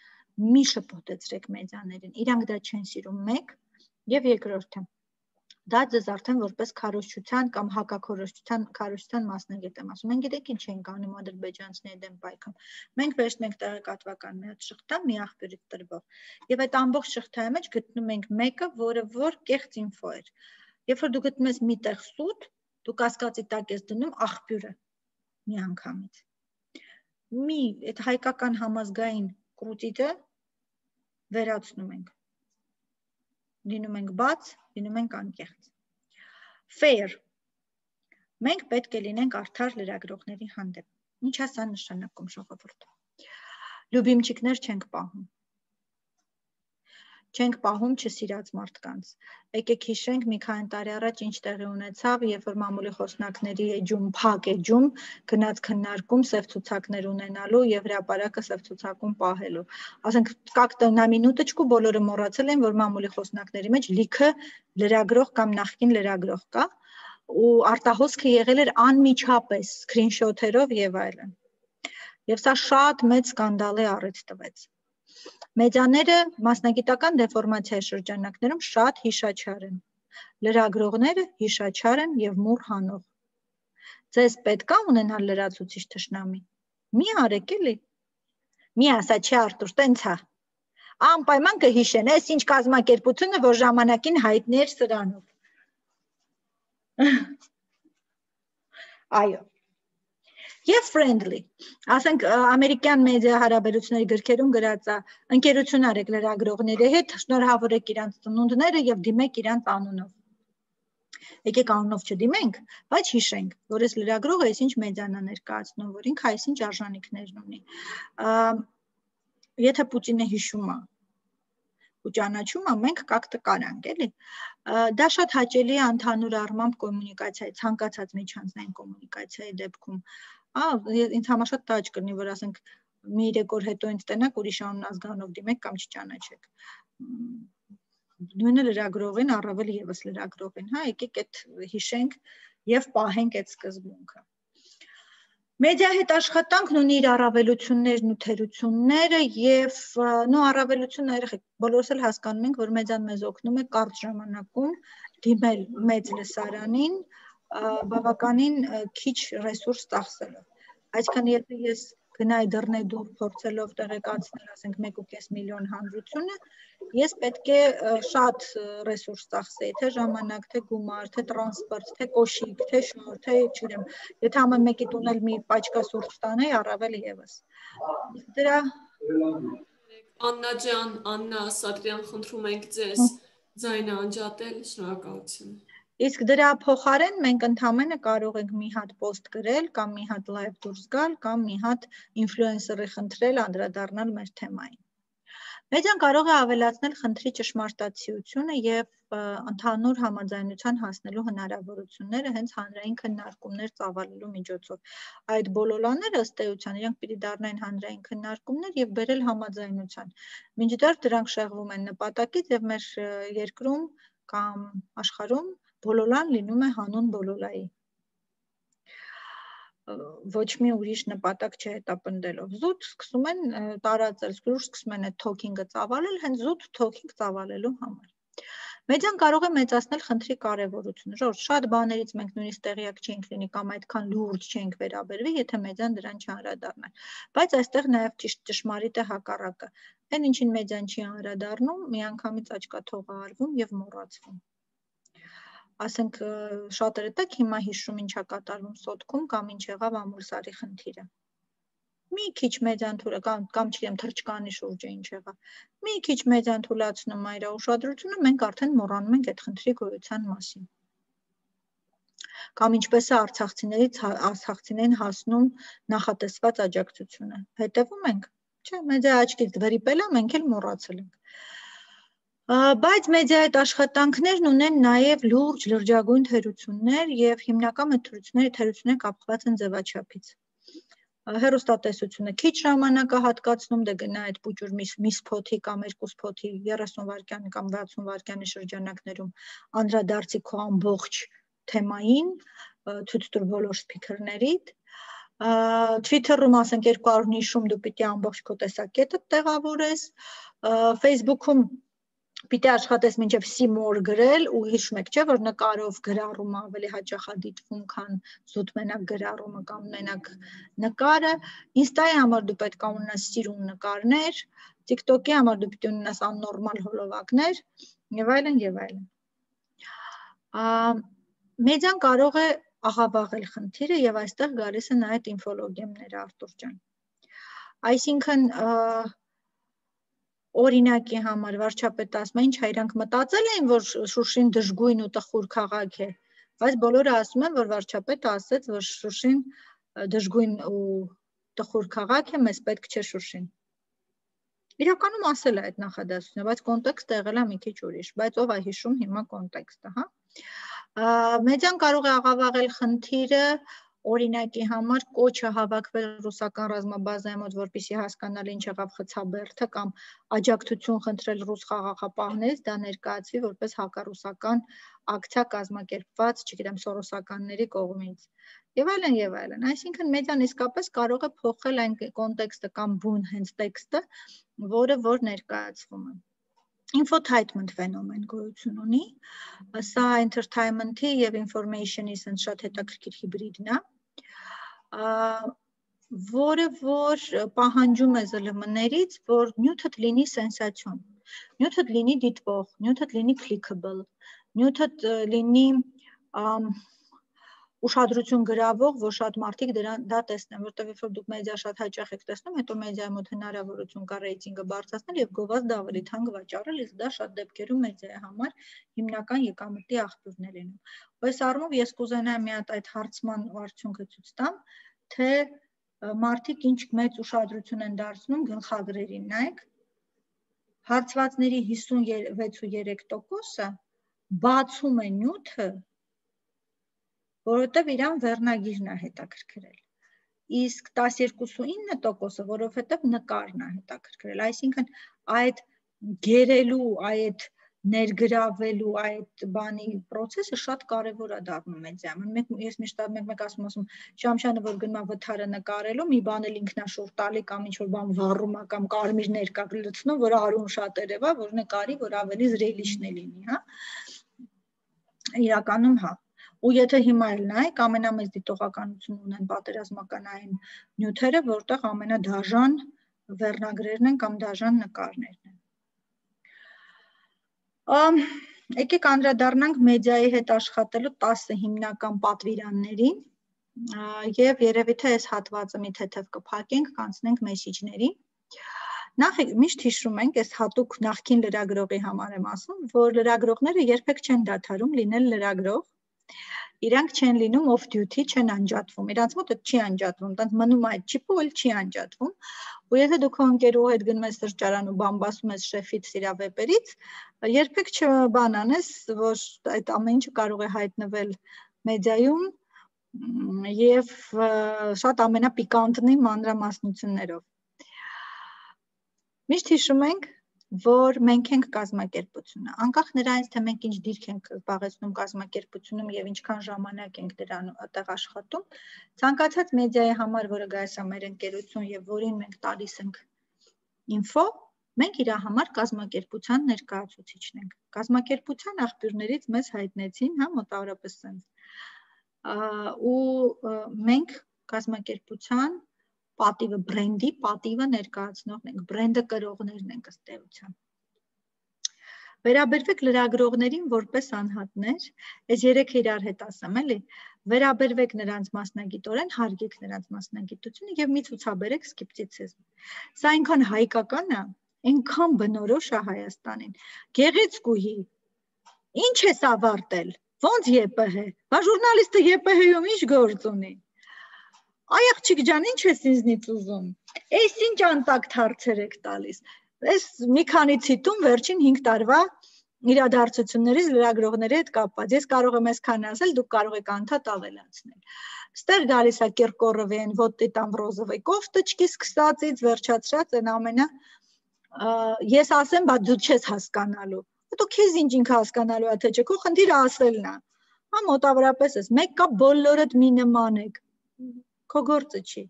[SPEAKER 1] Մի շփոթեցրեք մեդիաներին։ Իրանք դա չեն սիրում մեկ եւ երկրորդը դա ձեզ արդեն որպես քարոշչության կամ հակակորոշչության քարոշչության մասնագետ եմ ասում։ Մենք գիտենք ինչ ենք անում ադրբեջանցիների դեմ պայքում։ Մենք վերջն ենք տեղեկատվական մի հատ շղթա, մի աղբյուրից տրվող։ Եվ այդ ամբողջ շղթայի մեջ գտնում ենք մեկը, որը որ կեղծ ինֆո էր։ Երբ որ դու գտնում ես մի տեղ սուտ, դու կասկածի տակ ես դնում աղբյուրը մի անգամից մի այդ հայկական համազգային կրուտիտը վերացնում ենք լինում ենք բաց լինում ենք անկեղծ fair. Մենք պետք է լինենք արդար լրագրողների հանդեպ ինչ է սա նշանակում ժողովուրդ լյուբիմչիկներ չենք պահում չենք պահում չսիրած մարդկանց։ Եկեք հիշենք մի քանի տարի առաջ ինչ տեղի ունեցավ, երբ որ մամուլի խոսնակների էջում, փակ էջում գնաց քննարկում սև ցուցակներ ունենալու եւ հրաապարակը սև ցուցակում պահելու։ Ասենք կակ տնա մինուտոչկու բոլորը մոռացել են, որ մամուլի խոսնակների մեջ լիքը լրագրող կամ նախկին լրագրող կա ու արտահոսքը եղել էր անմիջապես սկրինշոթերով եւ այլն։ Եվ սա շատ մեծ սկանդալի առիթ տվեց։ Մեդիաները մասնագիտական դեֆորմացիայի շրջանակներում շատ հիշաչար են։ Լրագրողները հիշաչար են եւ մուռ հանող։ Ձեզ պետք է ունենալ լրացուցիչ թշնամի։ Մի արեք էլի։ Մի ասա չի Արտուր, տենց է։ Անպայման կհիշեն, այս ինչ կազմակերպությունը, որ ժամանակին հայտնի էր սրանով։ Այո եւ friendly։ Ասենք ամերիկյան մեդիա հարաբերությունների գրքերում գրած է ընկերություն արեք լրագրողների հետ, շնորհավորեք իրանց ծնունդները եւ դիմեք իրանց անունով։ Եկեք անունով չդիմենք, բայց հիշենք, որ այս լրագրողը այսինչ մեդիանա ներկայացնում, որ ինքը այսինչ արժանինքներ ունի։ Եթե Պուտինը հիշում է ու ճանաչում է, մենք կակտը կարանք, էլի։ Դա շատ հաճելի է ընդհանուր առմամբ կոմունիկացիայի, ցանկացած միջանձնային կոմունիկացիայի դեպքում Ա, ինձ համար շատ տաճ կրնի, որ ասենք մի 3 օր հետո ինձ տնակ ուրիշ անուն ազգանով դիմեք կամ չճանաչեք։ Նույնը լրագրողին, առավել եւս լրագրողին, հա, եկեք այդ հիշենք եւ պահենք այդ սկզբունքը։ Մեդիա հետ աշխատանքն ունի իր առավելություններն ու թերությունները եւ նո առավելությունը երեք բոլորս էլ հասկանում ենք, որ մեդիան մեզ օգնում է կարճ ժամանակում դիմել մեծ լսարանին, բավականին քիչ ռեսուրս ծախսելով։ Այսինքն եթե ես գնայի դռնե դուր փորձելով տեղեկացնել, ասենք 1.5 միլիոն հանրությունը, ես պետք է շատ ռեսուրս ծախսեի, թե ժամանակ, թե գումար, թե տրանսպորտ, թե կոշիկ, թե շոր, թե չգիտեմ, եթե ամեն մեկի տուն էլ մի պաչկա սուրճ տանեի, առավել եւս։ Դրա
[SPEAKER 7] Աննա ջան, Աննա Սատրյան, խնդրում ենք ձեզ ձայնը անջատել, շնորհակալություն։
[SPEAKER 1] Իսկ դրա փոխարեն մենք ընդհանրապես կարող ենք մի հատ post գրել կամ մի հատ live դուրս գալ կամ մի հատ influencer-ի խնդրել անդրադառնալ մեր թեմային։ Մեդիան կարող է ավելացնել խնդրի ճշմարտացիությունը եւ ընդհանուր համաձայնության հասնելու հնարավորությունները հենց հանրային քննարկումներ ծավալելու միջոցով։ Այդ բոլոլաները ըստ էության իրենք պիտի դառնային հանրային քննարկումներ եւ բերել համաձայնության։ Մինչդեռ դրանք շեղվում են նպատակից եւ մեր երկրում կամ աշխարհում բոլոլան լինում է հանուն բոլոլայի ոչ մի ուրիշ նպատակ չհետապնդելով զուտ սկսում են տարածել զգուշ սկսում են այդ թոքինգը ծավալել հենց զուտ թոքինգ ծավալելու համար մեդիան կարող է մեծացնել խնդրի կարևորությունը ժողովուրդ շատ բաներից մենք նույնիսկ տեղյակ չենք լինի կամ այդքան լուրջ չենք վերաբերվի եթե մեդիան դրան չանդրադառնար բայց այստեղ նաև ճիշտ ճշմարիտ է հակառակը այն ինչին մեդիան չի անդրադառնում միանգամից աչքաթող արվում եւ մոռացվում ասենք շատերը տակ հիմա հիշում ինչա կատարվում սոտքում կամ ինչ եղավ ամուլսարի խնդիրը մի քիչ մեդիան թուլը կամ կամ չգիտեմ թրջկանի շուրջը ինչ եղավ մի քիչ մեդիան թուլացնում այրա ուշադրությունը մենք արդեն մոռանում ենք այդ խնդրի գոյության մասին կամ ինչպես է արցախցիներից արցախցիներին հասնում նախատեսված աջակցությունը հետևում ենք չէ մեդիա աչքից վրիպել է մենք էլ մոռացել ենք Բայց մեդիայի այդ աշխատանքներն ունեն նաև լուրջ լրջագույն թերություններ եւ հիմնական մթերությունների թերությունները կապված են ձևաչափից։ Հերոստատեսությունը քիչ ժամանակ է հատկացնում, դե գնա այդ պուճուր միս միս փոթի կամ երկու փոթի 30 վայրկյան կամ 60 վայրկյանի շրջանակներում անդրադարձի քո ամբողջ թեմային, ցույց տուր բոլոր սփիքերներիդ, Twitter-ում ասենք 200 նիշում դու պիտի ամբողջ քո տեսակետը տեղավորես, Facebook-ում պիտի աշխատես մինչև Seymour գրել ու հիշում եք, չէ, որ նկարով գրառումը ավելի հաճախ է դիտվում, քան զուտ մենակ գրառումը կամ մենակ նկարը։ Insta-ի համար դու պետք է ունենաս սիրուն նկարներ, TikTok-ի համար դու պիտի ունենաս աննորմալ հոլովակներ եւ այլն եւ այլն։ Ա մեդիան կարող է աղավաղել խնդիրը եւ այստեղ գալիս են այդ ինֆոլոգիաները Արտուր ջան։ Այսինքն օրինակի համար վարչապետը ասում է, ինչ հայրանք մտածել էին, որ Շուշին դժգույն ու տխուր քաղաք է, բայց բոլորը ասում են, որ վարչապետը ասաց, որ Շուշին դժգույն ու տխուր քաղաք է, մեզ պետք չէ Շուշին։ Իրականում ասել է այդ նախադասությունը, բայց կոնտեքստը եղել է մի քիչ ուրիշ, բայց ով է հիշում հիմա կոնտեքստը, հա։ Մեդիան կարող է աղավաղել խնդիրը օրինակի համար կոչը հավաքվել ռուսական ռազմաբազայի մոտ, որպեսզի հասկանալ ինչ եղավ խցաբերդը կամ աջակցություն խնդրել ռուս խաղաղապահներից, դա ներկայացվի որպես հակառուսական ակցիա կազմակերպված, չգիտեմ, սորոսականների կողմից։ Եվ այլն եւ այլն։ Այսինքն մեդիան իսկապես կարող է փոխել այն կոնտեքստը կամ բուն հենց տեքստը, որը որ ներկայացվում է infotainment ֆենոմեն գոյություն ունի։ Սա entertainment-ի եւ information-ի շատ հետաքրքիր հիբրիդն է որը որ պահանջում է ԶԼՄ-ներից, որ նյութդ լինի սենսացիոն, նյութդ լինի դիտվող, նյութդ լինի clickable, նյութդ լինի ուշադրություն գրավող, որ շատ մարդիկ դրան դա տեսնեն, որտեղ երբ որ դուք մեդիա շատ հաճախ եք տեսնում, հետո մեդիայի մոտ հնարավորություն կա ռեյտինգը բարձրացնել եւ գովազդը ավելի թանկ վաճառել, իսկ դա շատ դեպքերում մեդիայի համար հիմնական եկամտի աղբյուրն է լինում։ Այս առումով ես կուզենամ մի հատ այդ հարցման արդյունքը ցույց տամ, թե մարդիկ ինչ մեծ ուշադրություն են դարձնում գլխագրերին, նայեք հարցվածների 56.3%-ը բացում է նյութը, որովհետև իրան վերնագիրն է հետաքրքրել։ Իսկ 12.9%-ը, որովհետև նկարն է հետաքրքրել, այսինքն այդ գերելու, այդ ներգրավելու այդ բանի process-ը շատ կարևոր է դառնում մեդիայում։ Մենք ես միշտ մեկ-մեկ ասում ասում Շամշյանը որ գնում է վթարը նկարելու, մի բան էլ ինքնաշուռ տալի կամ ինչ որ բան վառում է կամ կարմիր ներկա լցնում, որ արուն շատ երևա, որ նկարի, որ ավելի զրելիշն է լինի, հա։ Իրականում հա ու եթե հիմա էլ նայեք ամենամեծ դիտողականություն ունեն պատերազմականային նյութերը, որտեղ ամենադաժան վերնագրերն են կամ դաժան նկարներն են։ Ամ եկեք անդրադառնանք մեդիայի հետ աշխատելու 10 հիմնական պատվիրաններին եւ երևի թե այս հատվածը մի թեթև կփակենք, կանցնենք մեսիջների։ Նախ միշտ հիշում ենք, այս հատուկ նախքին լրագրողի համար եմ ասում, որ լրագրողները երբեք չեն դադարում լինել լրագրող իրանք չեն լինում off duty, չեն անջատվում։ Իրանց մոտ չի անջատվում, տենց մնում այդ չիպը, էլ չի անջատվում։ Ու եթե դու քո ընկերու հետ գնում ես սրճարան ու բամբասում ես շեֆից իրա վեպերից, երբեք չբան անես, որ այդ ամեն ինչը կարող է հայտնվել մեդիայում եւ շատ ամենապիկանտնի մանրամասնություններով։ Միշտ հիշում ենք, որ մենք ենք կազմակերպությունը։ Անկախ նրանից, թե մենք ինչ դիրք ենք զբաղեցնում կազմակերպությունում եւ ինչքան ժամանակ ենք դրան այդտեղ աշխատում, ցանկացած մեդիայի համար, որը գայս է մեր ընկերություն եւ որին մենք տալիս ենք ինֆո, մենք իր համար կազմակերպության ներկայացուցիչն ենք։ Կազմակերպության աղբյուրներից մեզ հայտնեցին, հա, մոտավորապես sense։ ու մենք կազմակերպության պատիվը բրենդի պատիվը ներկայացնողն ենք, բրենդը կրողներն ենք ըստ էության։ Վերաբերվեք լրագրողներին որպես անհատներ, այս երեքը իրար հետ ասեմ, էլի, վերաբերվեք նրանց մասնագիտորեն, հարգեք նրանց մասնագիտությունը եւ մի ցուցաբերեք սկեպտիցիզմ։ Սա այնքան հայկական է, այնքան բնորոշ է Հայաստանին։ Գեղեցկուհի, ի՞նչ ես ավարտել։ Ոնց ԵՊՀ։ Բա ժուրնալիստը ԵՊՀ-ում ի՞նչ գործ ունի այ աղջիկ ջան, ի՞նչ ես ինձնից ուզում։ Էս ինչ անտակտ հարցեր եք տալիս։ Էս մի քանի ցիտում վերջին 5 տարվա իրադարձություններից լրագրողների հետ կապված։ Ես կարող եմ այսքան ասել, դուք կարող եք անդադ ավելացնել։ Ստեր գալիս է Կիրկորովին, Ոդտիտ Ամբրոզովի կոֆտոչկի սկսածից վերջացրած այն ամենա ես ասեմ, բա դու չես հասկանալու։ Դու քեզ ինչ ինքը հասկանալու է թե չէ, քո խնդիրը ասելն է։ Հա մոտավորապես էս, մեկ կա բոլորդ մի նման եք քո գործը չի։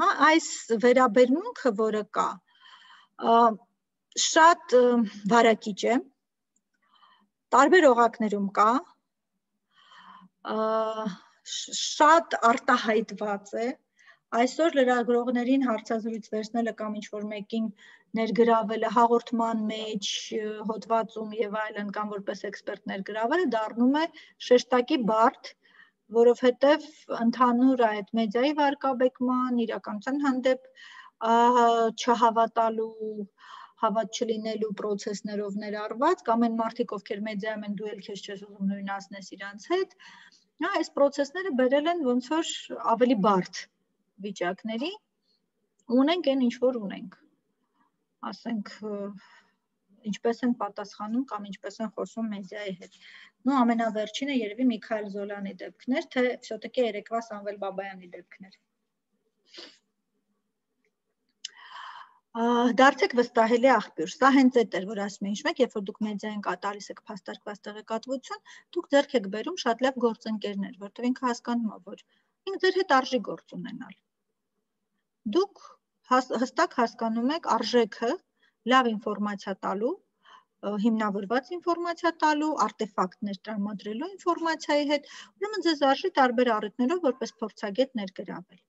[SPEAKER 1] Հա, այս վերաբերմունքը, որը կա, շատ վարակիչ է։ Տարբեր օղակներում կա, շատ արտահայտված է։ Այսօր լրագրողներին հարցազրույց վերցնելը կամ ինչ-որ մեկին ներգրավելը հաղորդման մեջ, հոդվածում եւ այլն կամ որպես էքսպերտ ներգրավելը դառնում է շեշտակի բարդ, որովհետև ընդհանուր այդ մեդիայի վարկաբեկման, իրականության հանդեպ չհավատալու հավատ չլինելու process-ներով ներառված կամ այն մարդիկ, ովքեր մեդիայում են դու էլ քեզ չես ուզում նույնացնես իրանց հետ, հա, այս process-ները բերել են ոնց որ ավելի բարդ վիճակների ունենք այն ինչ որ ունենք ասենք ինչպես են պատասխանում կամ ինչպես են խոսում մեդիայի հետ։ Ну ամենավերջինը երևի Միքայել Զոլյանի դեպքն էր, թե все-таки երեկվա Սամվել Բաբայանի դեպքն էր։ դարձեք վստահելի աղբյուր։ Սա հենց այդ էր, որ ասում եմ, ինչ-մեկ, երբ որ դուք մեդիային կատարիս եք փաստարկված տեղեկատվություն, դուք ձեռք եք բերում շատ լավ գործընկերներ, որտեղ ինքը հասկանում է, որ ինքը ձեր հետ արժի գործ ունենալ։ Դուք հստակ հասկանում եք արժեքը լավ ինֆորմացիա տալու, հիմնավորված ինֆորմացիա տալու, արտեֆակտներ տրամադրելու ինֆորմացիայի հետ, ուրեմն ձեզ արժի տարբեր առիթներով որպես փորձագետ ներգրավել։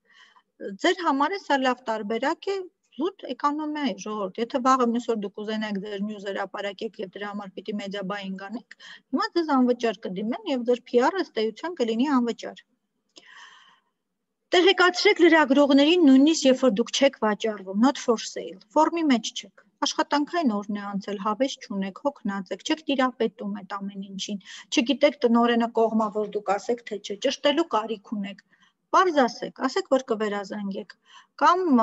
[SPEAKER 1] Ձեր համար է սա լավ տարբերակ է զուտ էկոնոմիա է ժողովուրդ։ Եթե վաղը մյուս օր դուք ուզենաք ձեր նյուզերը ապարակեք եւ դրա համար պիտի մեդիա բային գանեք, հիմա ձեզ անվճար կդիմեն եւ ձեր PR-ը ըստ էության կլինի անվճար։ Տեղեկացրեք լրագրողներին նույնիսկ երբ որ դուք չեք վաճառվում, not for sale, ֆորմի մեջ չեք աշխատանքային օրն է անցել, հավես չունեք, հոգնած եք, չեք տիրապետում այդ ամեն ինչին, չգիտեք տնորենը կողմա, որ դուք ասեք թե չէ, ճշտելու կարիք ունեք։ Պարզ ասեք, ասեք, որ կվերազանգեք, կամ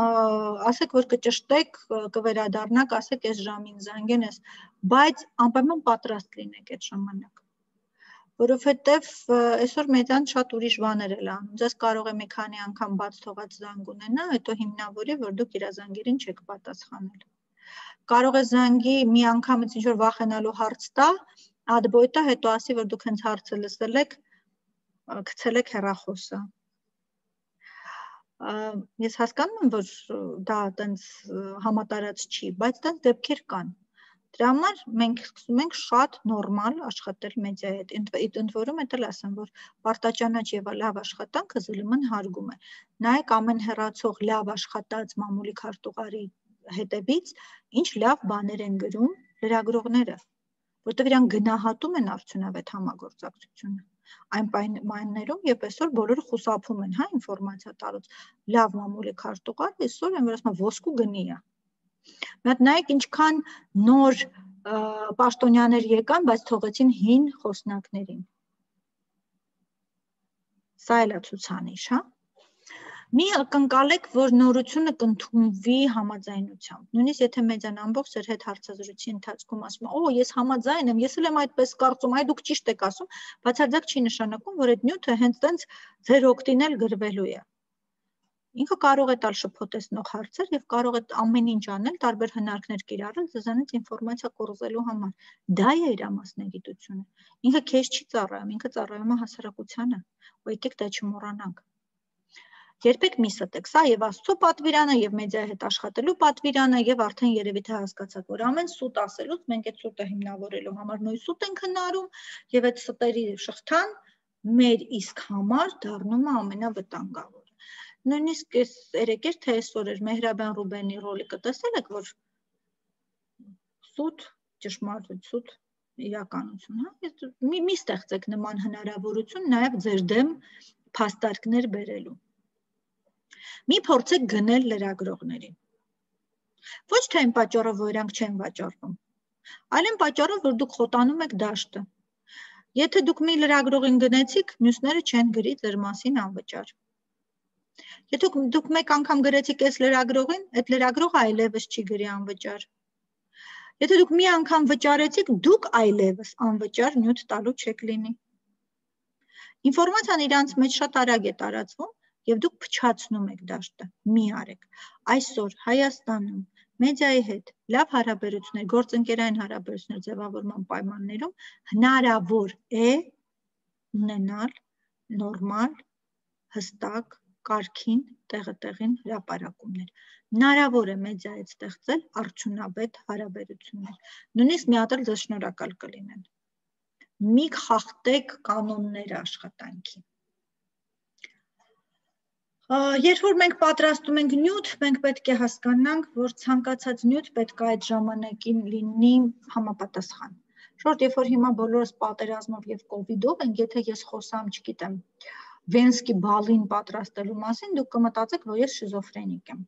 [SPEAKER 1] ասեք, որ կճշտեք, կվերադառնաք, ասեք, այս ժամին զանգեն ես, բայց անպայման պատրաստ լինեք այդ ժամանակ որովհետև այսօր մեդիան շատ ուրիշ բաներ է անում։ Ձեզ կարող է մի քանի անգամ բաց թողած զանգ ունենա, հետո հիմնավորի, որ դուք իր զանգերին չեք պատասխանել կարող է զանգի մի անգամից ինչ որ վախենալու հարց տա, ադբոյտա հետո ասի, որ դուք հենց հարցը լսել եք, գցել եք հեռախոսը։ Ես հասկանում եմ, որ դա այտենց համատարած չի, բայց դա դեպքեր կան։ Դրա համար մենք սկսում ենք շատ նորմալ աշխատել մեդիայի հետ։ Ընդ որում էլ ասեմ, որ պարտաճանաչ եւ լավ աշխատանքը ԶԼՄ-ն հարգում է։ Նայեք ամեն հեռացող լավ աշխատած մամուլի քարտուղարի հետևից ինչ լավ բաներ են գրում լրագրողները, որտեղ իրանք գնահատում են արդյունավետ համագործակցությունը այն պայմաններում, երբ այսօր բոլորը խուսափում են, հա, ինֆորմացիա տալուց։ Լավ մամուլի քարտուղար այսօր են որ ասում ոսկու գնի է։ Մի հատ նայեք ինչքան նոր պաշտոնյաներ եկան, բայց թողեցին հին խոսնակներին։ Սա էլ է ցուցանիշ, հա։ Մի ակնկալեք, որ նորությունը կընդունվի համաձայնությամբ։ Նույնիսկ եթե մեծան ամբողջ իր հետ հարցազրույցի ընթացքում ասում, «Օ, ես համաձայն եմ, ես էլ եմ այդպես կարծում, այ դուք ճիշտ եք ասում», բացարձակ չի նշանակում, որ այդ նյութը հենց տենց ձեր օգտին էլ գրվելու է։ Ինքը կարող է տալ շփոթեցնող հարցեր եւ կարող է ամեն ինչ անել, տարբեր հնարքներ կիրառել ձեզանից ինֆորմացիա կորզելու համար։ Դա է իր մասնագիտությունը։ Ինքը քեզ չի ծառայում, ինքը ծառայում է հասարակությանը։ Ու եկեք դա չմոռանանք երբեք մի ստեք։ Սա եւ Աստծո պատվիրանը եւ մեդիայի հետ աշխատելու պատվիրանը եւ արդեն երևի թե հասկացաք, որ ամեն սուտ ասելուց մենք այդ սուտը հիմնավորելու համար նույն սուտ ենք հնարում եւ այդ ստերի շղթան մեր իսկ համար դառնում է ամենավտանգավոր նույնիսկ այս երեկեր թե այսօր էր Մեհրաբան Ռուբենի ռոլիկը տեսել եք, որ սուտ ճշմարտ սուտ իրականություն, հա։ Մի մի ստեղծեք նման հնարավորություն նաև ձեր դեմ փաստարկներ բերելու։ Մի փորձեք գնել լրագրողներին։ Ոչ թե այն պատճառով, որ իրանք չեն վաճառվում, այլ այն պատճառով, որ դուք խոտանում եք դաշտը։ Եթե դուք մի լրագրողին գնեցիք, մյուսները չեն գրի ձեր մասին անվճար։ Եթե դուք մեկ անգամ գրեցիք այս լրագրողին, այդ լրագրողը այլևս չի գրի անվճար։ Եթե դուք մի անգամ վճարեցիք, դուք այլևս անվճար նյութ տալու չեք լինի։ Ինֆորմացիան իրանց մեջ շատ արագ է տարածվում եւ դուք փչացնում եք դաշտը։ Մի արեք։ Այսօր Հայաստանում մեդիայի հետ լավ հարաբերություններ, գործընկերային հարաբերություններ ձևավորման պայմաններում հնարավոր է ունենալ նորմալ, հստակ կարգին տեղը-տեղին հրապարակումներ։ Հնարավոր է մեդիայից ստեղծել արդյունավետ հարաբերություններ։ Նույնիսկ մի հատ էլ ձեզ շնորհակալ կլինեն։ Մի խախտեք կանոնները աշխատանքի։ Երբ որ մենք պատրաստում ենք նյութ, մենք պետք է հասկանանք, որ ցանկացած նյութ պետք է այդ ժամանակին լինի համապատասխան։ Շորտ, երբ որ հիմա բոլորս պատերազմով եւ կ ូវ իդով ենք, եթե ես խոսամ, չգիտեմ, Վենսկի բալին պատրաստելու մասին, դուք կմտածեք, որ ես շիզոֆրենիկ եմ։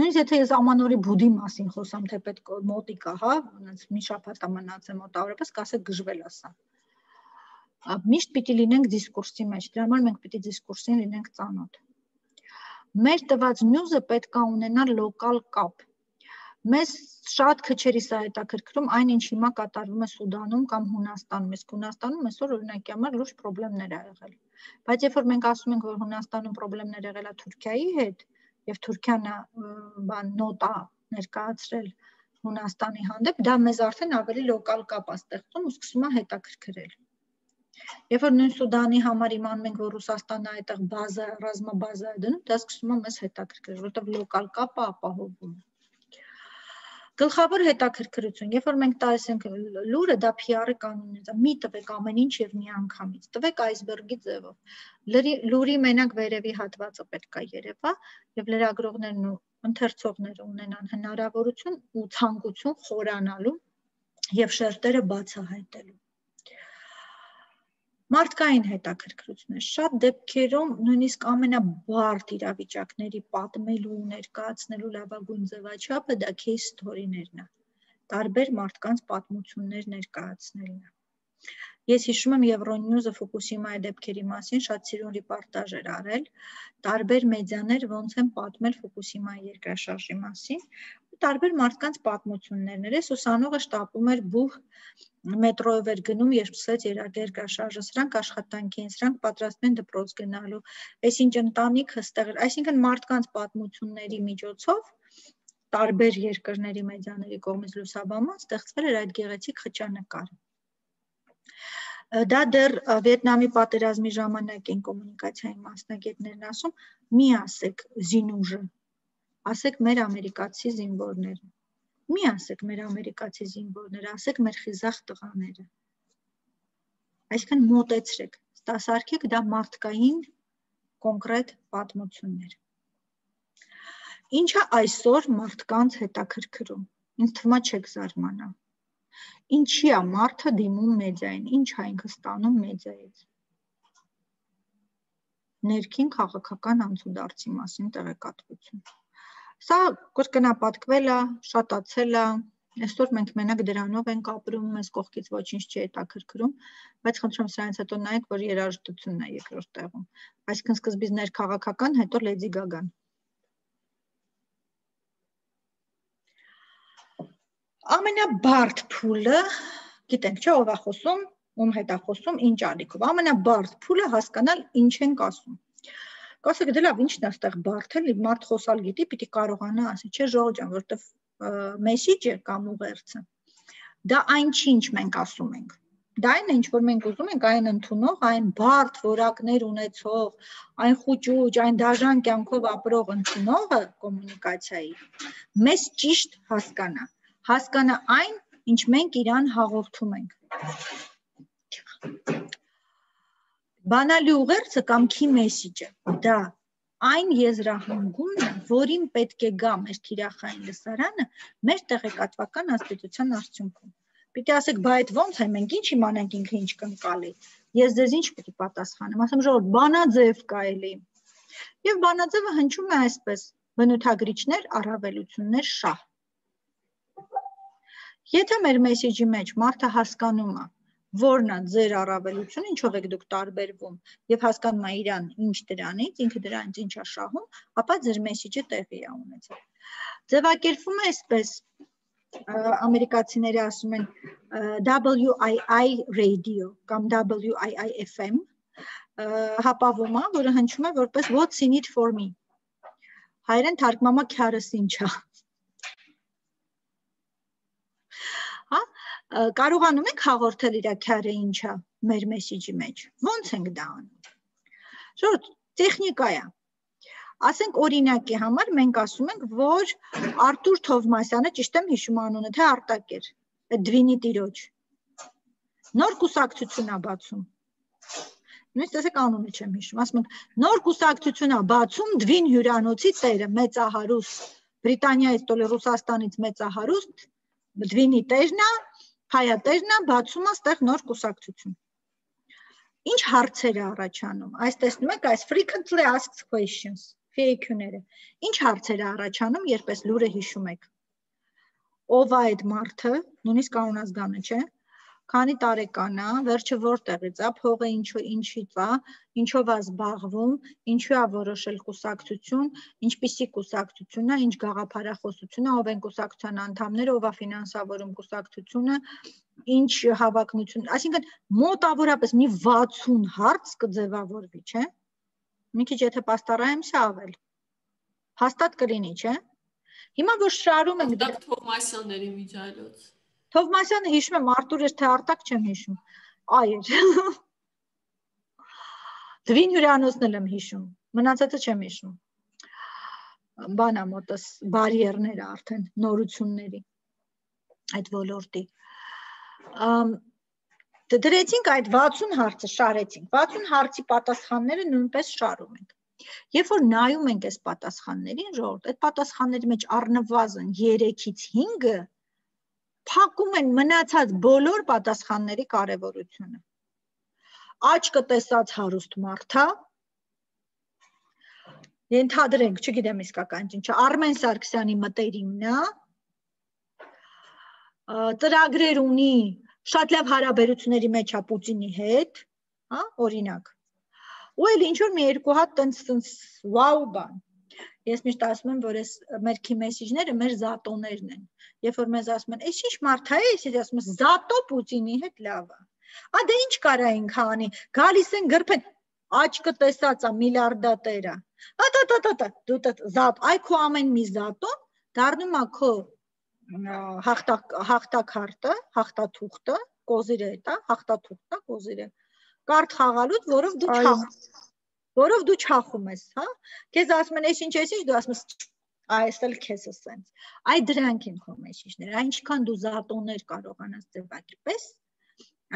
[SPEAKER 1] Նույնիսկ եթե ես ամանորի բուդի մասին խոսամ, թե պետք է մոտիկա, հա, ոնց մի շաբաթ ամնացեմ մոտավորապես, կասեք գժվել ասա։ Միշտ պիտի լինենք դիսկուրսի մեջ, դրա համար մենք պիտի դիսկուրսին լինենք ծանոթ։ Մեր տված նյուզը պետք է ունենա լոկալ կապ Մեզ շատ քչերի սա հետաքրքրում այն ինչ հիմա կատարվում է Սուդանում կամ Հունաստանում։ Իսկ Հունաստանում այսօր օրինակի համար լուրջ խնդիրներ ա եղել։ Բայց երբ որ մենք ասում ենք, որ Հունաստանում խնդիրներ եղել է Թուրքիայի հետ, եւ Թուրքիան բան նոտա ներկայացրել Հունաստանի հանդեպ, դա մեզ արդեն ավելի լոկալ կապ է ստեղծում ու սկսում է հետաքրքրել։ Երբ որ նույն Սուդանի համար իմանում ենք, որ Ռուսաստանը այդտեղ բազա, ռազմաբազա է դնում, դա սկսում է մեզ հետաքրքրել, որովհետև լոկալ կապը ապահովում է։ Գլխավոր հետաքրքրություն, երբ որ մենք տալիս ենք լուրը, դա PR-ի կանոններից է։ Մի տվեք ամեն ինչ եւ մի անգամից։ Տվեք այսբերգի ձևով։ Լուրի մենակ վերևի հատվածը պետք է երևա եւ լրագրողներն ու ընթերցողները ունենան հնարավորություն ու ցանկություն խորանալու եւ շերտերը բացահայտելու մարդկային հետաքրքրությունը շատ դեպքերում նույնիսկ ամենաբարդ իրավիճակների պատմելու, ներկայացնելու լավագույն ձևաչափը դա case story-ներն է։ Տարբեր մարդկանց պատմություններ ներկայացնելն է։ Ես հիշում եմ Euronews-ը Ֆուկուսիմայի դեպքերի մասին շատ սիրուն ռեպորտաժ էր արել։ Տարբեր մեդիաներ ոնց են պատմել Ֆուկուսիմայի երկրաշարժի մասին տարբեր մարդկանց պատմություններն էր։ Ուսանողը շտապում էր բուհ մետրոյով էր գնում, երբ սկսեց երկրաշարժը, սրանք աշխատանքի են, սրանք պատրաստվում են դպրոց գնալու։ Այսինչ ընտանիք հստեղ այսինքն մարդկանց պատմությունների միջոցով տարբեր երկրների մեդիաների կողմից լուսաբանման ստեղծվել էր այդ գեղեցիկ խճանկարը։ Դա դեռ Վիետնամի պատերազմի ժամանակ են կոմունիկացիայի մասնագետներն ասում՝ մի ասեք զինուժը, ասեք մեր ամերիկացի զինվորները։ Մի ասեք մեր ամերիկացի զինվորները, ասեք մեր խիզախ տղաները։ Այսինքն մոտեցրեք, ստասարքեք դա մարդկային կոնկրետ պատմություններ։ Ինչը այսօր մարդկանց հետաքրքրում։ Ինձ թվում է չեք զարմանա։ Ինչի է մարդը դիմում մեդիային, ինչ է ինքը ստանում մեդիայից։ Ներքին քաղաքական անցուդարձի մասին տեղեկատվություն։ Սա կրկնապատկվել է, շատացել է, այսօր մենք մենակ դրանով ենք ապրում, մեզ կողքից ոչինչ չի հետաքրքրում, բայց խնդրում սրանից հետո նայեք, որ երաժշտությունն է երկրորդ տեղում։ Այսինքն սկզբից ներքաղաքական, հետո Lady Gaga-ն։ ամենաբարդ փուլը, գիտենք, չէ, ով է խոսում, ում հետ է խոսում, ինչ ալիքով։ Ամենաբարդ փուլը հասկանալ ինչ ենք ասում։ Կասեք դե լավ, ի՞նչն է այստեղ բարդ էլի, մարդ խոսալ գիտի, պիտի կարողանա ասի, չէ, ժողովուրդ ջան, որովհետև մեսիջը կամ ուղերձը դա այն չի, ինչ մենք ասում ենք։ Դա այն ինչ որ մենք ուզում ենք, այն ընդունող, այն բարդ որակներ ունեցող, այն խոճուճ, այն դաժան կյանքով ապրող ընդունողը կոմունիկացիայի մեզ ճիշտ հասկանա հասկանա այն, ինչ մենք իրան հաղորդում ենք։ Բանալի ուղերձը կամ key message-ը դա այն եզրահանգումն է, որին պետք է գա մեր թիրախային լսարանը մեր տեղեկատվական աստիճան արդյունքում։ Պիտի ասեք, բա այդ ո՞նց է, մենք ինչ իմանանք ինքը ինչ կընկալի։ Ես ձեզ ինչ պիտի պատասխանեմ, ասեմ ժողովուրդ, բանաձև կա էլի։ Եվ բանաձևը հնչում է այսպես. բնութագրիչներ, առավելություններ, շահ Եթե մեր մեսեջի մեջ մարդը հասկանում է, որն է ձեր առավելությունը, ինչով եք դուք տարբերվում, եւ հասկանում է իրան ինչ դրանից, ինքը դրանից ինչ է շահում, ապա ձեր մեսեջը տեղի է ունեցել։ Ձևակերպվում է այսպես ամերիկացիները ասում են WII radio կամ WII-FM հապավումա, որը հնչում է որպես what's in it for me։ Հայերեն թարգմանումը քյարս ինչա։ կարողանում եք հաղորդել իր քյարը ինչա մեր մեսեջի մեջ։ Ոնց ենք դա անում։ Շուտ տեխնիկա է։ Ասենք օրինակի համար մենք ասում ենք, որ Արտուր Թովմասյանը ճիշտ եմ հիշում անունը, թե Արտակ էր։ Այդ Դվինի տիրոջ։ Նոր կուսակցություն է բացում։ Նույնիսկ տեսեք անունը չեմ հիշում։ Ասում ենք նոր կուսակցություն է բացում Դվին հյուրանոցի տերը, մեծահարուստ Բրիտանիայից, Ռուսաստանից մեծահարուստ Դվինի տերն է, հայատերն է բացում է ստեղ նոր կուսակցություն։ Ինչ հարցեր է առաջանում։ Այս տեսնում եք այս frequently asked questions, FAQ-ները։ Ինչ հարցեր է առաջանում, երբ այս լուրը հիշում եք։ Ով է այդ մարդը, նույնիսկ կանոնազգանը, չէ՞ քանի տարեկան է, վերջը որտեղից է, փողը ինչու ինչից է, ինչով է զբաղվում, ինչու է որոշել կուսակցություն, ինչպիսի կուսակցությունն է, ինչ գաղափարախոսություն է, ով են կուսակցության անդամները, ով է ֆինանսավորում կուսակցությունը, ինչ հավակնություն, այսինքն մոտավորապես մի 60 հարց կձևավորվի, չէ՞։ Մի քիչ եթե պաստառայեմ, սա ավել։ Հաստատ կլինի, չէ՞։ Հիմա որ շարում ենք
[SPEAKER 7] Թովմասյանների միջայլոց
[SPEAKER 1] Թովմասյանը հիշում եմ Արտուր էր թե Արտակ չեմ հիշում։ Այ էր։ Դվին հյուրանոցն էլ եմ հիշում։ Մնացածը չեմ հիշում։ Բանա մոտս բարիերները արդեն նորությունների այդ ոլորտի։ Ամ դրեցինք այդ 60 հարցը շարեցինք 60 հարցի պատասխանները նույնպես շարում ենք երբ որ նայում ենք այս պատասխաններին ժողովուրդ այդ պատասխանների մեջ առնվազն 3-ից 5-ը փակում են մնացած բոլոր պատասխանների կարևորությունը։ Աչքը տեսած հարուստ մարդա ենթադրենք, չգիտեմ իսկական ինչա, Արմեն Սարգսյանի մտերիմն է, ծրագրեր ունի շատ լավ հարաբերությունների մեջ է Պուտինի հետ, հա, օրինակ։ Ու էլ ինչ որ մի երկու հատ տենց վաու բան։ Ես միշտ ասում եմ, որ այս մեր key message-ները մեր զատոներն են։ Երբ որ մեզ ասում են, «Էս ինչ մարդ է, ես ասում եմ, զատո Պուտինի հետ լավ է»։ Ա դե ինչ կարա ինք անի։ Գալիս են գրփեն աչքը տեսածա միլիարդատերը։ Ատա տա տա տա դու տա զատ այ քո ամեն մի զատո դառնում է քո հաղթակ հաղթակարտը, հաղթաթուղթը, կոզիրը է դա, հաղթաթուղթը, կոզիրը։ Կարդ խաղալուց, որով դու չախ որով դու չախում ես, հա։ Քեզ ասում են, «Էս ինչ էս ինչ» դու ասում ես այս էլ քեզ ասենց այ դրանք են քո մեսիջները այնքան դու զատոներ կարողանաս ձևակի պես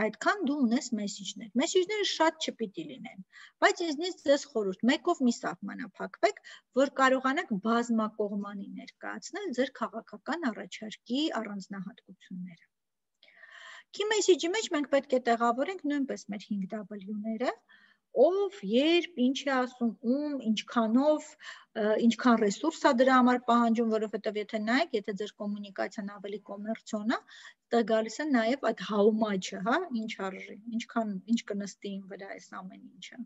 [SPEAKER 1] այդքան դու ունես մեսիջներ մեսիջները շատ չպիտի լինեն բայց ինձնից ձեզ խորհուրդ մեկով մի սահմանափակվեք որ կարողանաք բազմակողմանի ներկայացնել ձեր քաղաքական առաջարկի առանձնահատկությունները Key message-ի մեջ մենք պետք է տեղավորենք նույնպես մեր 5W-ները, ով, երբ, ինչ է ասում, ում, ինչքանով, ինչքան ռեսուրս է դրա համար պահանջում, որովհետև եթե նայեք, եթե ձեր կոմունիկացիան ավելի կոմերցիոն է, դա գալիս է նաև այդ how much-ը, հա, ինչ արժի, ինչքան ինչ կնստի ին վրա այս ամեն ինչը։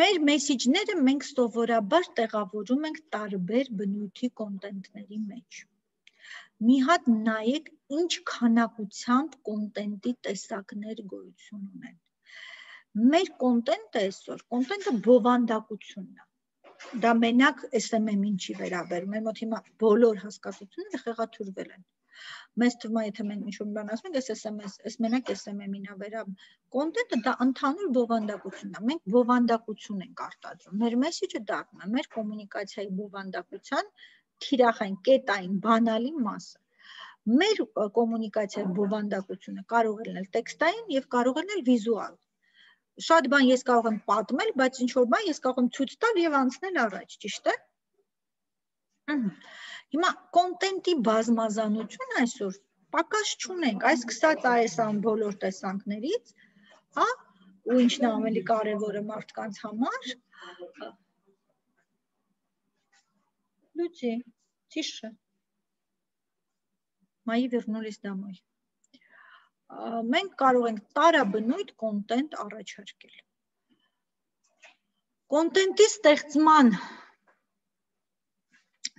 [SPEAKER 1] Մեր մեսիջները մենք սովորաբար տեղավորում ենք տարբեր բնույթի կոնտենտների մեջ մի հատ նայեք ինչ քանակությամբ կոնտենտի տեսակներ գոյություն ունեն։ Մեր կոնտենտը այսօր, կոնտենտը բովանդակությունն է։ Դա մենակ SMM-ին չի վերաբերում, մեր մոտ հիմա բոլոր հասկացությունները խեղաթյուրվել են մեզ թվում է եթե մենք ինչ-որ բան ասում ենք SMS, այս մենակ SMM-ին է վերաբերում։ Կոնտենտը դա ընդհանուր բովանդակությունն է։ Մենք բովանդակություն ենք արտադրում։ Մեր մեսեջը դառնում է մեր կոմունիկացիայի բովանդակության թիրախային, կետային, բանալի մասը։ Մեր կոմունիկացիայի բովանդակությունը կարող է լինել տեքստային եւ կարող է լինել վիզուալ։ Շատ բան ես կարող եմ պատմել, բայց ինչ որ բան ես կարող եմ ցույց տալ եւ անցնել առաջ, ճիշտ է։ Հիմա կոնտենտի բազմազանություն այսօր պակաս չունենք, այս սկսած այս ան բոլոր տեսանկներից, հա, ու ինչն է ավելի կարևորը մարդկանց համար, Люди, тише. Мои вернулись домой։ Մենք կարող ենք տարաբնույթ կոնտենտ առաջարկել։ Կոնտենտի ստեղծման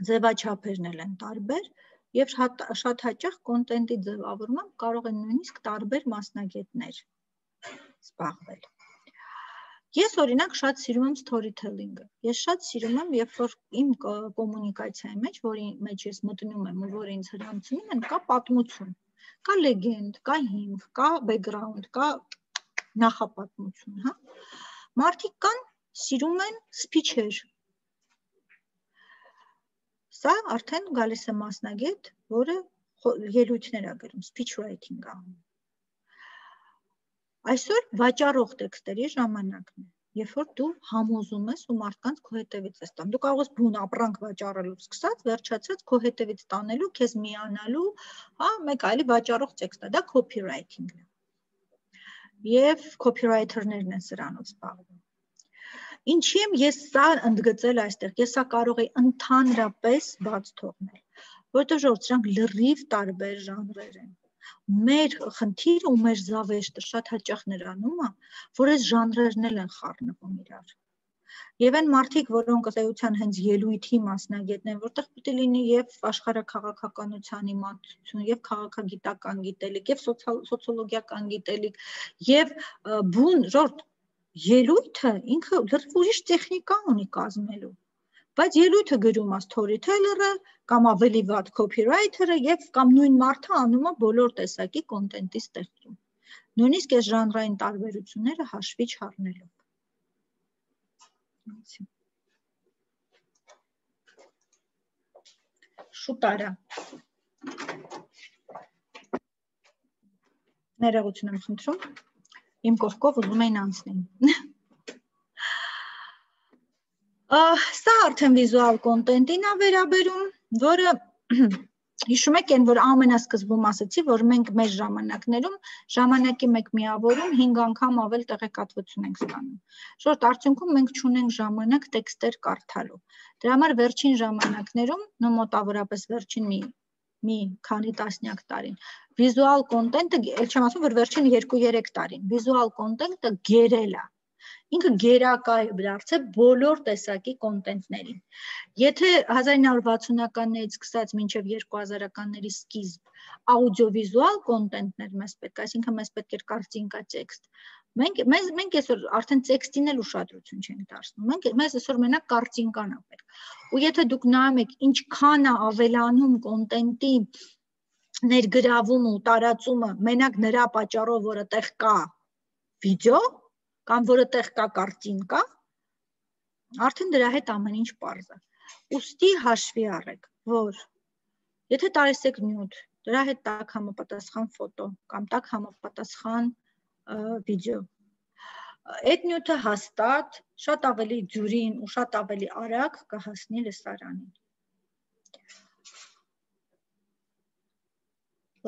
[SPEAKER 1] ձևաչափերն էլ են տարբեր եւ շատ շատ հաճախ կոնտենտի ձևավորմամբ կարող են նույնիսկ տարբեր մասնագետներ զբաղվել։ Ես օրինակ շատ սիրում եմ storytelling-ը։ Ես շատ սիրում եմ, երբ որ իմ կոմունիկացիայի մեջ, որի մեջ ես մտնում եմ ու որ ինձ հրամցնում են, կա պատմություն, կա լեգենդ, կա հիմք, կա background, կա նախապատմություն, հա։ Մարդիկ կան սիրում են speech-եր։ Սա արդեն գալիս է մասնագետ, որը ելույթներ է գրում, speech writing-ը անում Այսօր վաճառող տեքստերի ժամանակն է, երբ որ դու համոզում ես ու մարդկանց քո հետևից ես տանում։ Դու կարող ես բուն ապրանք վաճառելուց սկսած, վերջացած քո հետևից տանելու, քեզ միանալու, հա, մեկ այլի վաճառող տեքստ է, դա copywriting-ն է։ Եվ copywriter-ներն են սրանով զբաղվում։ Ինչի եմ ես սա ընդգծել այստեղ։ Ես սա կարող եի ընդհանրապես բաց թողնել, որովհետև ժողովուրդ սրանք լրիվ տարբեր ժանրեր են մեր խնդիրը ու մեր զավեշտը շատ հաճախ նրանում է, որ այս ժանրերն էլ են խառնվում իրար։ Եվ այն մարդիկ, որոնք ըստ հենց ելույթի մասնագետն են, որտեղ է լինի եւ աշխարհակաղակականության իմացություն, եւ քաղաքագիտական գիտելիք, եւ սոցիոլոգիական գիտելիք, եւ բուն ժորտ ելույթը ինքը լրիվ ուրիշ տեխնիկա ունի կազմելու բայց ելույթը գրում է storyteller-ը կամ ավելի վատ copywriter-ը եւ կամ նույն մարդը անում է բոլոր տեսակի կոնտենտի ստեղծում։ Նույնիսկ այս ժանրային տարբերությունները հաշվի չառնելով։ Շուտ արա։ Ներողություն եմ խնդրում։ Իմ կողքով ուզում էին անցնել։ Սա արդեն վիզուալ կոնտենտին է վերաբերում, որը հիշում եք այն, որ ամենասկզբում ասացի, որ մենք մեր ժամանակներում ժամանակի մեկ միավորում 5 անգամ ավել տեղեկատվություն ենք ստանում։ Շորտ արդյունքում մենք չունենք ժամանակ տեքստեր կարդալու։ Դրա համար վերջին ժամանակներում, նո մոտավորապես վերջին մի մի քանի տասնյակ տարին վիզուալ կոնտենտը, ել չեմ ասում, որ վերջին 2-3 տարին վիզուալ կոնտենտը գերել է ինքը գերակա է դարձել բոլոր տեսակի կոնտենտներին։ Եթե 1960-ականներից սկսած մինչև 2000-ականների սկիզբ աուդիովիզուալ կոնտենտներ մեզ պետք, այսինքն մեզ պետք էր կարտինկա տեքստ։ Մենք մեզ մենք այսօր արդեն տեքստին էլ ուշադրություն չենք դարձնում։ Մենք մեզ այսօր մենակ կարտինկան է պետք։ Ու եթե դուք նայում եք ինչքան է ավելանում կոնտենտի ներգրավումը ու տարածումը մենակ նրա պատճառով, որ այդտեղ կա վիդեո, կամ որը տեղ կա կարտինկա, Արդեն դրա հետ ամեն ինչ པարզ է։ Ոստի հաշվի առեք, որ եթե տալիս եք նյութ, դրա հետ տակ համապատասխան ֆոտո կամ տակ համապատասխան վիդեո այդ նյութը հաստատ շատ ավելի ջուրին ու շատ ավելի արագ կհասնի լսարանին։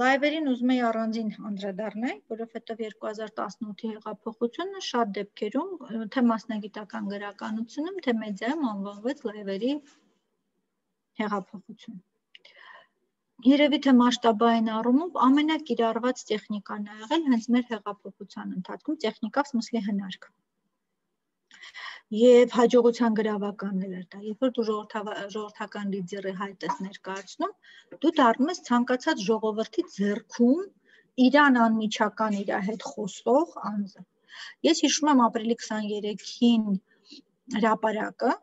[SPEAKER 1] Լայվերին ուզում եի առանձին անդրադառնալ, որովհետև 2018-ի հեղափոխությունը շատ դեպքերում թե մասնագիտական գրականությունում, թե մեդիայում անվանվեց լայվերի հեղափոխություն երևի թե մասշտաբային առումով ամենակիրառված տեխնիկան ա եղել հենց մեր հեղափոխության ընթացքում տեխնիկա սմսլի հնարք եւ հաջողության գրավականն էր դա երբ որ դու ժողովրդական լիդերի հայտ ես ներկայացնում դու դառնում ես ցանկացած ժողովրդի ձեռքում իրան անմիջական իր հետ խոսող անձը ես հիշում եմ ապրիլի 23-ին հրապարակը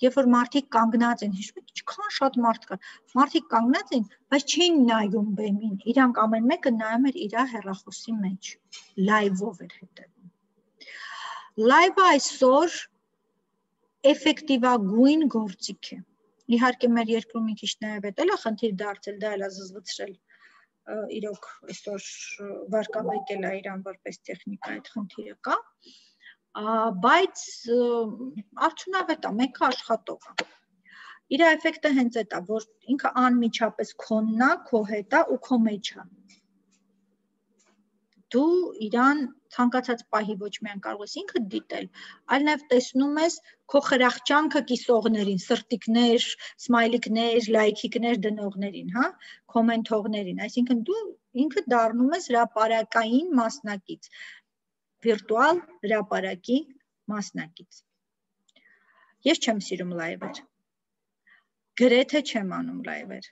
[SPEAKER 1] երբ որ մարդիկ կանգնած են, հիշում եք, ինչքան շատ մարդ կար։ Մարդիկ կանգնած են, բայց չէին նայում բեմին։ Իրանք ամեն մեկը նայում էր իր հեռախոսի մեջ։ Լայվով էր հետևում։ Լայվը այսօր էֆեկտիվագույն գործիք է։ Իհարկե մեր երկրում մի քիչ նաև էտել է խնդիր դարձել, դա էլ է զզվցրել իրոք այսօր վարկաբեկել է իրան որպես տեխնիկա այդ խնդիրը կա բայց արդյունավետ է, մեկը աշխատող է։ Իր էֆեկտը հենց այդ է, որ ինքը անմիջապես քոնն է, քո հետ է ու քո մեջ է։ Դու իրան ցանկացած պահի ոչ միայն կարող ես ինքդ դիտել, այլ նաև տեսնում ես քո խրախճանքը կիսողներին, սրտիկներ, սմայլիկներ, լայքիկներ դնողներին, հա, կոմենտողներին, այսինքն դու ինքը դառնում ես հրապարակային մասնակից վիրտուալ հրապարակի մասնակից։ Ես չեմ սիրում լայվեր։ Գրեթե չեմ անում լայվեր։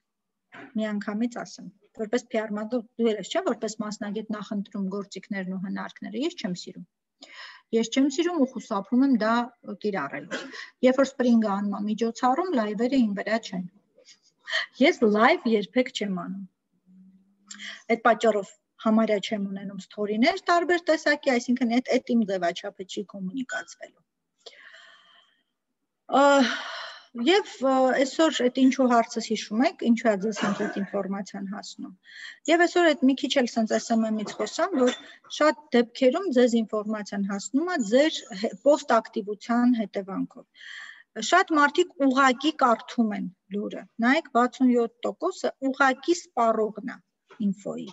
[SPEAKER 1] Միանգամից ասեմ, որպես PR մատով դու ես, չէ՞, որպես մասնագետ նախընտրում գործիքներն ու հնարքները, ես չեմ սիրում։ Ես չեմ սիրում ու խուսափում եմ դա կիրառելուց։ Երբ որ Spring-ը անում եմ միջոցառում, լայվերը իմ վրա չեն։ Ես լայվ երբեք չեմ անում։ Այդ պատճառով համարյա չեմ ունենում ստորիներ տարբեր տեսակի, այսինքն այդ այդ իմ ձևաչափը չի կոմունիկացվելու։ Եվ այսօր այդ ինչու հարցս հիշում եք, ինչու է ձեզ հենց այդ ինֆորմացիան հասնում։ Եվ այսօր այդ մի քիչ էլ sense SMM-ից խոսամ, որ շատ դեպքերում ձեզ ինֆորմացիան հասնում է ձեր post ակտիվության հետևանքով շատ մարդիկ ուղակի կարդում են լուրը։ Նայեք 67%-ը ուղակի սպառողն է ինֆոյի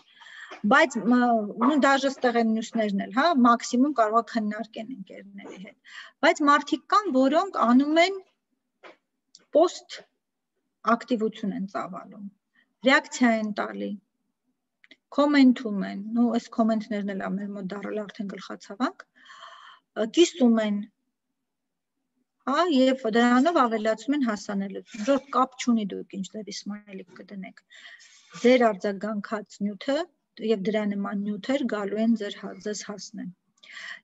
[SPEAKER 1] բայց նույն դաժե ստեղ են մյուսներն էլ, հա, մաքսիմում կարող է քննարկեն ընկերների հետ։ Բայց մարդիկ կան, որոնք անում են post ակտիվություն են ծավալում։ Ռեակցիա են տալի, կոմենտում են, նո այս կոմենտներն էլ ամեն մոտ դարել արդեն գլխացավանք, կիսում են, հա, եւ դրանով ավելացում են հասանելիություն։ Որ կապ չունի դուք ինչ ձևի սմայլիկ կդնեք։ Ձեր արձագանքած նյութը եւ դրա նման նյութեր գալու են ձեր հա, ձեզ հասնեն։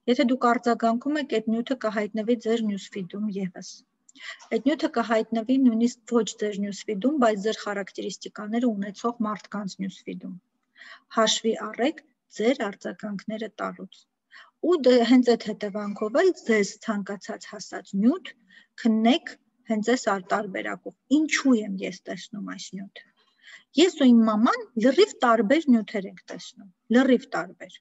[SPEAKER 1] Եթե դուք արձագանքում եք, այդ նյութը կհայտնվի ձեր newsfeed-ում եւս։ Այդ նյութը կհայտնվի նույնիսկ ոչ ձեր newsfeed-ում, բայց ձեր խարակտերիստիկաները ունեցող մարդկանց newsfeed-ում։ Հաշվի առեք ձեր արձագանքները տալուց։ Ու դե հենց այդ հետևանքով էլ ձեզ ցանկացած հասած նյութ քննեք հենց այս արտարբերակով։ Ինչու եմ ես տեսնում այս նյութը Ես ու իմ մաման լրիվ տարբեր նյութեր ենք տեսնում, լրիվ տարբեր։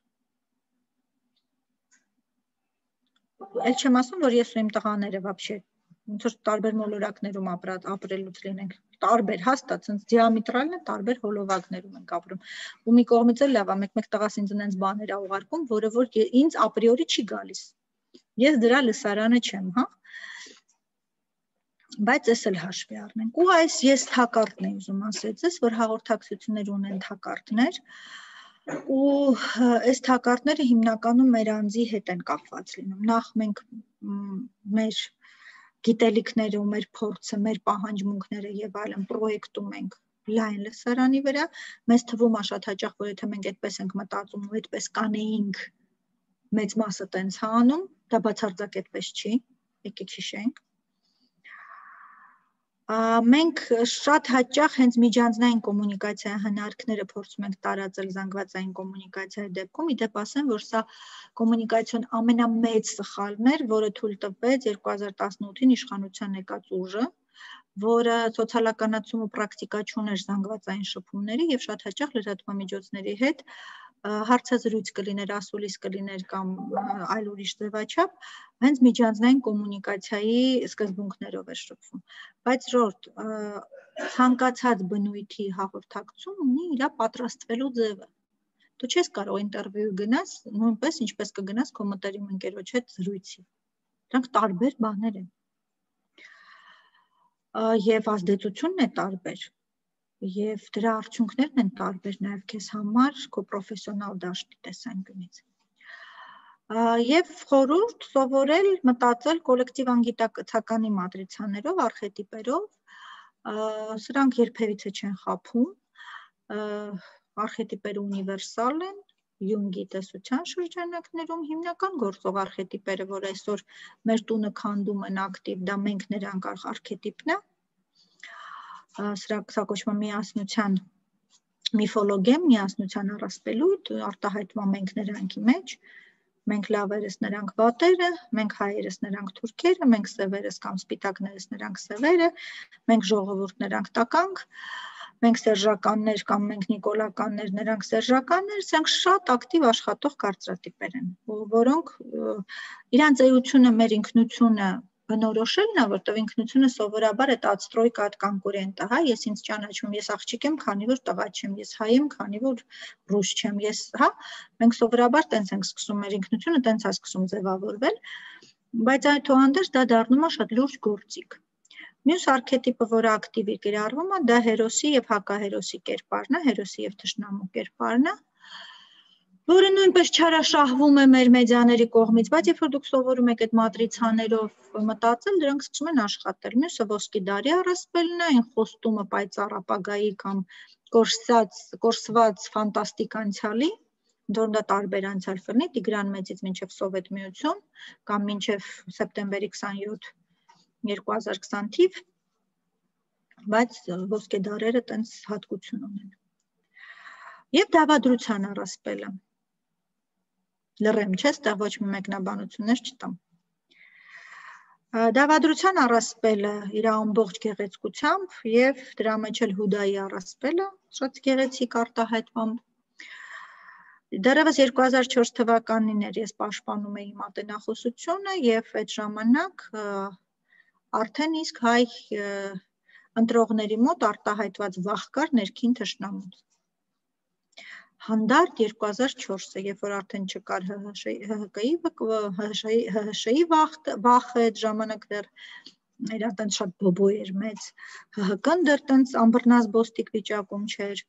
[SPEAKER 1] Էլ չեմ ասում, որ ես ու իմ տղաները вообще ոնց որ տարբեր մոլորակներում ապրած ապրելուց լինենք տարբեր հաստատ ցած դիամետրալն է տարբեր հոլովակներում ենք ապրում ու մի կողմից էլ լավ է մեկ-մեկ տղաս ինձ այնց բաներ ա ուղարկում որը որ ինձ ապրիորի չի գալիս ես դրա լսարանը չեմ հա բայց ես էլ հաշվի առնենք։ Ու այս ես թակարդն եմ ուզում ասել, ես որ հաղորդակցություններ ունեն թակարդներ ու այս թակարդները հիմնականում մեր անձի հետ են կապված լինում։ Նախ մենք մեր գիտելիքները ու մեր փորձը, մեր պահանջմունքները եւ այլն պրոյեկտում ենք լայն լսարանի վրա, մեզ թվում է շատ հաճախ, որ եթե մենք այդպես ենք մտածում ու այդպես կանեինք մեծ մասը տենց հա, անում, դա բացարձակ այդպես չի։ Եկեք հիշենք մենք շատ հաճախ հենց միջանձնային կոմունիկացիայի հնարքները փորձում ենք տարածել զանգվածային կոմունիկացիայի դեպքում։ Իդեպ ասեմ, որ սա կոմունիկացիոն ամենամեծ սխալն էր, որը թույլ տվեց 2018-ին իշխանության եկած ուժը, որը սոցիալականացում ու պրակտիկա չուներ զանգվածային շփումների եւ շատ հաճախ լրատվամիջոցների հետ հարցազրույց կլիներ, ասուլիս կլիներ կամ այլ ուրիշ ձևաչափ, հենց միջանձնային կոմունիկացիայի սկզբունքներով է շփվում։ Բայց ռորտ ցանկացած բնույթի հաղորդակցում ունի իր պատրաստվելու ձևը։ Դու չես կարող ինտերվյու գնաս նույնպես ինչպես կգնաս քո մտերիմ ընկերոջ հետ զրույցի։ Դրանք տարբեր բաներ են։ Եվ ազդեցությունն է տարբեր եւ դրա արդյունքներն են տարբեր նաեւ քեզ համար քո պրոֆեսիոնալ դաշտի տեսանկյունից եւ խորուրդ սովորել մտածել կոլեկտիվ անգիտակցականի մատրիցաներով, արխետիպերով, սրանք երբևիցե չեն խափում, արխետիպերը ունիվերսալ են, Յունգի տեսության շրջանակներում հիմնական գործող արխետիպերը, որ այսօր մեր տունը քանդում են ակտիվ, դա մենք նրանք արխետիպն է, սրա սա կոչվում է միասնության միֆոլոգիա, միասնության առասպելույթ, արտահայտվում ենք նրանքի մեջ, մենք լավերս նրանք վատերը, մենք հայերս նրանք թուրքերը, մենք սևերս կամ սպիտակներս նրանք սևերը, մենք ժողովուրդ նրանք տականք, մենք սերժականներ կամ մենք նիկոլականներ, նրանք սերժականներ, սրանք շատ ակտիվ աշխատող կարծրատիպեր են, որոնք իրանց էությունը մեր ինքնությունը բնորոշելն է, որտեղ ինքնությունը սովորաբար այդ ածտրոյկա այդ կոնկուրենտը, հա, ես ինձ ճանաչում, ես աղջիկ եմ, քանի որ տղա չեմ, ես հայ եմ, քանի որ ռուս չեմ, ես, հա, մենք սովորաբար տենց ենք սկսում մեր ինքնությունը, տենց է սկսում ձևավորվել, բայց այդուհանդերձ դա դառնում է շատ լուրջ գործիք։ Մյուս արքետիպը, որը ակտիվ է կիրառվում, դա հերոսի եւ հակահերոսի կերպարն է, հերոսի եւ թշնամու կերպարն է որը նույնպես չարաշահվում է մեր մեդիաների կողմից, բայց երբ որ դուք սովորում եք այդ մատրիցաներով մտածել, դրանք սկսում են աշխատել։ Մյուսը ոսկի դարի առասպելն է, այն խոստումը պայծառ ապագայի կամ կորսած, կորսված ֆանտաստիկ անցյալի, որն դա տարբեր անցյալ ֆիլմի Տիգրան Մեծից մինչև Սովետ միություն կամ մինչև սեպտեմբերի 27 2020 թիվ, բայց ոսկե դարերը տենց հատկություն ունեն։ Եվ դավադրության առասպելը լռեմ, չէ՞, ստեղ ոչ մի մեկնաբանություններ չտամ։ Դավադրության առասպելը իր ամբողջ գեղեցկությամբ եւ դրա մեջ էլ Հուդայի առասպելը շատ գեղեցիկ արտահայտվամբ Դեռևս 2004 թվականին էր ես պաշտպանում էի մատենախոսությունը եւ այդ ժամանակ արդեն իսկ հայ ընտրողների մոտ արտահայտված վախ կար ներքին թշնամուց հանդարտ 2004-ը, երբ որ արդեն չկար ՀՀՇ-ի ՀՀՇ-ի վախը այդ ժամանակ դեռ իր այդտենց շատ բոբո էր մեծ ՀՀԿ-ն դեռ տենց ամբռնած բոստիկ վիճակում չէր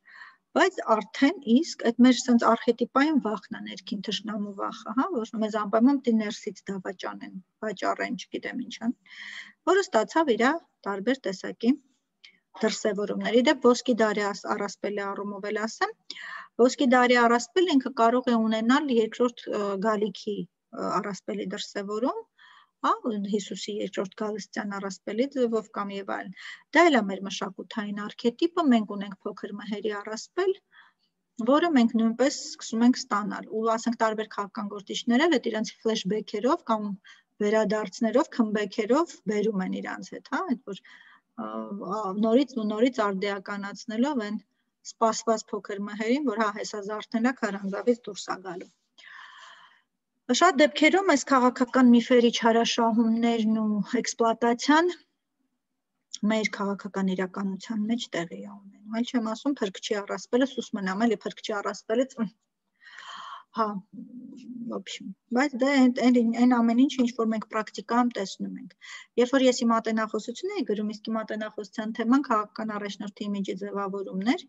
[SPEAKER 1] բայց արդեն իսկ այդ մեր sense արխետիպային վախն է ներքին թշնամու վախը, հա, որ մեզ անպայման դի ներսից դավաճանեն, վաճառեն, չգիտեմ ինչան, որը ստացավ իր տարբեր տեսակի դրսևորումների դեպ ոսկի դարի առասպելի առումով էլ ասեմ, ոսկի դարի առասպելը ինքը կարող է ունենալ երկրորդ գալիքի առասպելի դրսևորում, հա, Հիսուսի երկրորդ գալստյան առասպելի ձևով կամ եւ այլն։ Դա էլ է մեր մշակութային արքետիպը, մենք ունենք փոքր մհերի առասպել, որը մենք նույնպես սկսում ենք ստանալ։ Ու ասենք տարբեր քաղաքական գործիչներ էլ այդ իրենց ֆլեշբեքերով կամ վերադարձներով, քմբեքերով բերում են իրանց հետ, հա, այդ որ նորից ու նորից արդեականացնելով այն սպասված փոքր մհերին, որ հա հեսա զարթնելա քարանձավից դուրս է գալու։ Շատ դեպքերում այս քաղաքական միֆերի չարաշահումներն ու էքսպլուատացիան մեր քաղաքական իրականության մեջ տեղի է ունենում։ Այլ չեմ ասում փրկչի առասպելը սուս մնամ, էլի փրկչի առասպելից Հա, в общем, բայց դա այն այն ամեն ինչ ինչ որ մենք պրակտիկայում տեսնում ենք։ Երբ որ ես իմ ատենախոսություն էի գրում, իսկ իմ ատենախոսության թեման քաղաքական առաջնորդի իմիջի ձևավորումներ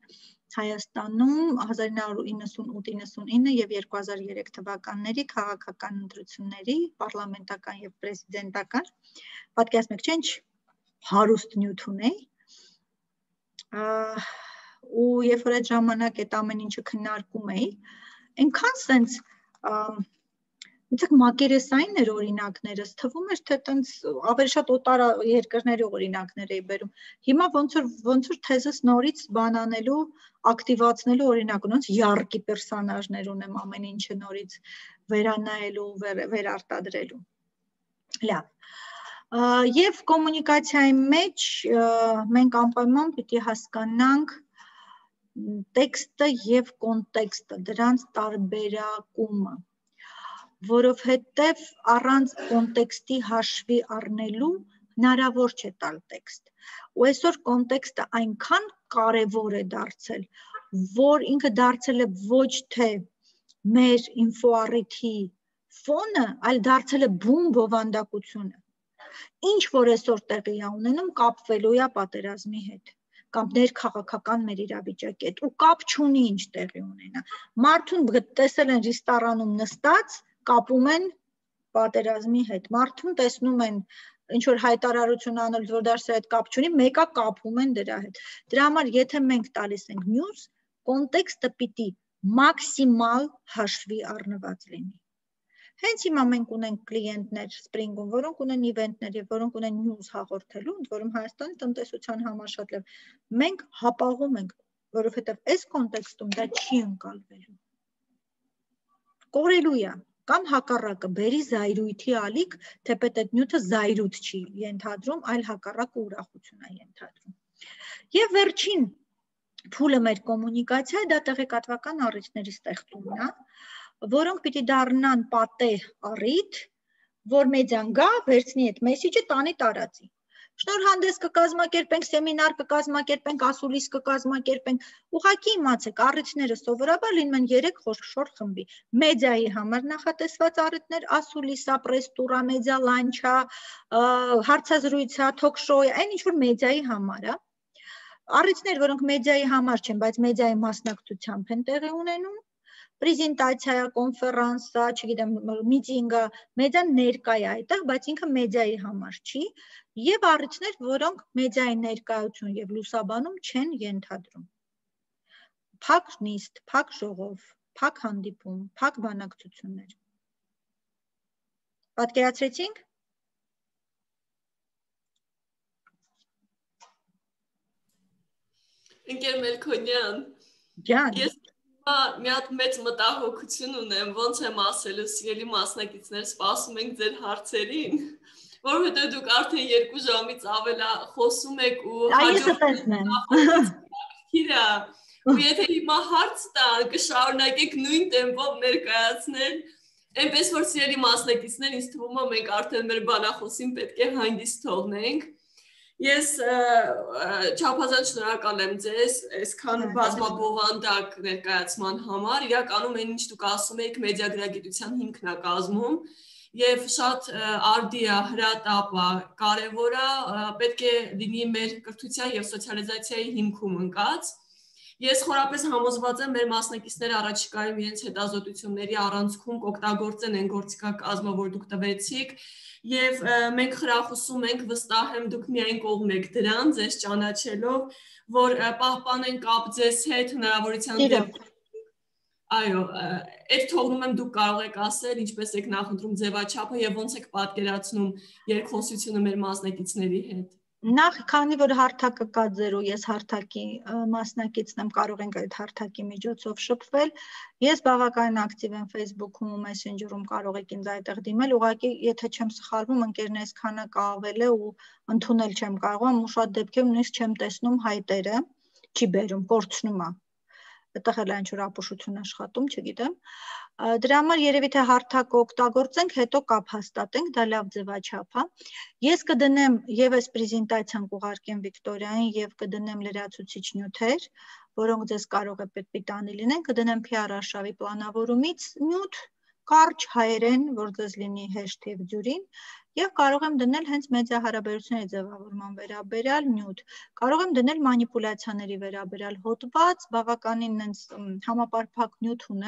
[SPEAKER 1] Հայաստանում 1998-99 եւ 2003 թվականների քաղաքական ընտրությունների պարլամենտական եւ պրեզիդենտական պատկերացնեք չէ՞ ինչ հարուստ նյութ ունեի ու երբ որ այդ ժամանակ այդ ամեն ինչը քննարկում էի այնքան սենց Իսկ մակերեսային էր օրինակներս, թվում էր թե տենց ավելի շատ օտար երկրների օրինակներ էի բերում։ Հիմա ոնց որ ոնց որ թեզս նորից բանանելու, ակտիվացնելու օրինակ ունենց յարկի պերսոնաժներ ունեմ ամեն ինչը նորից վերանայելու, վեր, վերարտադրելու։ Լավ։ Եվ կոմունիկացիայի մեջ մենք անպայման պիտի հասկանանք տեքստը եւ կոնտեքստը, դրանց տարբերակումը որովհետև առանց կոնտեքստի հաշվի առնելու հնարավոր չէ տալ տեքստ։ Ու այսօր կոնտեքստը այնքան կարևոր է դարձել, որ ինքը դարձել է ոչ թե մեր ինֆոառիթի ֆոնը, այլ դարձել է բում բովանդակությունը։ Ինչ որ այսօր տեղի է ունենում, կապվելու է պատերազմի հետ կամ ներքաղաքական մեր իրավիճակի հետ ու կապ չունի ինչ տեղի ունենա։ Մարդուն տեսել են ռեստորանում նստած, կապում են պատերազմի հետ։ Մարդուն տեսնում են ինչ որ հայտարարություն անել, որ դարձի հետ կապ չունի, մեկը կապում են դրա հետ։ Դրա համար եթե մենք տալիս ենք news, կոնտեքստը պիտի մաքսիմալ հաշվի առնված լինի։ Հենց հիմա մենք ունենք կլիենտներ Spring-ում, որոնք ունեն իվենտներ եւ որոնք ունեն news հաղորդելու, ընդ որում Հայաստանի տնտեսության համար շատ լավ։ Մենք հապաղում ենք, որովհետեւ այս կոնտեքստում դա չի ընկալվելու։ Կորելու է կամ հակառակը բերի զայրույթի ալիք, թեպետ այդ նյութը զայրույթ չի ենթադրում, այլ հակառակը ուրախություն է ենթադրում։ Եվ վերջին փուլը մեր կոմունիկացիա դա տեղեկատվական առիթների ստեղծումն է, որոնք պիտի դառնան պատե առիթ, որ մեդիան գա, վերցնի այդ մեսեջը, տանի տարածի։ Շնորհանդես կկազմակերպենք, սեմինար կկազմակերպենք, ասուլիս կկազմակերպենք։ Ուղղակի իմացեք, առիթները սովորաբար լինում են 3 խոշոր խմբի։ Մեդիայի համար նախատեսված առիթներ, ասուլիսա, պրեստուրա, մեդիա լանչա, հարցազրույցա, թոք-շոու, այն ինչ որ մեդիայի համար է։ Առիթներ, որոնք մեդիայի համար չեն, բայց մեդիայի մասնակցությամբ են տեղի ունենում պրեզենտացիա, կոնֆերանսա, չգիտեմ, միտինգա, մեդիան ներկա է այդտեղ, բայց ինքը մեդիայի համար չի, եւ առիթներ, որոնք մեդիայի ներկայություն եւ լուսաբանում չեն ենթադրում։ Փակ նիստ, փակ ժողով, փակ հանդիպում, փակ բանակցություններ։ Պատկերացրեցինք։
[SPEAKER 7] Ընկեր Մելքոնյան։
[SPEAKER 1] Ջան։
[SPEAKER 7] Ես մի հատ մեծ մտահոգություն ունեմ, ոնց եմ ասելու, սիրելի մասնակիցներ, սպասում ենք ձեր հարցերին, որովհետև դուք արդեն 2 ժամից ավել խոսում եք ու
[SPEAKER 1] հաջող
[SPEAKER 7] Իրա ու եթե հիմա հարց տան, կշարունակեք նույն տեմպով ներկայացնել, այնպես որ սիրելի մասնակիցներ, ինձ թվում է մենք արդեն մեր բանախոսին պետք է հանգիստ թողնենք Ես չափազանց շնորհակալ եմ ձեզ այսքան բազմաբովանդակ ներկայացման համար։ Իրականում այն ինչ դուք ասում եք մեդիագրագիտության հիմքն է կազմում եւ շատ արդի է, հրատապ է, կարեւոր է, պետք է լինի մեր կրթության եւ սոցիալիզացիայի հիմքում ընկած։ Ես խորապես համոզված եմ մեր մասնակիցները առաջիկայում իրենց հետազոտությունների առանցքում կօգտագործեն այն գործիքակազմը, որ դուք տվեցիք եւ մենք խրախուսում ենք վստահ եմ դուք միայն կողմեք դրան ձեզ ճանաչելով որ պահպանեն կապ ձեզ հետ հնարավորության դեպքում Այո, այդ թողնում եմ դուք կարող եք ասել ինչպես եք նախընտրում ձևաչափը եւ ոնց եք պատկերացնում երկխոսությունը մեր մասնակիցների հետ։
[SPEAKER 1] Նախ քանի որ հարթակը կա ձեր ու ես հարթակի մասնակիցն եմ, կարող ենք այդ հարթակի միջոցով շփվել։ Ես բավականին ակտիվ եմ Facebook-ում ու Messenger-ում, կարող եք ինձ այդտեղ դիմել։ Ուղղակի, եթե չեմ սխալվում, ընկերներս քանը կավել է ու ընդունել չեմ կարողam, ու շատ դեպքերում նույնիսկ չեմ տեսնում հայտերը, չի բերում, կորցնում է այդտեղ էլ ինչ որ ապուշություն աշխատում, չգիտեմ։ Դրա համար երևի թե հարթակ օգտագործենք, հետո կապ հաստատենք, դա լավ ձևաչափ է։ Ես կդնեմ եւ այս պրեզենտացիան կուղարկեմ Վիկտորիային եւ կդնեմ լրացուցիչ նյութեր, որոնք ձեզ կարող է պետպիտանի լինեն, կդնեմ PR արշավի պլանավորումից նյութ, կարճ հայերեն, որ ձեզ լինի հեշտ եւ ջուրին, եւ կարող եմ դնել հենց մեդիա հարաբերությունների ձևավորման վերաբերյալ նյութ։ Կարող եմ դնել մանիպուլյացիաների վերաբերյալ հոդված, բավականին հենց համապարփակ նյութ ունեմ